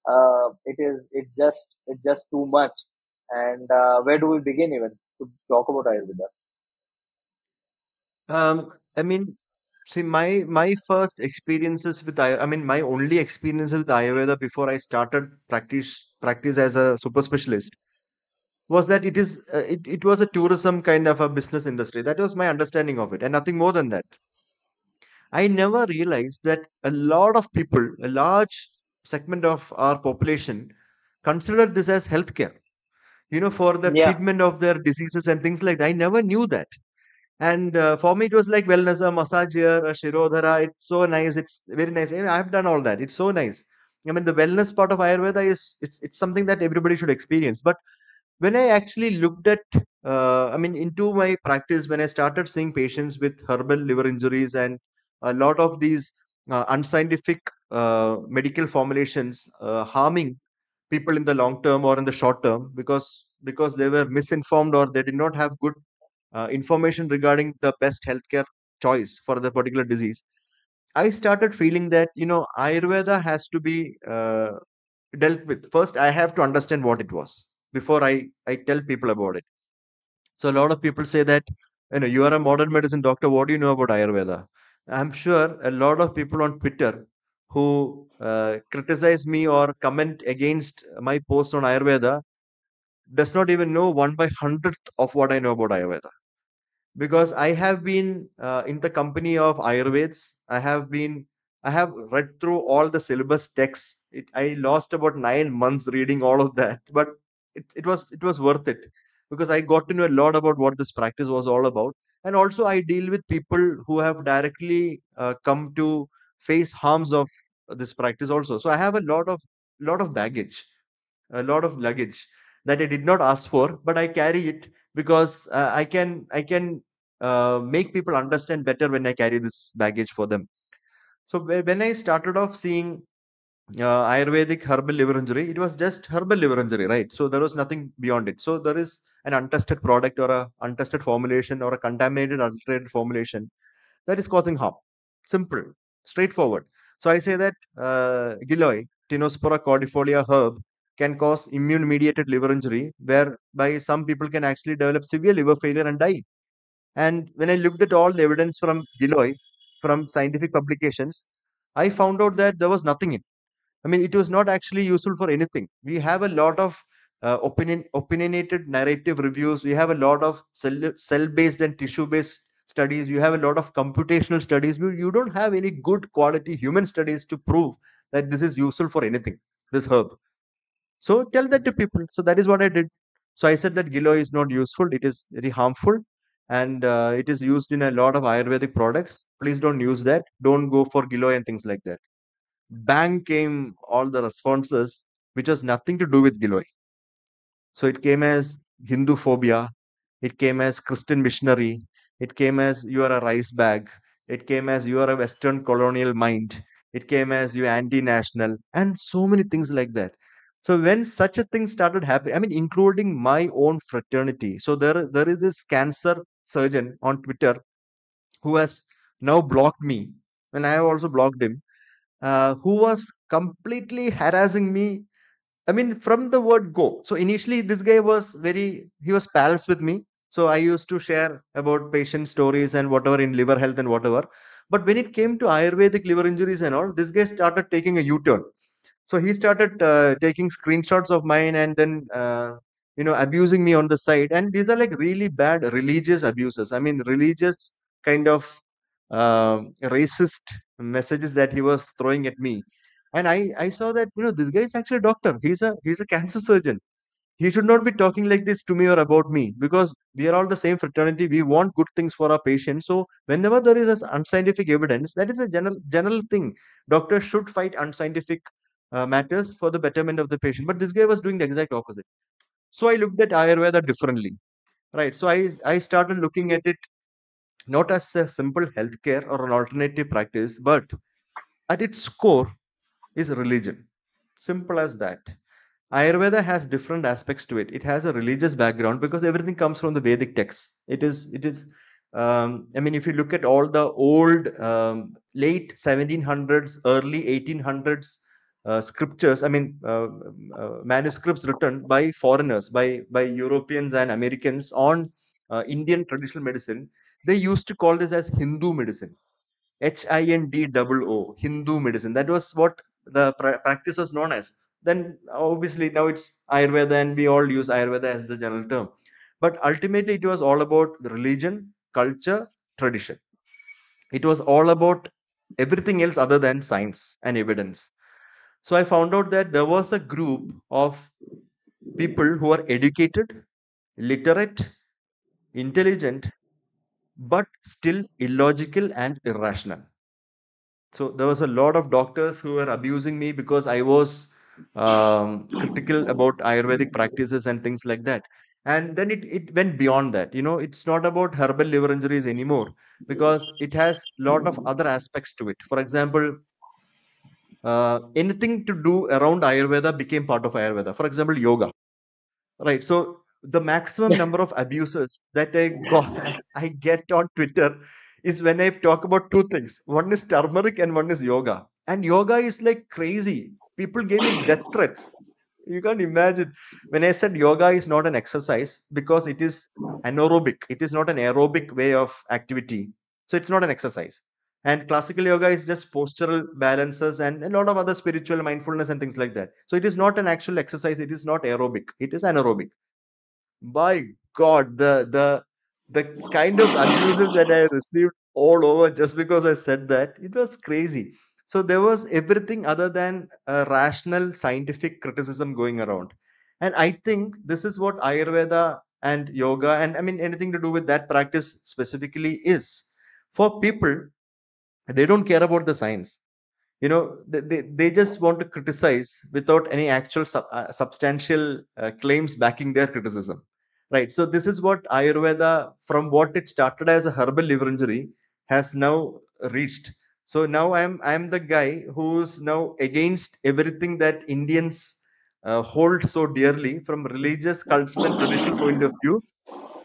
[SPEAKER 1] Uh, it is it just it just too much. And uh, where do we begin even to talk about ayurveda?
[SPEAKER 2] Um i mean see my my first experiences with i mean my only experiences with ayurveda before i started practice practice as a super specialist was that it is uh, it, it was a tourism kind of a business industry. That was my understanding of it and nothing more than that. I never realized that a lot of people a large segment of our population consider this as healthcare you know for the
[SPEAKER 1] yeah.
[SPEAKER 2] treatment of their diseases and things like that. I never knew that. And uh, for me it was like wellness a massage here a shirodhara. It's so nice. It's very nice. I i've done all that. It's so nice. I mean the wellness part of ayurveda is it's it's something that everybody should experience. But when I actually looked at, uh, I mean, into my practice, when I started seeing patients with herbal liver injuries and a lot of these uh, unscientific uh, medical formulations uh, harming people in the long term or in the short term because because they were misinformed or they did not have good uh, information regarding the best healthcare choice for the particular disease. I started feeling that you know Ayurveda has to be uh, dealt with. First, I have to understand what it was before I, I tell people about it. So a lot of people say that, you know, you are a modern medicine doctor. What do you know about Ayurveda? I'm sure a lot of people on Twitter who uh, criticize me or comment against my post on Ayurveda does not even know one by hundredth of what I know about Ayurveda because I have been uh, in the company of Ayurveds. I have been, I have read through all the syllabus texts. It, I lost about nine months reading all of that, but it, it was it was worth it because I got to know a lot about what this practice was all about. And also, I deal with people who have directly uh, come to face harms of this practice also. So I have a lot of lot of baggage a lot of luggage that I did not ask for, but I carry it because uh, I can I can uh, make people understand better when I carry this baggage for them. So when I started off seeing uh, Ayurvedic herbal liver injury, it was just herbal liver injury, right? So there was nothing beyond it. So there is an untested product or a untested formulation or a contaminated, adulterated formulation that is causing harm. Simple, straightforward. So I say that uh, Giloy, Tinospora cordifolia herb can cause immune mediated liver injury, whereby some people can actually develop severe liver failure and die. And when I looked at all the evidence from Giloy, from scientific publications, I found out that there was nothing in. I mean, it was not actually useful for anything. We have a lot of uh, opinion, opinionated narrative reviews. We have a lot of cell, cell-based and tissue-based studies. You have a lot of computational studies. You, you don't have any good quality human studies to prove that this is useful for anything, this herb. So tell that to people. So that is what I did. So I said that giloy is not useful. It is very harmful, and uh, it is used in a lot of Ayurvedic products. Please don't use that. Don't go for giloy and things like that. Bang came all the responses, which has nothing to do with giloy. So it came as Hindu phobia. It came as Christian missionary. It came as you are a rice bag. It came as you are a Western colonial mind. It came as you anti-national and so many things like that. So when such a thing started happening, I mean, including my own fraternity. So there, there is this cancer surgeon on Twitter who has now blocked me, and I have also blocked him, uh, who was completely harassing me I mean, from the word go. So initially, this guy was very, he was pals with me. So I used to share about patient stories and whatever in liver health and whatever. But when it came to Ayurvedic liver injuries and all, this guy started taking a U turn. So he started uh, taking screenshots of mine and then, uh, you know, abusing me on the side. And these are like really bad religious abuses. I mean, religious kind of um racist messages that he was throwing at me. And i i saw that you know this guy is actually a doctor. He's a he's a cancer surgeon. He should not be talking like this to me or about me because we are all the same fraternity. We want good things for our patients. So whenever there is unscientific evidence that is a general general thing. Doctors should fight unscientific uh, matters for the betterment of the patient. But this guy was doing the exact opposite. So i looked at ayurveda differently right? So i i started looking at it not as a simple healthcare or an alternative practice but at its core is religion simple as that Ayurveda has different aspects to it. It has a religious background because everything comes from the Vedic texts. It is, it is. Um, I mean, if you look at all the old, um, late 1700s, early 1800s uh, scriptures, I mean, uh, uh, manuscripts written by foreigners, by by Europeans and Americans on uh, Indian traditional medicine, they used to call this as Hindu medicine H I N D double O, Hindu medicine. That was what the pra- practice was known as. Then obviously now it's Ayurveda and we all use Ayurveda as the general term. But ultimately it was all about religion, culture, tradition. It was all about everything else other than science and evidence. So I found out that there was a group of people who are educated, literate, intelligent, but still illogical and irrational So there was a lot of doctors who were abusing me because I was um, critical about Ayurvedic practices and things like that. And then it, it went beyond that. You know, it's not about herbal liver injuries anymore because it has a lot of other aspects to it. For example, uh, anything to do around Ayurveda became part of Ayurveda. For example, yoga. Right. So the maximum number of abuses that I got, I get on Twitter is when I talk about two things. One is turmeric and one is yoga. And yoga is like crazy. People gave me death threats. You can't imagine. When I said yoga is not an exercise because it is anaerobic, it is not an aerobic way of activity. So it's not an exercise. And classical yoga is just postural balances and a lot of other spiritual mindfulness and things like that. So it is not an actual exercise. It is not aerobic. It is anaerobic. My God, the the the kind of abuses that I received all over just because I said that, it was crazy. So there was everything other than a rational scientific criticism going around. And I think this is what Ayurveda and yoga and I mean anything to do with that practice specifically is. For people, they don't care about the science you know they, they, just want to criticize without any actual sub, uh, substantial uh, claims backing their criticism right? So this is what ayurveda from what it started as a herbal liver injury has now reached. So now i'm i'm the guy who's now against everything that indians uh, hold so dearly from religious cultural traditional point of view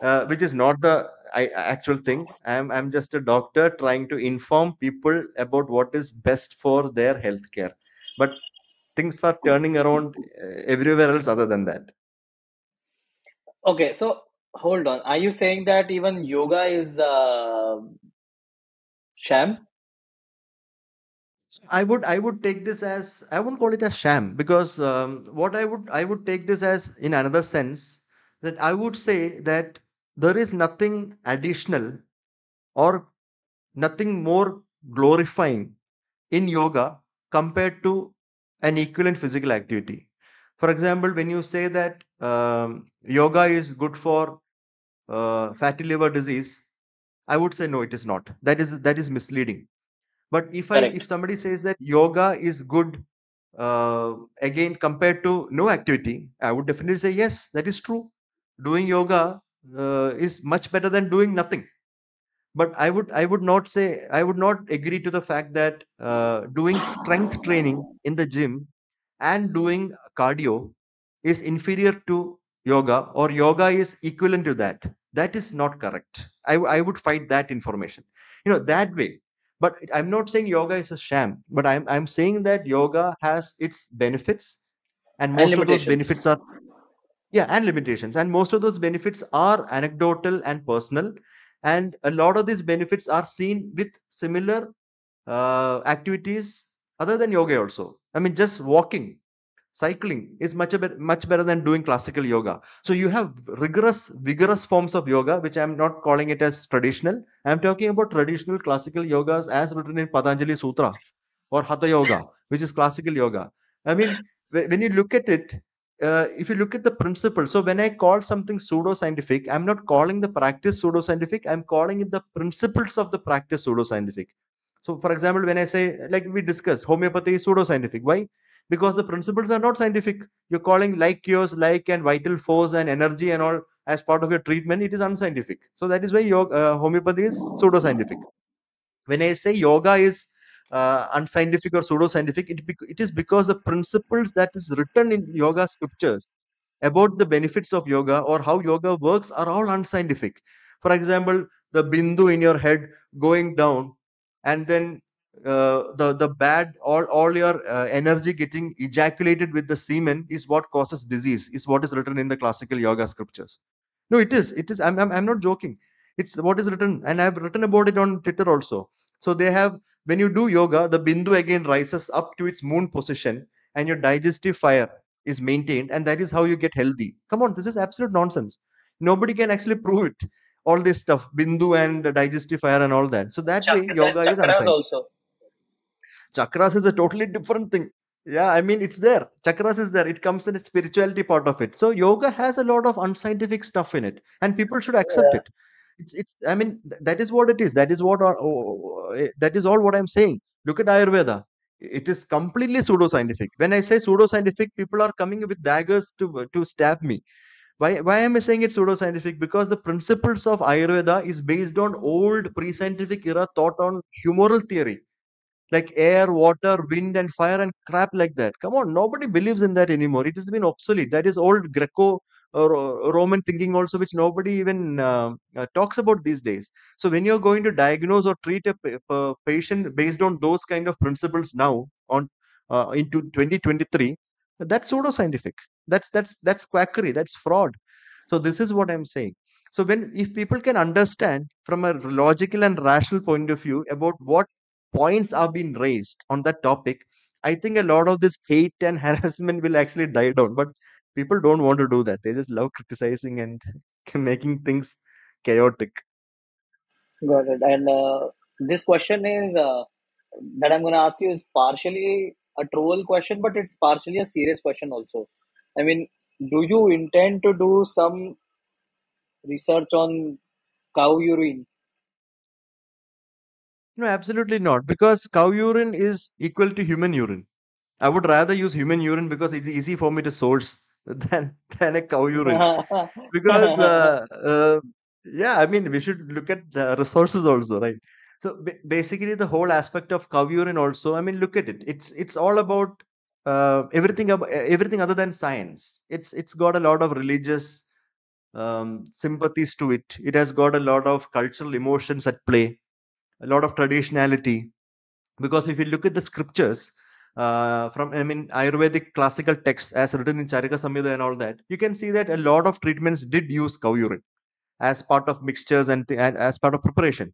[SPEAKER 2] uh, which is not the I, actual thing. I'm I'm just a doctor trying to inform people about what is best for their healthcare. But things are turning around uh, everywhere else other than that.
[SPEAKER 1] Okay, so hold on. Are you saying that even yoga is uh, sham?
[SPEAKER 2] I would I would take this as I wouldn't call it a sham because um, what I would I would take this as in another sense that I would say that there is nothing additional or nothing more glorifying in yoga compared to an equivalent physical activity. For example, when you say that um, yoga is good for uh, fatty liver disease, I would say no, it is not. That is that is misleading. But if I if somebody says that yoga is good uh, again compared to no activity, I would definitely say yes, that is true. Doing yoga uh, is much better than doing nothing. But I would I would not say I would not agree to the fact that uh, doing strength training in the gym and doing cardio is inferior to yoga or yoga is equivalent to that. That is not correct. I, I would fight that information. You know that way. But i'm not saying yoga is a sham but i'm i'm saying that yoga has its benefits and
[SPEAKER 1] And
[SPEAKER 2] most of those benefits are yeah and limitations. And most of those benefits are anecdotal and personal. And a lot of these benefits are seen with similar uh, activities other than yoga also. I mean just walking cycling is much bit, much better than doing classical yoga. So you have rigorous vigorous forms of yoga which i'm not calling it as traditional. I'm talking about traditional classical yogas as written in patanjali sutra or hatha yoga which is classical yoga. I mean when you look at it uh, if you look at the principle so when i call something pseudo scientific i'm not calling the practice pseudo scientific i'm calling it the principles of the practice pseudo scientific so for example when i say like we discussed homeopathy is pseudo scientific why because the principles are not scientific. You're calling like cures, like and vital force and energy and all as part of your treatment. It is unscientific. So that is why yoga, uh, homeopathy is pseudoscientific. When I say yoga is uh, unscientific or pseudoscientific, it, bec- it is because the principles that is written in yoga scriptures about the benefits of yoga or how yoga works are all unscientific. For example, the bindu in your head going down, and then uh, the the bad all all your uh, energy getting ejaculated with the semen is what causes disease. Is what is written in the classical yoga scriptures. No, it is. It is. I'm, I'm, I'm not joking. It's what is written, and I've written about it on Twitter also. So they have when you do yoga, the bindu again rises up to its moon position, and your digestive fire is maintained, and that is how you get healthy. Come on, this is absolute nonsense. Nobody can actually *laughs* prove it. All this stuff, bindu and digestive fire and all that. So that way,
[SPEAKER 1] Chak- there's
[SPEAKER 2] yoga is unscientific.
[SPEAKER 1] also.
[SPEAKER 2] Chakras is a totally different thing. Yeah, I mean, it's there. Chakras is there. It comes in its spirituality part of it. So yoga has a lot of unscientific stuff in it, and people should accept
[SPEAKER 1] Yeah.
[SPEAKER 2] it. It's, it's. I mean, that is what it is. That is what. Oh, oh, eh, that is all what I'm saying. Look at Ayurveda. It is completely pseudoscientific. When I say pseudoscientific, people are coming with daggers to to stab me. Why? Why am I saying it's pseudoscientific? Because the principles of Ayurveda is based on old pre-scientific era thought on humoral theory like air, water, wind, and fire, and crap like that. Come on, nobody believes in that anymore. It has been obsolete. That is old Greco or uh, Roman thinking, also, which nobody even uh, uh, talks about these days. So, when you're going to diagnose or treat a pa- patient based on those kind of principles now, on uh, into 2023, that's pseudoscientific. That's that's that's quackery. That's fraud. So, this is what I'm saying. So, when if people can understand from a logical and rational point of view about what points are being raised on that topic, I think a lot of this hate and *laughs* harassment will actually die down. But people don't want to do that. They just love criticizing and *laughs* making things chaotic.
[SPEAKER 1] Got it. And uh, this question is uh, that I'm going to ask you is partially a troll question, but it's partially a serious question also. I mean, do you intend to do some research on cow urine?
[SPEAKER 2] No, absolutely not. Because cow urine is equal to human urine. I would rather use human urine because it's easy for me to source *laughs* than than a cow urine. because uh, uh, yeah i mean we should look at uh, resources also right so ba- basically the whole aspect of cow urine also i mean look at it it's it's all about uh, everything about everything other than science it's it's got a lot of religious um, sympathies to it it has got a lot of cultural emotions at play a lot of traditionality because if you look at the scriptures uh, from i mean ayurvedic classical texts as written in charaka samhita and all that you can see that a lot of treatments did use cow urine as part of mixtures and, and as part of preparation.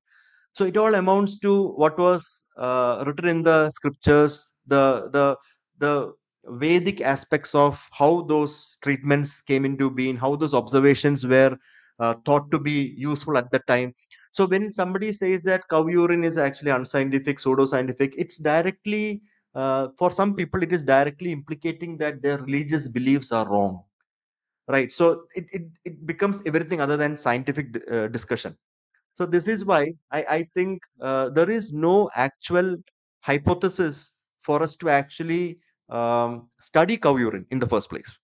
[SPEAKER 2] So it all amounts to what was uh, written in the scriptures, the the the Vedic aspects of how those treatments came into being, how those observations were uh, thought to be useful at that time. So when somebody says that cow urine is actually unscientific, pseudoscientific, it's directly uh, for some people it is directly implicating that their religious beliefs are wrong right? So it, it, it becomes everything other than scientific uh, discussion. So this is why i, I think uh, there is no actual hypothesis for us to actually um, study cow urine in the first place.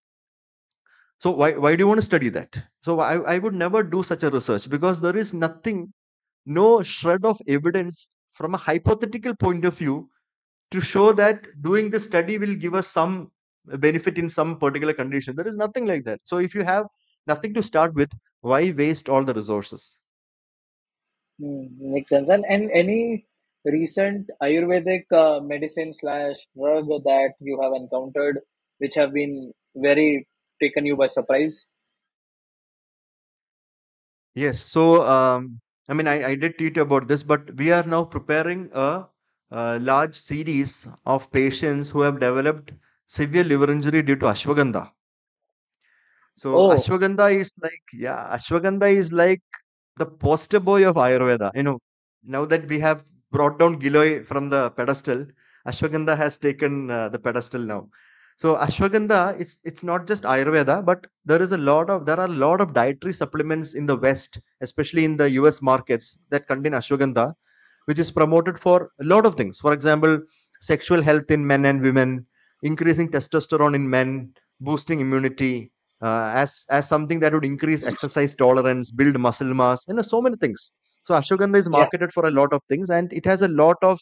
[SPEAKER 2] So why, why do you want to study that? So I, I would never do such a research because there is nothing no shred of evidence from a hypothetical point of view to show that doing the study will give us some benefit in some particular condition. There is nothing like that. So if you have nothing to start with, why waste all the resources?
[SPEAKER 1] Hmm, makes sense. And, and any recent Ayurvedic uh, medicine slash drug that you have encountered, which have been very taken you by surprise?
[SPEAKER 2] Yes. So um, I mean, I, I did tweet about this, but we are now preparing a, a large series of patients who have developed severe liver injury due to ashwagandha. So
[SPEAKER 1] Oh,
[SPEAKER 2] ashwagandha is like, yeah, ashwagandha is like the poster boy of Ayurveda. You know, now that we have brought down Giloy from the pedestal, ashwagandha has taken uh, the pedestal now. So ashwagandha, it's it's not just Ayurveda, but there is a lot of there are a lot of dietary supplements in the West, especially in the US markets, that contain ashwagandha, which is promoted for a lot of things. For example, sexual health in men and women, increasing testosterone in men, boosting immunity, uh, as as something that would increase exercise tolerance, build muscle mass, you know, so many things. So ashwagandha is
[SPEAKER 1] yeah.
[SPEAKER 2] marketed for a lot of things, and it has a lot of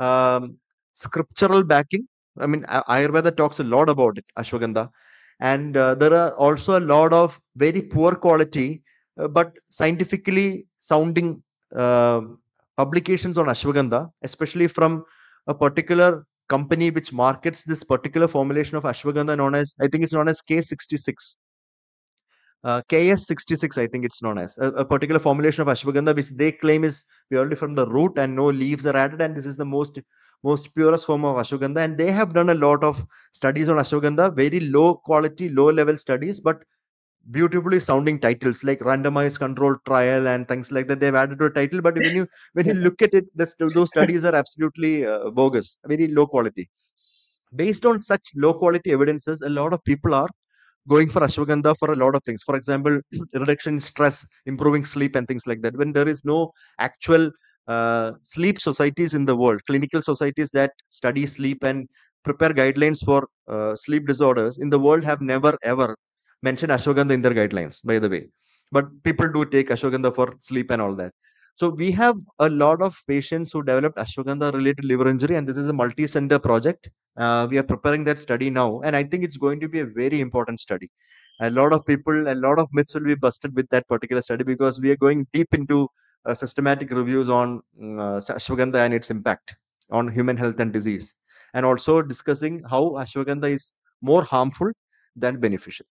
[SPEAKER 2] um, scriptural backing. I mean, Ayurveda talks a lot about it, ashwagandha, and uh, there are also a lot of very poor quality, uh, but scientifically sounding uh, publications on ashwagandha, especially from a particular company which markets this particular formulation of ashwagandha known as I think it's known as K66 uh, KS66, I think it's known as a, a particular formulation of ashwagandha, which they claim is purely from the root and no leaves are added. And this is the most most purest form of ashwagandha. And they have done a lot of studies on ashwagandha, very low quality, low level studies, but beautifully sounding titles like randomized controlled trial and things like that. They've added to a title, but when you when you look at it, that's, those studies are absolutely uh, bogus, very low quality. Based on such low quality evidences, a lot of people are going for ashwagandha for a lot of things. For example, *clears throat* reduction in stress, improving sleep, and things like that. When there is no actual uh, sleep societies in the world, clinical societies that study sleep and prepare guidelines for uh, sleep disorders in the world have never ever mentioned ashwagandha in their guidelines, by the way. But people do take ashwagandha for sleep and all that. So we have a lot of patients who developed ashwagandha related liver injury, and this is a multi-center project uh, we are preparing that study now, and I think it's going to be a very important study. A lot of people, a lot of myths will be busted with that particular study because we are going deep into uh, systematic reviews on mm, uh, ashwagandha and its impact on human health and disease, and also discussing how ashwagandha is more harmful than beneficial.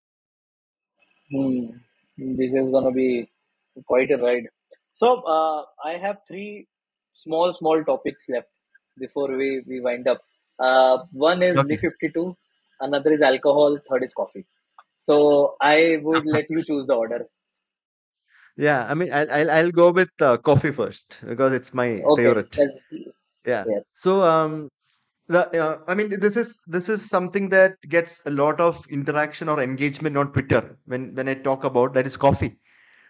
[SPEAKER 1] Hmm. This is gonna be quite a ride. So, uh, I have three small, small topics left before we, we wind up. Uh, one is
[SPEAKER 2] Okay.
[SPEAKER 1] B52, another is alcohol, third is coffee. So, I would let you choose the order.
[SPEAKER 2] Yeah, I mean, I'll I'll, I'll go with uh, coffee first because it's my
[SPEAKER 1] Okay,
[SPEAKER 2] favorite. Yeah.
[SPEAKER 1] yes.
[SPEAKER 2] So um, The, uh, I mean, this is this is something that gets a lot of interaction or engagement on Twitter when when I talk about that is coffee.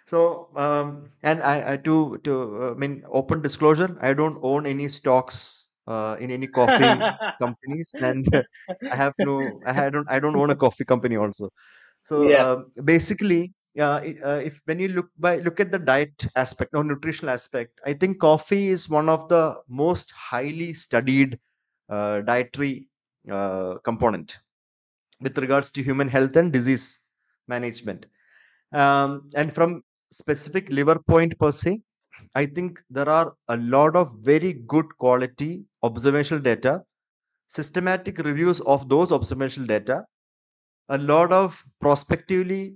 [SPEAKER 2] So, um, and I, I to to uh, I mean, open disclosure, I don't own any stocks uh, in any coffee *laughs* companies, and I have no, I don't I don't own a coffee company also. So
[SPEAKER 1] Yeah.
[SPEAKER 2] uh, basically, uh, uh, if when you look by look at the diet aspect or nutritional aspect, I think coffee is one of the most highly studied uh, dietary uh, component with regards to human health and disease management. Um, and from specific liver point per se, I think there are a lot of very good quality observational data, systematic reviews of those observational data, a lot of prospectively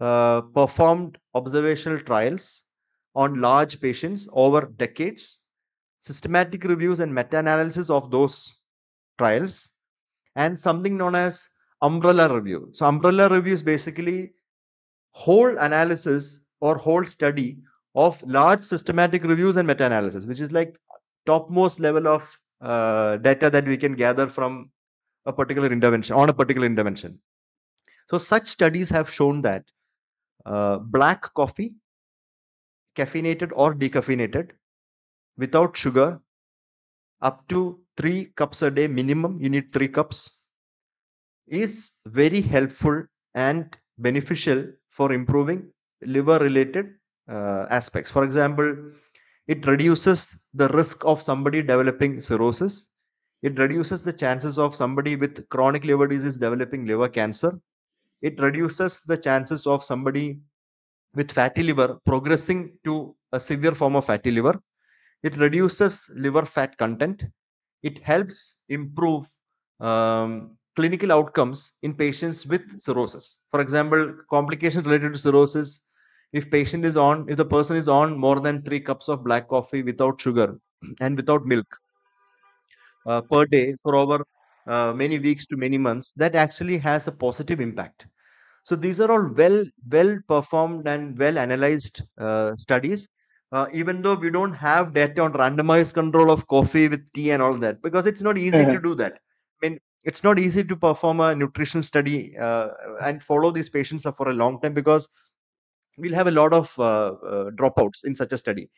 [SPEAKER 2] uh, performed observational trials on large patients over decades, systematic reviews and meta analysis of those trials, and something known as umbrella review. So, umbrella review is basically whole analysis or whole study of large systematic reviews and meta analysis, which is like topmost level of uh, data that we can gather from a particular intervention on a particular intervention. So such studies have shown that uh, black coffee, caffeinated or decaffeinated, without sugar, up to three cups a day minimum, you need three cups, is very helpful and beneficial for improving liver related uh, aspects. For example, it reduces the risk of somebody developing cirrhosis. It reduces the chances of somebody with chronic liver disease developing liver cancer. It reduces the chances of somebody with fatty liver progressing to a severe form of fatty liver. It reduces liver fat content. It helps improve um, clinical outcomes in patients with cirrhosis. For example, complications related to cirrhosis. If patient is on, if the person is on more than three cups of black coffee without sugar *clears throat* and without milk uh, per day for over uh, many weeks to many months, that actually has a positive impact. So these are all well well performed and well analyzed uh, studies. Uh, even though we don't have data on randomized control of coffee with tea and all that, because it's not easy to do that. I mean, it's not easy to perform a nutritional study uh, and follow these patients for a long time because we'll have a lot of uh, uh, dropouts in such a study,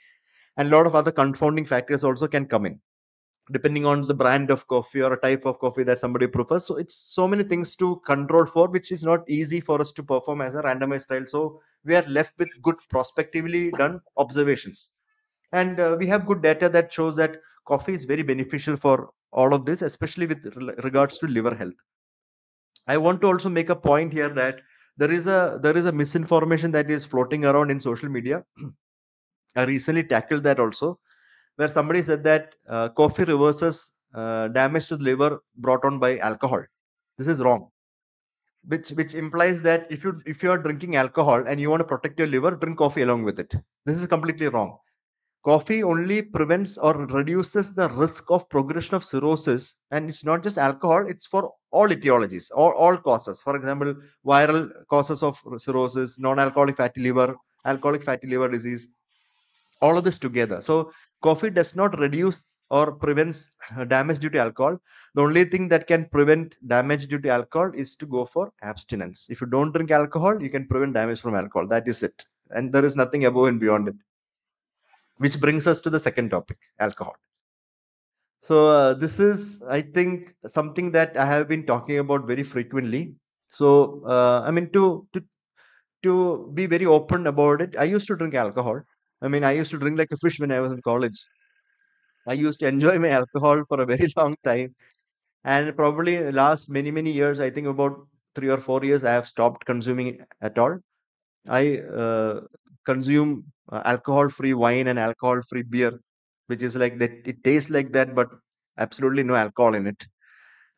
[SPEAKER 2] and a lot of other confounding factors also can come in depending on the brand of coffee or a type of coffee that somebody prefers. So it's so many things to control for, which is not easy for us to perform as a randomized trial. So we are left with good prospectively done observations. And uh, we have good data that shows that coffee is very beneficial for all of this, especially with regards to liver health. I want to also make a point here that there is a there is a misinformation that is floating around in social media. *clears throat* I recently tackled that also where somebody said that uh, coffee reverses uh, damage to the liver brought on by alcohol. This is wrong. Which which implies that if you if you are drinking alcohol and you want to protect your liver, drink coffee along with it. This is completely wrong. Coffee only prevents or reduces the risk of progression of cirrhosis, and it's not just alcohol; it's for all etiologies or all causes. For example, viral causes of cirrhosis, non-alcoholic fatty liver, alcoholic fatty liver disease, all of this together. So coffee does not reduce or prevents *laughs* damage due to alcohol. The only thing that can prevent damage due to alcohol is to go for abstinence. If you don't drink alcohol, you can prevent damage from alcohol. That is it. And there is nothing above and beyond it. Which brings us to the second topic, alcohol. So uh, this is, I think, something that I have been talking about very frequently. So uh, I mean, to to to be very open about it, I used to drink alcohol. I mean, I used to drink like a fish when I was in college. I used to enjoy my alcohol for a very *laughs* long time, and probably last many many years, I think about three or four years, I have stopped consuming it at all. I uh, consume uh, alcohol-free wine and alcohol-free beer, which is like that. It tastes like that, but absolutely no alcohol in it.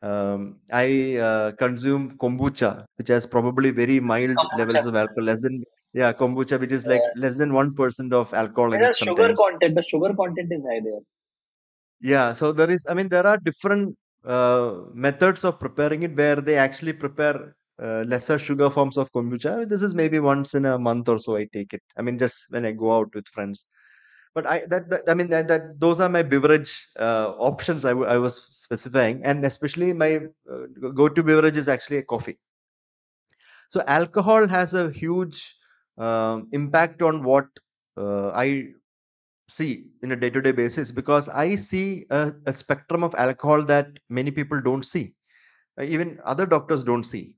[SPEAKER 2] Um, I uh, consume kombucha, which has probably very mild
[SPEAKER 1] Kombucha.
[SPEAKER 2] levels of alcohol, less than yeah, kombucha, which is like less than one percent of alcohol in
[SPEAKER 1] there
[SPEAKER 2] it
[SPEAKER 1] is sugar content. The sugar content is high there.
[SPEAKER 2] Yeah, so there is, I mean, there are different uh, methods of preparing it where they actually prepare uh, lesser sugar forms of kombucha. This is maybe once in a month or so I take it. I mean, just when I go out with friends. But I that, that I mean that, that those are my beverage uh, options I, w- I was specifying, and especially my uh, go-to beverage is actually a coffee. So alcohol has a huge um, impact on what uh, I see in a day-to-day basis because I see a, a spectrum of alcohol that many people don't see. Uh, even other doctors don't see.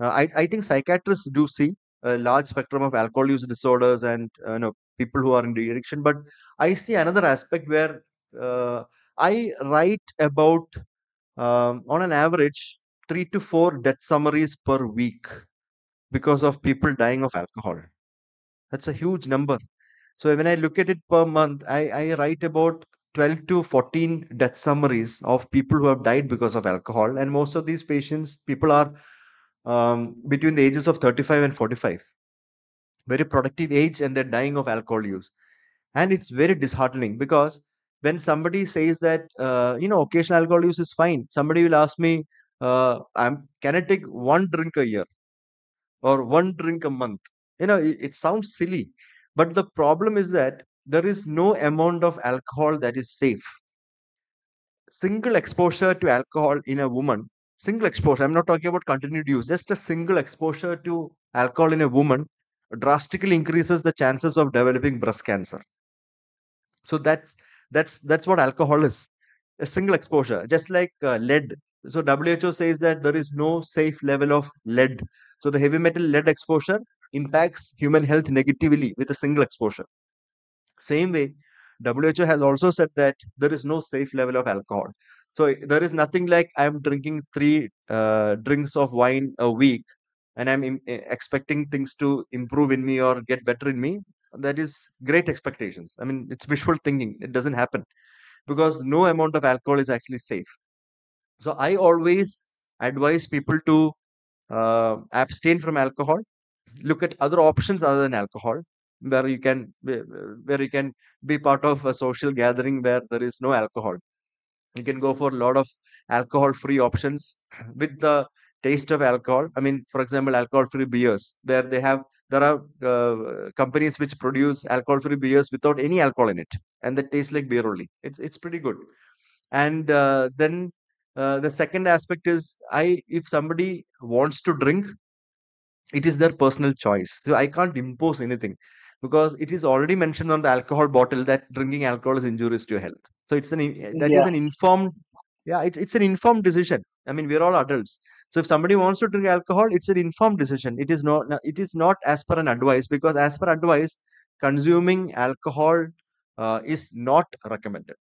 [SPEAKER 2] Uh, I, I think psychiatrists do see a large spectrum of alcohol use disorders and uh, you know people who are in addiction. But I see another aspect where uh, I write about um, on an average three to four death summaries per week because of people dying of alcohol. That's a huge number. So when I look at it per month, I, I write about 12 to 14 death summaries of people who have died because of alcohol. And most of these patients, people are um, between the ages of 35 and 45, very productive age, and they're dying of alcohol use. And it's very disheartening because when somebody says that, uh, you know, occasional alcohol use is fine, somebody will ask me, uh, I'm, can I take one drink a year? or one drink a month. You know, it, it sounds silly, but the problem is that there is no amount of alcohol that is safe. single exposure to alcohol in a woman, single exposure, I'm not talking about continued use, just a single exposure to alcohol in a woman drastically increases the chances of developing breast cancer. So that's that's that's what alcohol is. A single exposure, just like uh, lead. So WHO says that there is no safe level of lead. So the heavy metal lead exposure impacts human health negatively with a single exposure. Same way, WHO has also said that there is no safe level of alcohol. So there is nothing like I'm drinking three uh, drinks of wine a week and I'm im- eh, expecting things to improve in me or get better in me. That is great expectations. I mean, it's wishful thinking. It doesn't happen because no amount of alcohol is actually safe. So I always advise people to uh, abstain from alcohol look at other options other than alcohol where you can where you can be part of a social gathering where there is no alcohol you can go for a lot of alcohol free options *laughs* with the taste of alcohol. I mean for example alcohol free beers where they have there are uh, companies which produce alcohol free beers without any alcohol in it and they taste like beer only. It's it's pretty good. And uh, then uh, the second aspect is i if somebody wants to drink it is their personal choice. So i can't impose anything because it is already mentioned on the alcohol bottle that drinking alcohol is injurious to your health so it's an in- that is
[SPEAKER 1] Yeah,
[SPEAKER 2] an informed yeah it's, it's an informed decision. I mean we're all adults. So if somebody wants to drink alcohol it's an informed decision. It is not it is not as per an advice because as per advice consuming alcohol uh, is not recommended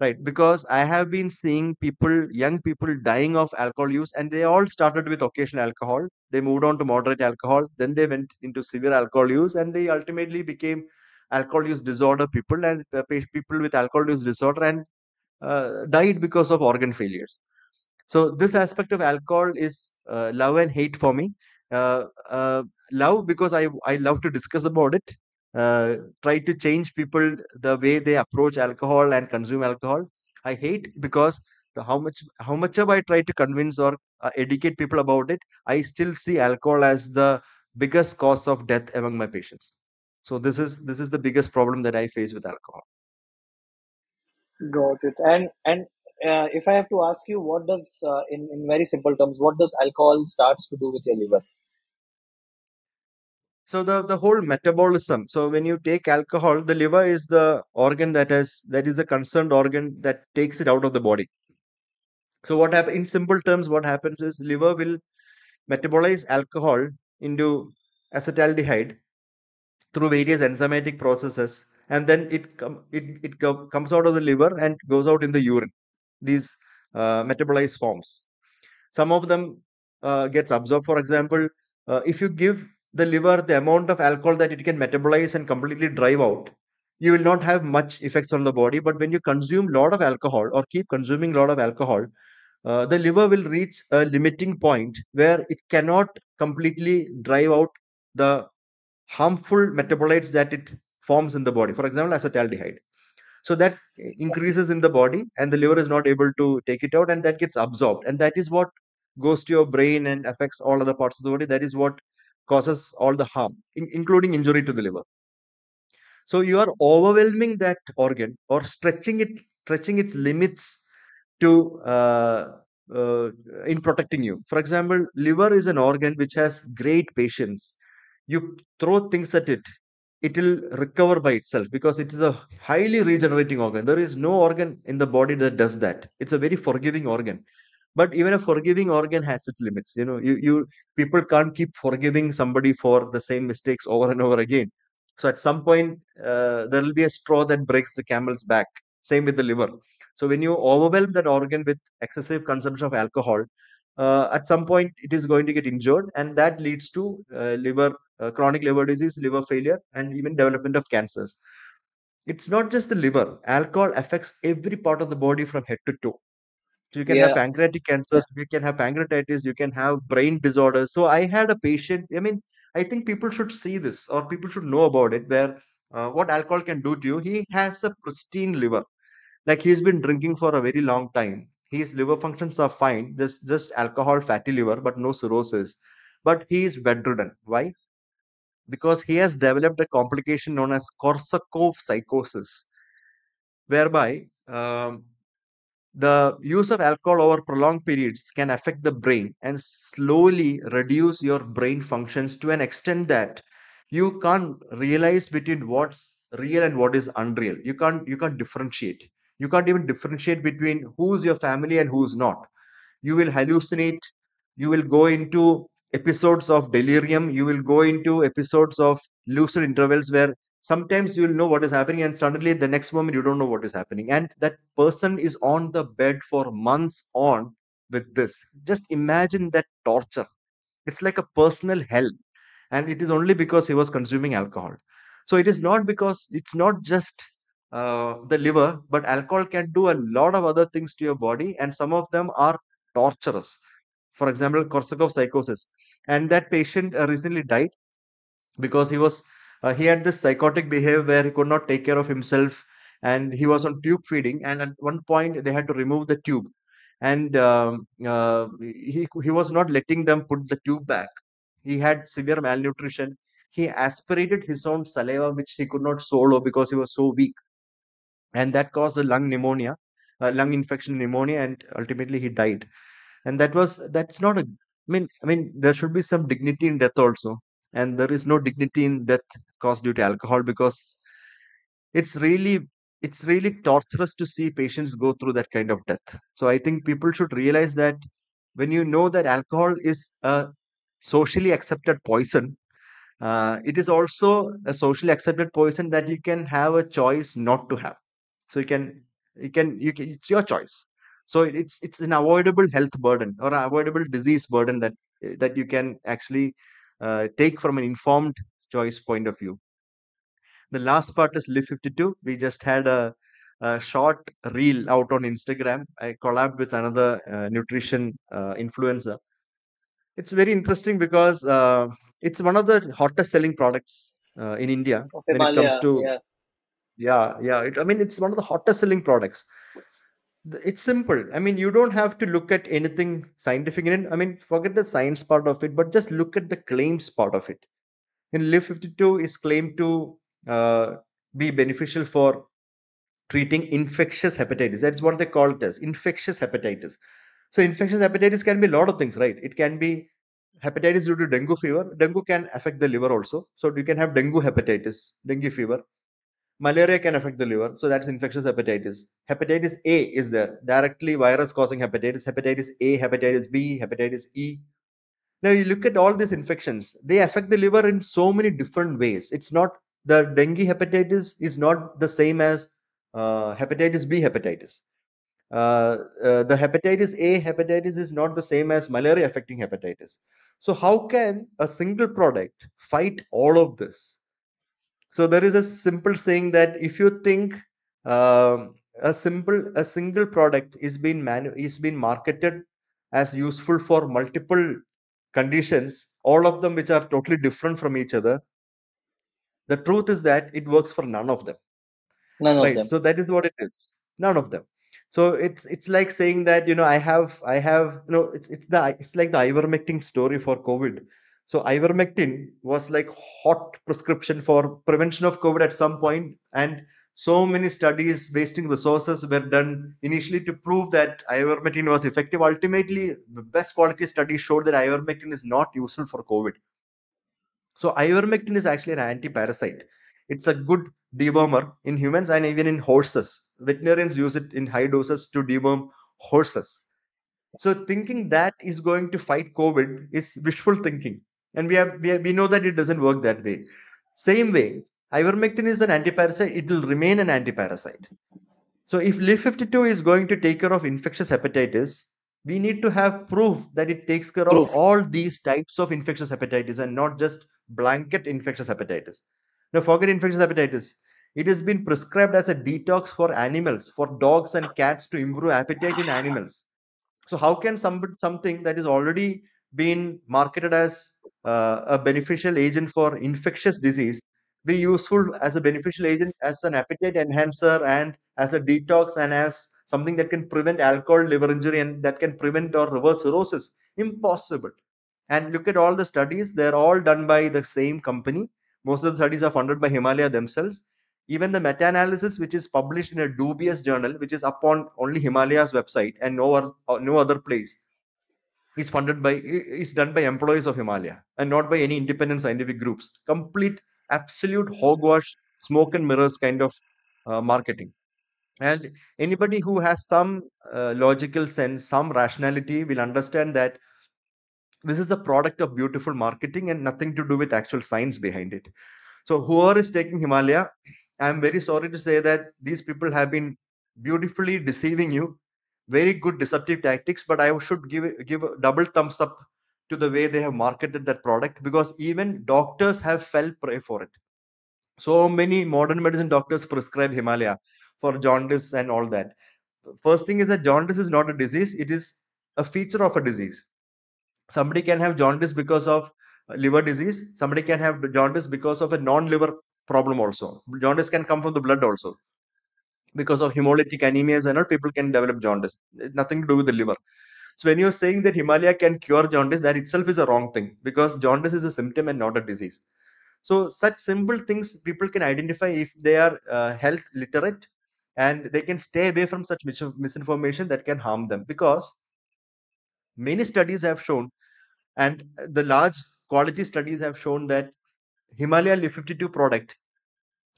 [SPEAKER 2] Right, because I have been seeing people, young people dying of alcohol use, and they all started with occasional alcohol. They moved on to moderate alcohol, then they went into severe alcohol use, and they ultimately became alcohol use disorder people and uh, people with alcohol use disorder and uh, died because of organ failures. So this aspect of alcohol is uh, love and hate for me. Uh, uh, love because I I love to discuss about it. Uh, try to change people the way they approach alcohol and consume alcohol. I hate because the how much how much of I tried to convince or educate people about it, I still see alcohol as the biggest cause of death among my patients. So this is this is the biggest problem that I face with alcohol.
[SPEAKER 1] got it. And and uh, if I have to ask you, what does uh, in in very simple terms, what does alcohol starts to do with your liver?
[SPEAKER 2] So the the whole metabolism. So when you take alcohol, the liver is the organ that has that is the concerned organ that takes it out of the body. So what happens in simple terms, what happens is liver will metabolize alcohol into acetaldehyde through various enzymatic processes, and then it com- it it co- comes out of the liver and goes out in the urine. These uh, metabolized forms. Some of them uh, gets absorbed. For example, uh, if you give the liver the amount of alcohol that it can metabolize and completely drive out, you will not have much effects on the body. But when you consume a lot of alcohol or keep consuming a lot of alcohol, uh, the liver will reach a limiting point where it cannot completely drive out the harmful metabolites that it forms in the body. For example, acetaldehyde. So that increases in the body, and the liver is not able to take it out, and that gets absorbed. And that is what goes to your brain and affects all other parts of the body. That is what causes all the harm, in, including injury to the liver. So you are overwhelming that organ or stretching it, stretching its limits to uh, uh, in protecting you. For example, liver is an organ which has great patience. You throw things at it, it will recover by itself because it is a highly regenerating organ. There is no organ in the body that does that. It's a very forgiving organ. But even a forgiving organ has its limits. You know, you, you people can't keep forgiving somebody for the same mistakes over and over again. So at some point, uh, there will be a straw that breaks the camel's back. Same with the liver. So when you overwhelm that organ with excessive consumption of alcohol, uh, at some point it is going to get injured, and that leads to uh, liver uh, chronic liver disease, liver failure, and even development of cancers. It's not just the liver. Alcohol affects every part of the body from head to toe. So you can have pancreatic cancers, you can have pancreatitis, you can have brain disorders. So I had a patient. I mean, I think people should see this or people should know about it. Where uh, what alcohol can do to you. He has a pristine liver like he's been drinking for a very long time. His liver functions are fine. There's just alcohol fatty liver, but no cirrhosis. But he is bedridden. Why? Because he has developed a complication known as Korsakoff psychosis, whereby um, the use of alcohol over prolonged periods can affect the brain and slowly reduce your brain functions to an extent that you can't realize between what's real and what is unreal. You can't you can't differentiate. You can't even differentiate between who's your family and who's not. You will hallucinate. You will go into episodes of delirium you will go into episodes of lucid intervals where sometimes you will know what is happening and suddenly the next moment you don't know what is happening. And that person is on the bed for months on with this. Just imagine that torture. It's like a personal hell. And it is only because he was consuming alcohol. So it is not because it's not just uh, the liver but alcohol can do a lot of other things to your body and some of them are torturous for example korsakoff psychosis. And that patient uh, recently died because he was uh, he had this psychotic behavior where he could not take care of himself and he was on tube feeding. And at one point they had to remove the tube. And um, uh, he he was not letting them put the tube back. He had severe malnutrition. He aspirated his own saliva which he could not swallow because he was so weak. And that caused a lung pneumonia uh, lung infection pneumonia and ultimately he died and that was that's not a i mean i mean there should be some dignity in death also. And there is no dignity in death caused due to alcohol because it's really it's really torturous to see patients go through that kind of death. So i think people should realize that when you know that alcohol is a socially accepted poison uh, it is also a socially accepted poison that you can have a choice not to have. So you can you can you can it's your choice so it's it's an avoidable health burden or an avoidable disease burden that that you can actually uh, take from an informed choice point of view. The last part is Liv 52 we just had a, a short reel out on instagram. I collabed with another uh, nutrition uh, influencer. It's very interesting because uh, it's one of the hottest selling products uh, in india
[SPEAKER 1] of
[SPEAKER 2] when it comes to
[SPEAKER 1] Yeah,
[SPEAKER 2] yeah yeah. It, i mean it's one of the hottest selling products it's simple. I mean you don't have to look at anything scientific in it. I mean forget the science part of it but just look at the claims part of it. In Liv 52 is claimed to uh, be beneficial for treating infectious hepatitis. That's what they call it as infectious hepatitis. So infectious hepatitis can be a lot of things right? It can be hepatitis due to dengue fever. Dengue can affect the liver also. So you can have dengue hepatitis dengue fever Malaria can affect the liver, so that's infectious hepatitis. Hepatitis A is there, directly virus causing hepatitis, hepatitis A, hepatitis B, hepatitis E. Now you look at all these infections, they affect the liver in so many different ways. It's not the dengue hepatitis is not the same as uh, hepatitis B hepatitis. Uh, uh, the hepatitis A hepatitis is not the same as malaria affecting hepatitis. So how can a single product fight all of this? So there is a simple saying that if you think um, a simple a single product is being manu- is being marketed as useful for multiple conditions, all of them which are totally different from each other, the truth is that it works for none of them.
[SPEAKER 1] None of
[SPEAKER 2] right?
[SPEAKER 1] them.
[SPEAKER 2] so that is what it is. None of them. So it's it's like saying that you know i have i have you know it's, it's the it's like the ivermectin story for covid so ivermectin was like hot prescription for prevention of covid at some point and so many studies wasting resources were done initially to prove that ivermectin was effective ultimately the best quality studies showed that ivermectin is not useful for covid so ivermectin is actually an anti-parasite. It's a good dewormer in humans and even in horses. Veterinarians use it in high doses to deworm horses. So thinking that is going to fight COVID is wishful thinking, and we have we, have, we know that it doesn't work that way. Same way, ivermectin is an anti-parasite. It will remain an anti-parasite. So if Liv 52 is going to take care of infectious hepatitis, we need to have proof that it takes care of all these types of infectious hepatitis and not just blanket infectious hepatitis. Now forget infectious hepatitis. It has been prescribed as a detox for animals, for dogs and cats to improve appetite in animals. So how can some, something that is already been marketed as Uh, a beneficial agent for infectious disease be useful as a beneficial agent as an appetite enhancer and as a detox and as something that can prevent alcohol liver injury and that can prevent or reverse cirrhosis? Impossible. And look at all the studies; they're all done by the same company. Most of the studies are funded by Himalaya themselves. even the meta-analysis which is published in a dubious journal which is up on only himalayas website and no other, no other place is funded by is done by employees of himalaya and not by any independent scientific groups. Complete absolute hogwash smoke and mirrors kind of uh, marketing. And anybody who has some uh, logical sense some rationality will understand that this is a product of beautiful marketing and nothing to do with actual science behind it. So whoever is taking himalaya i'm very sorry to say that these people have been beautifully deceiving you very good deceptive tactics but i should give give a double thumbs up to the way they have marketed that product because even doctors have fell prey for it. So many modern medicine doctors prescribe himalaya for jaundice and all that. First thing is that jaundice is not a disease it is a feature of a disease. Somebody can have jaundice because of liver disease somebody can have jaundice because of a non-liver problem also. Jaundice can come from the blood also because of hemolytic anemias and all people can develop jaundice. Nothing to do with the liver. So when you're saying that himalaya can cure jaundice that itself is a wrong thing because jaundice is a symptom and not a disease. So such simple things people can identify if they are uh, health literate and they can stay away from such mis- misinformation that can harm them because many studies have shown and the large quality studies have shown that himalaya Liv 52 product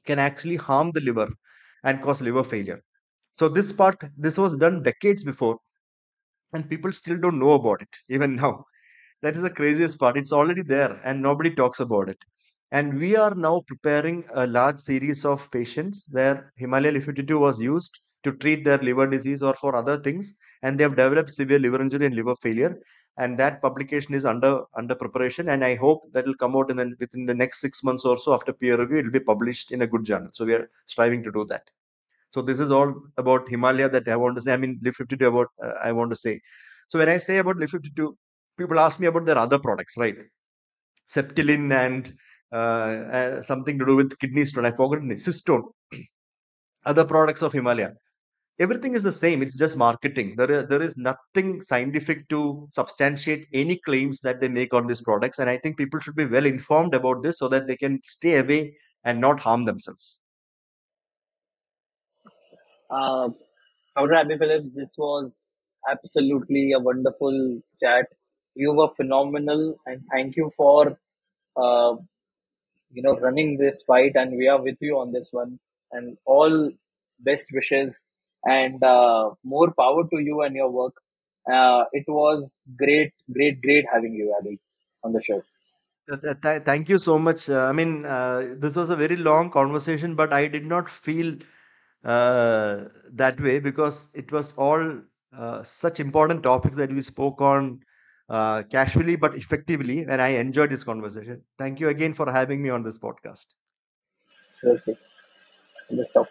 [SPEAKER 2] can actually harm the liver and cause liver failure. So this part this was done decades before and people still don't know about it *laughs* even now. That is the craziest part. It's already there and nobody talks about it. And we are now preparing a large series of patients where himalaya Liv 52 was used to treat their liver disease or for other things and they have developed severe liver injury and liver failure and that publication is under under preparation and i hope that will come out in the, within the next six months or so after peer review it will be published in a good journal. So we are striving to do that. So this is all about himalaya that i want to say i mean Liv 52 about uh, i want to say. So when i say about Liv 52 people ask me about their other products right? Septilin and uh, uh, something to do with kidney stone i forgot cystone. *clears throat* Other products of himalaya everything is the same it's just marketing there there is nothing scientific to substantiate any claims that they make on these products and i think people should be well informed about this so that they can stay away and not harm themselves
[SPEAKER 1] Uh, Dr. Philips, this was absolutely a wonderful chat. You were phenomenal, and thank you for uh, you know running this fight. And we are with you on this one. And all best wishes and uh, more power to you and your work. Uh, it was great, great, great having you, Abby, on the show.
[SPEAKER 2] Uh, th- th- thank you so much uh, i mean uh, this was a very long conversation but i did not feel uh, that way because it was all uh, such important topics that we spoke on uh, casually but effectively and i enjoyed this conversation thank you again for having me on this podcast
[SPEAKER 1] Okay, let's stop.